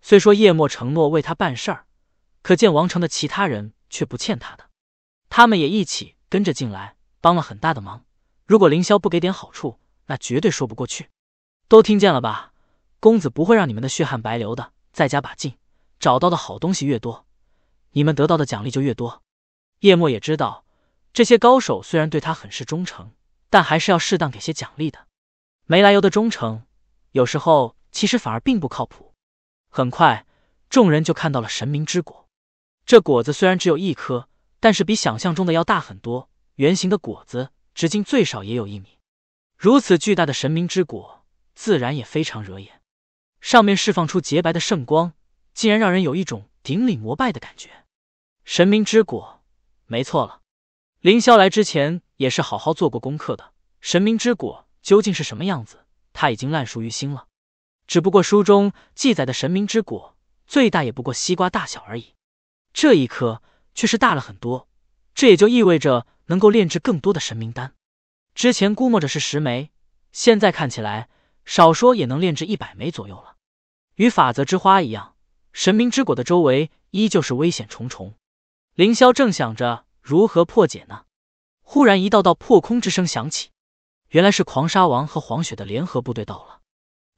虽说叶墨承诺为他办事儿，可见王城的其他人却不欠他的，他们也一起跟着进来，帮了很大的忙。如果凌霄不给点好处，那绝对说不过去。都听见了吧？公子不会让你们的血汗白流的。再加把劲，找到的好东西越多，你们得到的奖励就越多。叶墨也知道，这些高手虽然对他很是忠诚，但还是要适当给些奖励的。没来由的忠诚。有时候其实反而并不靠谱。很快，众人就看到了神明之果。这果子虽然只有一颗，但是比想象中的要大很多。圆形的果子，直径最少也有一米。如此巨大的神明之果，自然也非常惹眼。上面释放出洁白的圣光，竟然让人有一种顶礼膜拜的感觉。神明之果，没错了。凌霄来之前也是好好做过功课的。神明之果究竟是什么样子？他已经烂熟于心了，只不过书中记载的神明之果最大也不过西瓜大小而已。这一颗却是大了很多，这也就意味着能够炼制更多的神明丹。之前估摸着是十枚，现在看起来少说也能炼制一百枚左右了。与法则之花一样，神明之果的周围依旧是危险重重。凌霄正想着如何破解呢，忽然一道道破空之声响起，原来是狂沙王和黄雪的联合部队到了。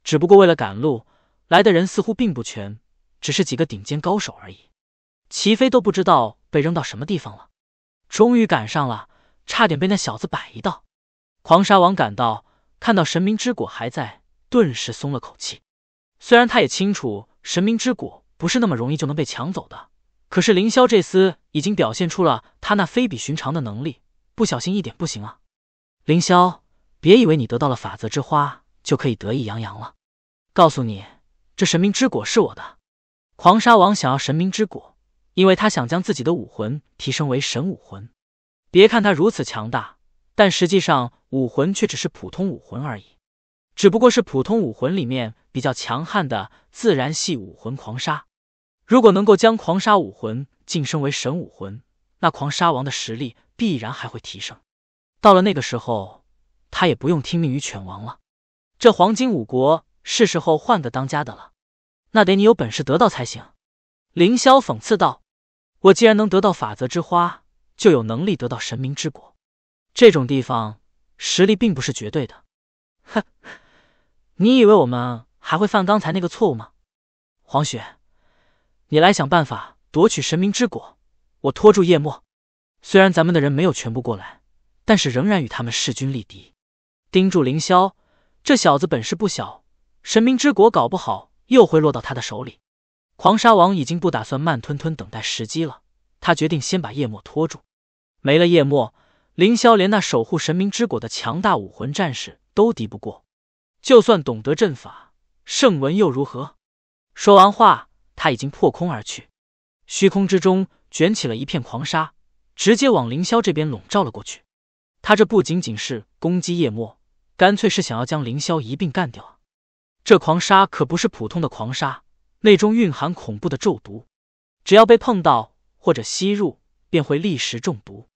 只不过为了赶路，来的人似乎并不全，只是几个顶尖高手而已。齐飞都不知道被扔到什么地方了，终于赶上了，差点被那小子摆一道。狂沙王赶到，看到神明之果还在，顿时松了口气。虽然他也清楚神明之果不是那么容易就能被抢走的。可是凌霄这厮已经表现出了他那非比寻常的能力，不小心一点不行啊！凌霄，别以为你得到了法则之花就可以得意洋洋了。告诉你，这神明之果是我的。狂沙王想要神明之果，因为他想将自己的武魂提升为神武魂。别看他如此强大，但实际上武魂却只是普通武魂而已，只不过是普通武魂里面比较强悍的自然系武魂狂杀。如果能够将狂杀武魂晋升为神武魂，那狂杀王的实力必然还会提升。到了那个时候，他也不用听命于犬王了。这黄金五国是时候换个当家的了，那得你有本事得到才行。凌霄讽刺道：“我既然能得到法则之花，就有能力得到神明之果。这种地方实力并不是绝对的。”哼，你以为我们还会犯刚才那个错误吗？黄雪。你来想办法夺取神明之果，我拖住叶墨。虽然咱们的人没有全部过来，但是仍然与他们势均力敌。盯住凌霄，这小子本事不小，神明之果搞不好又会落到他的手里。狂沙王已经不打算慢吞吞等待时机了，他决定先把叶墨拖住。没了叶墨，凌霄连那守护神明之果的强大武魂战士都敌不过，就算懂得阵法，圣文又如何？说完话。他已经破空而去，虚空之中卷起了一片狂沙，直接往凌霄这边笼罩了过去。他这不仅仅是攻击夜墨，干脆是想要将凌霄一并干掉。这狂沙可不是普通的狂沙，内中蕴含恐怖的咒毒，只要被碰到或者吸入，便会立时中毒。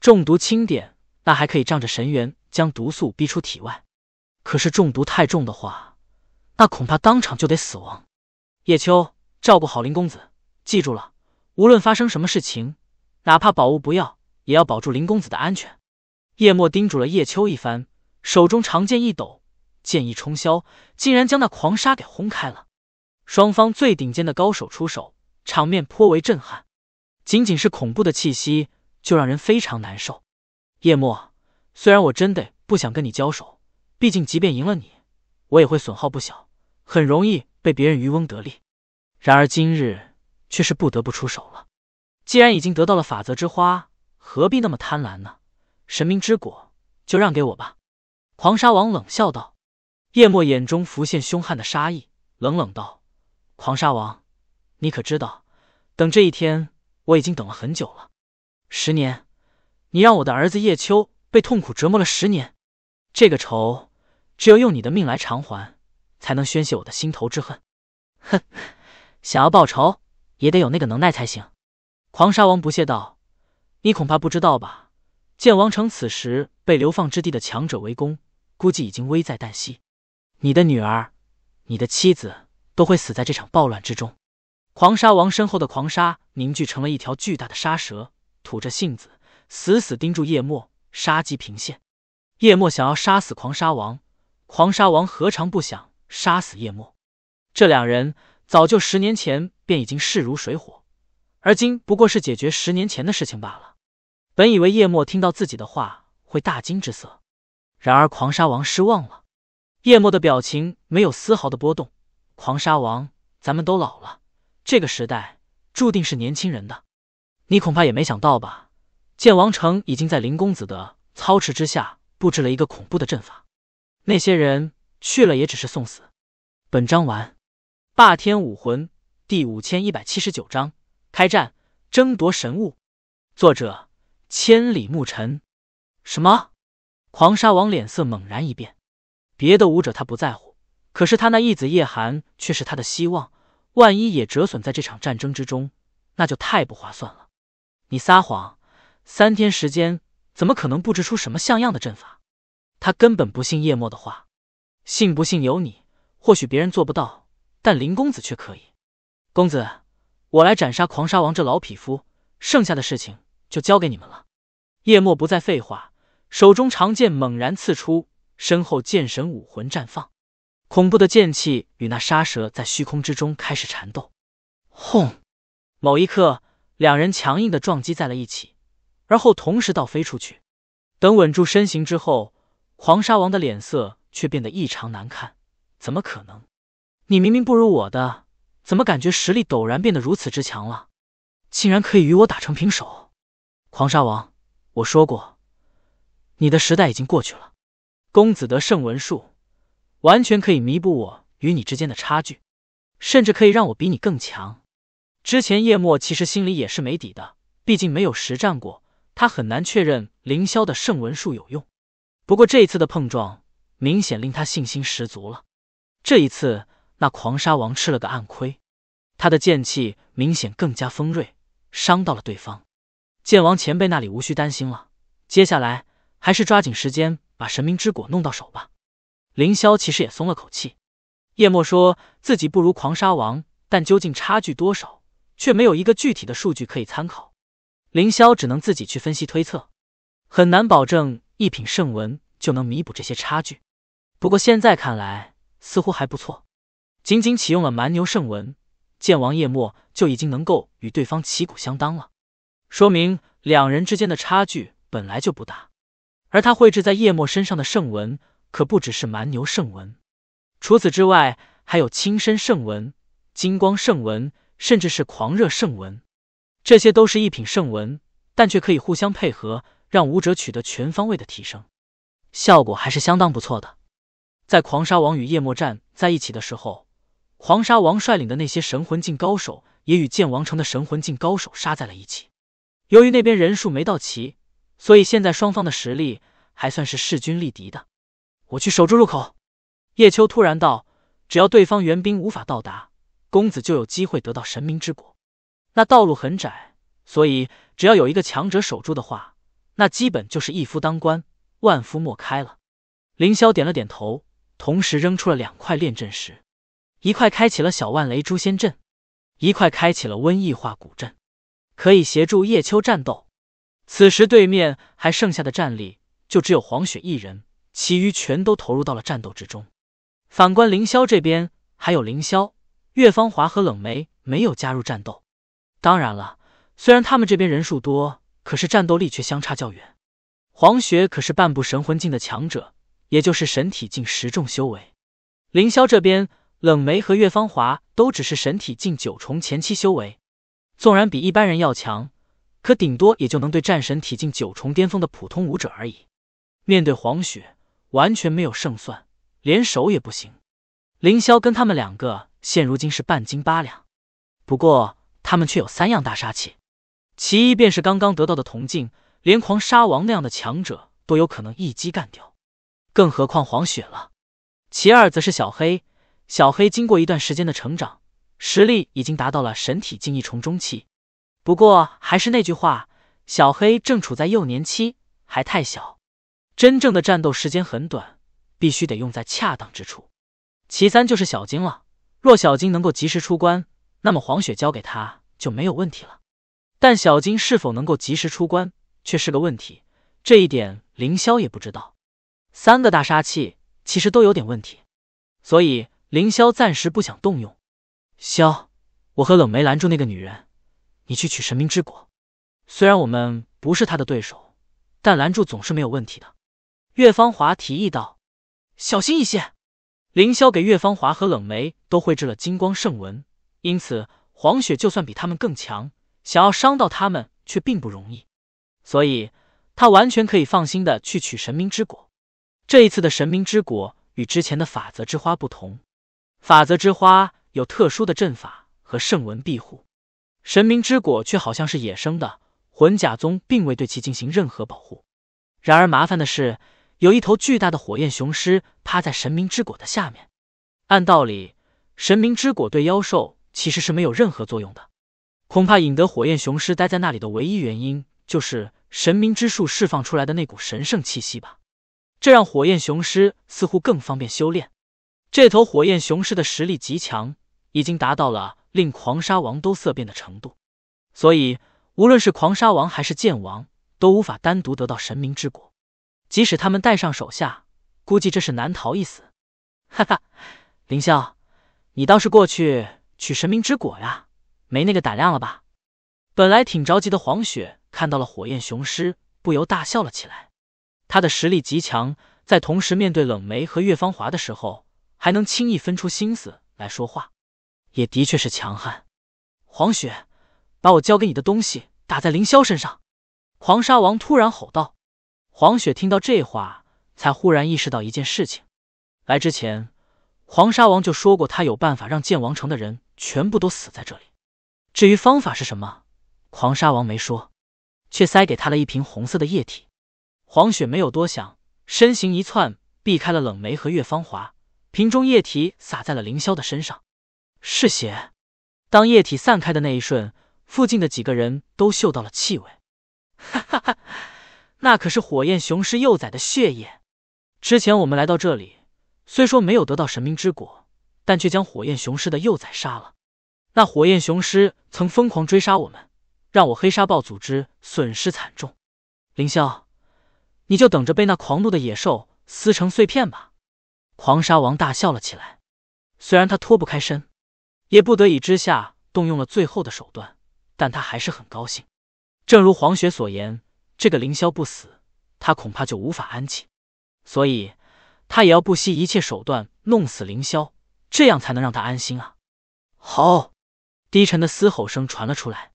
中毒轻点，那还可以仗着神元将毒素逼出体外；可是中毒太重的话，那恐怕当场就得死亡。叶秋。照顾好林公子，记住了，无论发生什么事情，哪怕宝物不要，也要保住林公子的安全。叶墨叮嘱了叶秋一番，手中长剑一抖，剑意冲霄，竟然将那狂沙给轰开了。双方最顶尖的高手出手，场面颇为震撼。仅仅是恐怖的气息，就让人非常难受。叶墨，虽然我真的不想跟你交手，毕竟即便赢了你，我也会损耗不小，很容易被别人渔翁得利。然而今日却是不得不出手了。既然已经得到了法则之花，何必那么贪婪呢？神明之果就让给我吧。狂沙王冷笑道。叶墨眼中浮现凶悍的杀意，冷冷道：“狂沙王，你可知道，等这一天我已经等了很久了。十年，你让我的儿子叶秋被痛苦折磨了十年，这个仇只有用你的命来偿还，才能宣泄我的心头之恨。哼！”想要报仇，也得有那个能耐才行。狂沙王不屑道：“你恐怕不知道吧？剑王城此时被流放之地的强者围攻，估计已经危在旦夕。你的女儿、你的妻子都会死在这场暴乱之中。”狂沙王身后的狂沙凝聚成了一条巨大的沙蛇，吐着信子，死死盯住叶墨。杀机频现，叶墨想要杀死狂沙王，狂沙王何尝不想杀死叶墨？这两人。早就十年前便已经势如水火，而今不过是解决十年前的事情罢了。本以为叶墨听到自己的话会大惊之色，然而狂沙王失望了。叶墨的表情没有丝毫的波动。狂沙王，咱们都老了，这个时代注定是年轻人的。你恐怕也没想到吧？剑王城已经在林公子的操持之下布置了一个恐怖的阵法，那些人去了也只是送死。本章完。霸天武魂第五千一百七十九章开战，争夺神物。作者：千里牧尘。什么？狂沙王脸色猛然一变。别的武者他不在乎，可是他那义子叶寒却是他的希望。万一也折损在这场战争之中，那就太不划算了。你撒谎，三天时间怎么可能布置出什么像样的阵法？他根本不信叶墨的话，信不信由你。或许别人做不到，但林公子却可以。公子，我来斩杀狂沙王这老匹夫，剩下的事情就交给你们了。叶墨不再废话，手中长剑猛然刺出，身后剑神武魂绽放，恐怖的剑气与那杀蛇在虚空之中开始缠斗。轰！某一刻，两人强硬的撞击在了一起，而后同时倒飞出去。等稳住身形之后，狂沙王的脸色却变得异常难看。怎么可能？你明明不如我的，怎么感觉实力陡然变得如此之强了？竟然可以与我打成平手！狂沙王，我说过，你的时代已经过去了。公子得圣文术，完全可以弥补我与你之间的差距，甚至可以让我比你更强。之前叶墨其实心里也是没底的，毕竟没有实战过，他很难确认凌霄的圣文术有用。不过这一次的碰撞，明显令他信心十足了。这一次，那狂沙王吃了个暗亏，他的剑气明显更加锋锐，伤到了对方。剑王前辈那里无需担心了，接下来还是抓紧时间把神明之果弄到手吧。凌霄其实也松了口气。叶墨说自己不如狂沙王，但究竟差距多少，却没有一个具体的数据可以参考。凌霄只能自己去分析推测，很难保证一品圣文就能弥补这些差距。不过现在看来。似乎还不错，仅仅启用了蛮牛圣文，剑王叶墨就已经能够与对方旗鼓相当了，说明两人之间的差距本来就不大。而他绘制在叶墨身上的圣文，可不只是蛮牛圣文，除此之外，还有轻身圣文、金光圣文，甚至是狂热圣文，这些都是一品圣文，但却可以互相配合，让武者取得全方位的提升，效果还是相当不错的。在狂沙王与夜幕战在一起的时候，狂沙王率领的那些神魂境高手也与剑王城的神魂境高手杀在了一起。由于那边人数没到齐，所以现在双方的实力还算是势均力敌的。我去守住入口。叶秋突然道：“只要对方援兵无法到达，公子就有机会得到神明之果。那道路很窄，所以只要有一个强者守住的话，那基本就是一夫当关，万夫莫开了。”凌霄点了点头。同时扔出了两块炼阵石，一块开启了小万雷诛仙阵，一块开启了瘟疫化古阵，可以协助叶秋战斗。此时对面还剩下的战力就只有黄雪一人，其余全都投入到了战斗之中。反观凌霄这边，还有凌霄、岳芳华和冷梅没有加入战斗。当然了，虽然他们这边人数多，可是战斗力却相差较远。黄雪可是半部神魂境的强者。也就是神体境十重修为，凌霄这边冷梅和岳芳华都只是神体境九重前期修为，纵然比一般人要强，可顶多也就能对战神体境九重巅峰的普通武者而已。面对黄雪，完全没有胜算，连手也不行。凌霄跟他们两个现如今是半斤八两，不过他们却有三样大杀器，其一便是刚刚得到的铜镜，连狂沙王那样的强者都有可能一击干掉。更何况黄雪了。其二则是小黑，小黑经过一段时间的成长，实力已经达到了神体境一重中期。不过还是那句话，小黑正处在幼年期，还太小，真正的战斗时间很短，必须得用在恰当之处。其三就是小金了，若小金能够及时出关，那么黄雪交给他就没有问题了。但小金是否能够及时出关，却是个问题，这一点凌霄也不知道。三个大杀器其实都有点问题，所以凌霄暂时不想动用。萧，我和冷梅拦住那个女人，你去取神明之果。虽然我们不是他的对手，但拦住总是没有问题的。岳芳华提议道：“小心一些。”凌霄给岳芳华和冷梅都绘制了金光圣纹，因此黄雪就算比他们更强，想要伤到他们却并不容易，所以他完全可以放心的去取神明之果。这一次的神明之果与之前的法则之花不同，法则之花有特殊的阵法和圣文庇护，神明之果却好像是野生的，魂甲宗并未对其进行任何保护。然而麻烦的是，有一头巨大的火焰雄狮趴在神明之果的下面。按道理，神明之果对妖兽其实是没有任何作用的。恐怕引得火焰雄狮待在那里的唯一原因，就是神明之术释放出来的那股神圣气息吧。这让火焰雄狮似乎更方便修炼。这头火焰雄狮的实力极强，已经达到了令狂沙王都色变的程度，所以无论是狂沙王还是剑王，都无法单独得到神明之果。即使他们带上手下，估计这是难逃一死。哈哈，凌霄，你倒是过去取神明之果呀，没那个胆量了吧？本来挺着急的黄雪看到了火焰雄狮，不由大笑了起来。他的实力极强，在同时面对冷梅和岳芳华的时候。还能轻易分出心思来说话，也的确是强悍。黄雪，把我交给你的东西打在凌霄身上！狂沙王突然吼道。黄雪听到这话，才忽然意识到一件事情：来之前，狂沙王就说过他有办法让剑王城的人全部都死在这里。至于方法是什么，狂沙王没说，却塞给他了一瓶红色的液体。黄雪没有多想，身形一窜，避开了冷梅和岳芳华。瓶中液体洒在了凌霄的身上，是血。当液体散开的那一瞬，附近的几个人都嗅到了气味。哈哈哈，那可是火焰雄狮幼崽的血液。之前我们来到这里，虽说没有得到神明之果，但却将火焰雄狮的幼崽杀了。那火焰雄狮曾疯狂追杀我们，让我黑沙豹组织损失惨重。凌霄，你就等着被那狂怒的野兽撕成碎片吧。狂沙王大笑了起来，虽然他脱不开身，也不得已之下动用了最后的手段，但他还是很高兴。正如黄雪所言，这个凌霄不死，他恐怕就无法安寝，所以他也要不惜一切手段弄死凌霄，这样才能让他安心啊！好，低沉的嘶吼声传了出来，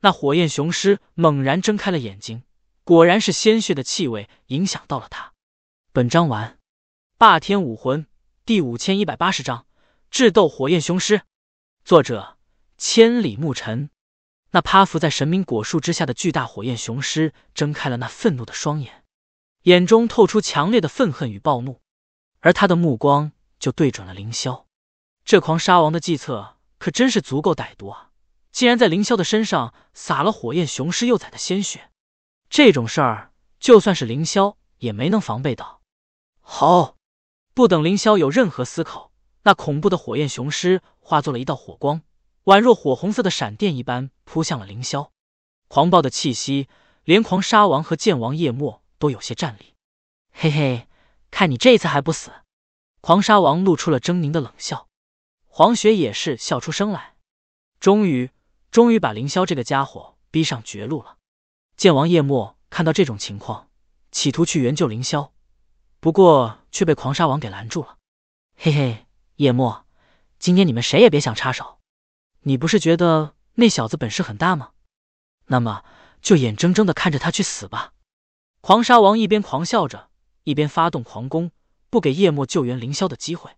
那火焰雄狮猛然睁开了眼睛，果然是鲜血的气味影响到了他。本章完。霸天武魂第五千一百八十章智斗火焰雄狮，作者千里牧尘。那趴伏在神明果树之下的巨大火焰雄狮睁开了那愤怒的双眼，眼中透出强烈的愤恨与暴怒，而他的目光就对准了凌霄。这狂沙王的计策可真是足够歹毒啊！竟然在凌霄的身上撒了火焰雄狮幼崽的鲜血，这种事儿就算是凌霄也没能防备到。好。不等凌霄有任何思考，那恐怖的火焰雄狮化作了一道火光，宛若火红色的闪电一般扑向了凌霄。狂暴的气息，连狂沙王和剑王叶墨都有些战栗。嘿嘿，看你这次还不死！狂沙王露出了狰狞的冷笑，黄雪也是笑出声来。终于，终于把凌霄这个家伙逼上绝路了。剑王叶墨看到这种情况，企图去援救凌霄。不过却被狂沙王给拦住了。嘿嘿，叶墨，今天你们谁也别想插手。你不是觉得那小子本事很大吗？那么就眼睁睁的看着他去死吧。狂沙王一边狂笑着，一边发动狂攻，不给叶墨救援凌霄的机会。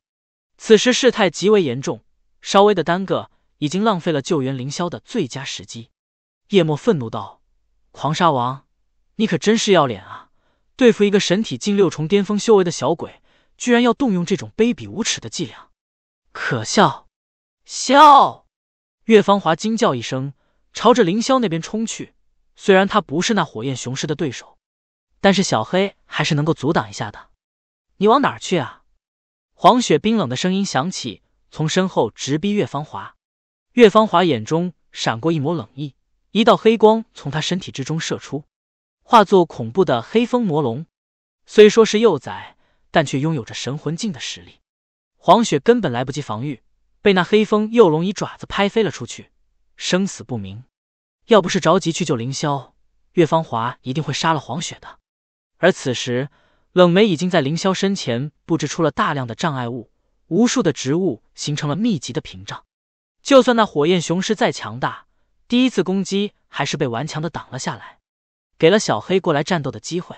此时事态极为严重，稍微的耽搁，已经浪费了救援凌霄的最佳时机。叶墨愤怒道：“狂沙王，你可真是要脸啊！”对付一个神体近六重巅峰修为的小鬼，居然要动用这种卑鄙无耻的伎俩，可笑！笑！岳芳华惊叫一声，朝着凌霄那边冲去。虽然他不是那火焰雄狮的对手，但是小黑还是能够阻挡一下的。你往哪儿去啊？黄雪冰冷的声音响起，从身后直逼岳芳华。岳芳华眼中闪过一抹冷意，一道黑光从他身体之中射出。化作恐怖的黑风魔龙，虽说是幼崽，但却拥有着神魂境的实力。黄雪根本来不及防御，被那黑风幼龙一爪子拍飞了出去，生死不明。要不是着急去救凌霄，岳芳华一定会杀了黄雪的。而此时，冷梅已经在凌霄身前布置出了大量的障碍物，无数的植物形成了密集的屏障。就算那火焰雄狮再强大，第一次攻击还是被顽强的挡了下来。给了小黑过来战斗的机会。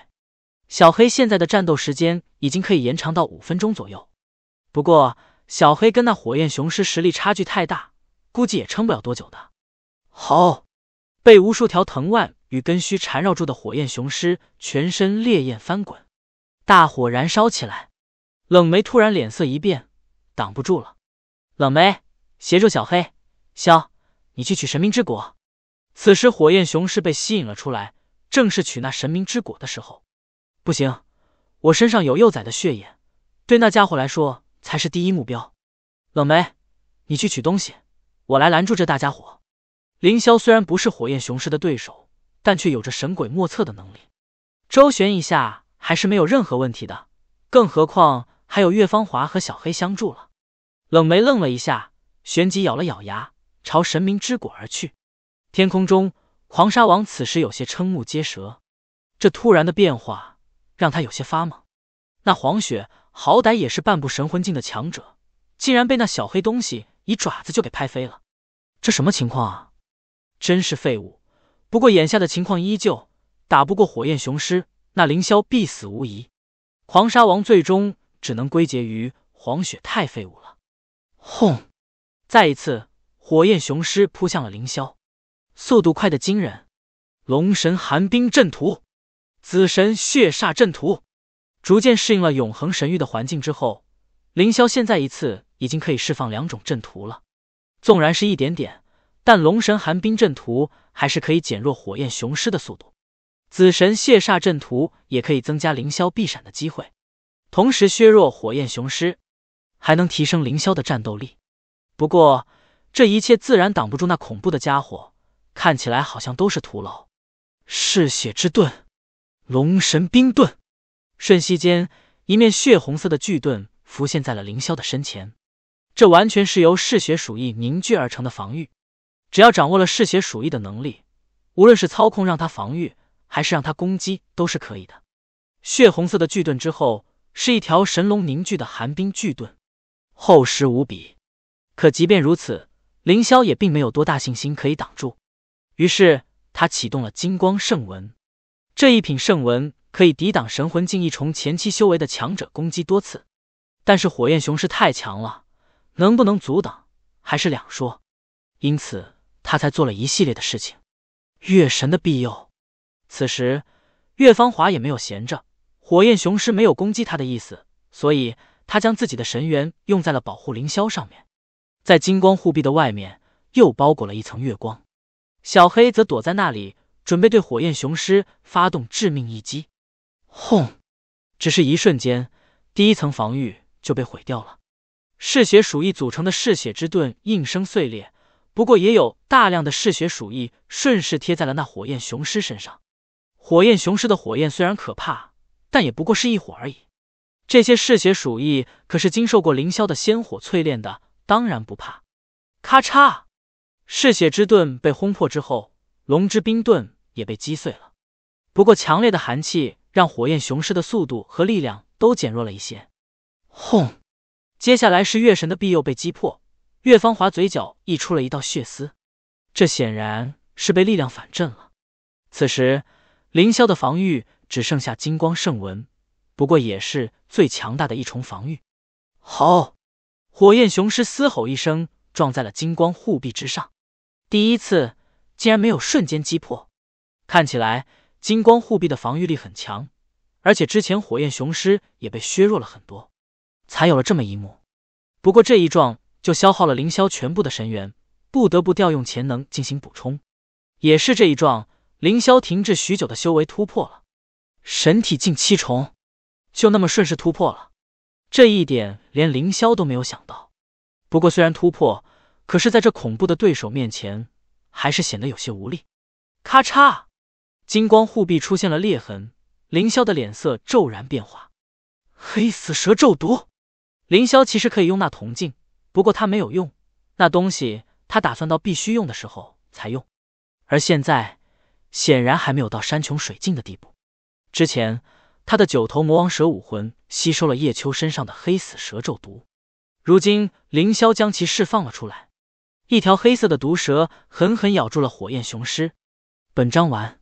小黑现在的战斗时间已经可以延长到五分钟左右。不过，小黑跟那火焰雄狮实力差距太大，估计也撑不了多久的。好，被无数条藤蔓与根须缠绕住的火焰雄狮全身烈焰翻滚，大火燃烧起来。冷梅突然脸色一变，挡不住了。冷梅，协助小黑，萧，你去取神明之果。此时火焰雄狮被吸引了出来，正是取那神明之果的时候。不行，我身上有幼崽的血液，对那家伙来说才是第一目标。冷梅，你去取东西，我来拦住这大家伙。凌霄虽然不是火焰雄狮的对手，但却有着神鬼莫测的能力，周旋一下还是没有任何问题的。更何况还有岳芳华和小黑相助了。冷梅愣了一下，旋即咬了咬牙，朝神明之果而去。天空中，狂沙王此时有些瞠目结舌，这突然的变化让他有些发懵。那黄雪好歹也是半步神魂境的强者，竟然被那小黑东西一爪子就给拍飞了，这什么情况啊？真是废物！不过眼下的情况依旧，打不过火焰雄狮，那凌霄必死无疑。狂沙王最终只能归结于黄雪太废物了。轰！再一次，火焰雄狮扑向了凌霄，速度快得惊人。龙神寒冰阵图，紫神血煞阵图。逐渐适应了永恒神域的环境之后，凌霄现在一次已经可以释放两种阵图了。纵然是一点点，但龙神寒冰阵图还是可以减弱火焰雄狮的速度。紫神血煞阵图也可以增加凌霄避闪的机会，同时削弱火焰雄狮，还能提升凌霄的战斗力。不过这一切自然挡不住那恐怖的家伙，看起来好像都是徒劳。嗜血之盾，龙神冰盾。瞬息间，一面血红色的巨盾浮现在了凌霄的身前。这完全是由嗜血鼠疫凝聚而成的防御，只要掌握了嗜血鼠疫的能力，无论是操控让它防御。还是让它攻击都是可以的。血红色的巨盾之后是一条神龙凝聚的寒冰巨盾，厚实无比。可即便如此，凌霄也并没有多大信心可以挡住。于是他启动了金光圣纹，这一品圣纹可以抵挡神魂境一重前期修为的强者攻击多次。但是火焰雄狮太强了，能不能阻挡还是两说。因此他才做了一系列的事情。月神的庇佑。此时，岳芳华也没有闲着。火焰雄狮没有攻击他的意思，所以他将自己的神元用在了保护凌霄上面。在金光护臂的外面，又包裹了一层月光。小黑则躲在那里，准备对火焰雄狮发动致命一击。轰！只是一瞬间，第一层防御就被毁掉了。嗜血鼠翼组成的嗜血之盾应声碎裂，不过也有大量的嗜血鼠翼顺势贴在了那火焰雄狮身上。火焰雄狮的火焰虽然可怕，但也不过是一火而已。这些嗜血鼠翼可是经受过凌霄的仙火淬炼的，当然不怕。咔嚓，嗜血之盾被轰破之后，龙之冰盾也被击碎了。不过强烈的寒气让火焰雄狮的速度和力量都减弱了一些。轰！接下来是月神的庇佑被击破，岳芳华嘴角溢出了一道血丝，这显然是被力量反震了。此时。凌霄的防御只剩下金光圣纹，不过也是最强大的一重防御。好，火焰雄狮嘶吼一声，撞在了金光护臂之上。第一次竟然没有瞬间击破，看起来金光护臂的防御力很强，而且之前火焰雄狮也被削弱了很多，才有了这么一幕。不过这一撞就消耗了凌霄全部的神元，不得不调用潜能进行补充。也是这一撞。凌霄停滞许久的修为突破了，神体境七重，就那么顺势突破了。这一点连凌霄都没有想到。不过虽然突破，可是在这恐怖的对手面前，还是显得有些无力。咔嚓，金光护臂出现了裂痕，凌霄的脸色骤然变化。黑死蛇咒毒，凌霄其实可以用那铜镜，不过他没有用那东西，他打算到必须用的时候才用，而现在。显然还没有到山穷水尽的地步。之前他的九头魔王蛇武魂吸收了叶秋身上的黑死蛇咒毒，如今凌霄将其释放了出来，一条黑色的毒蛇狠狠咬住了火焰雄狮。本章完。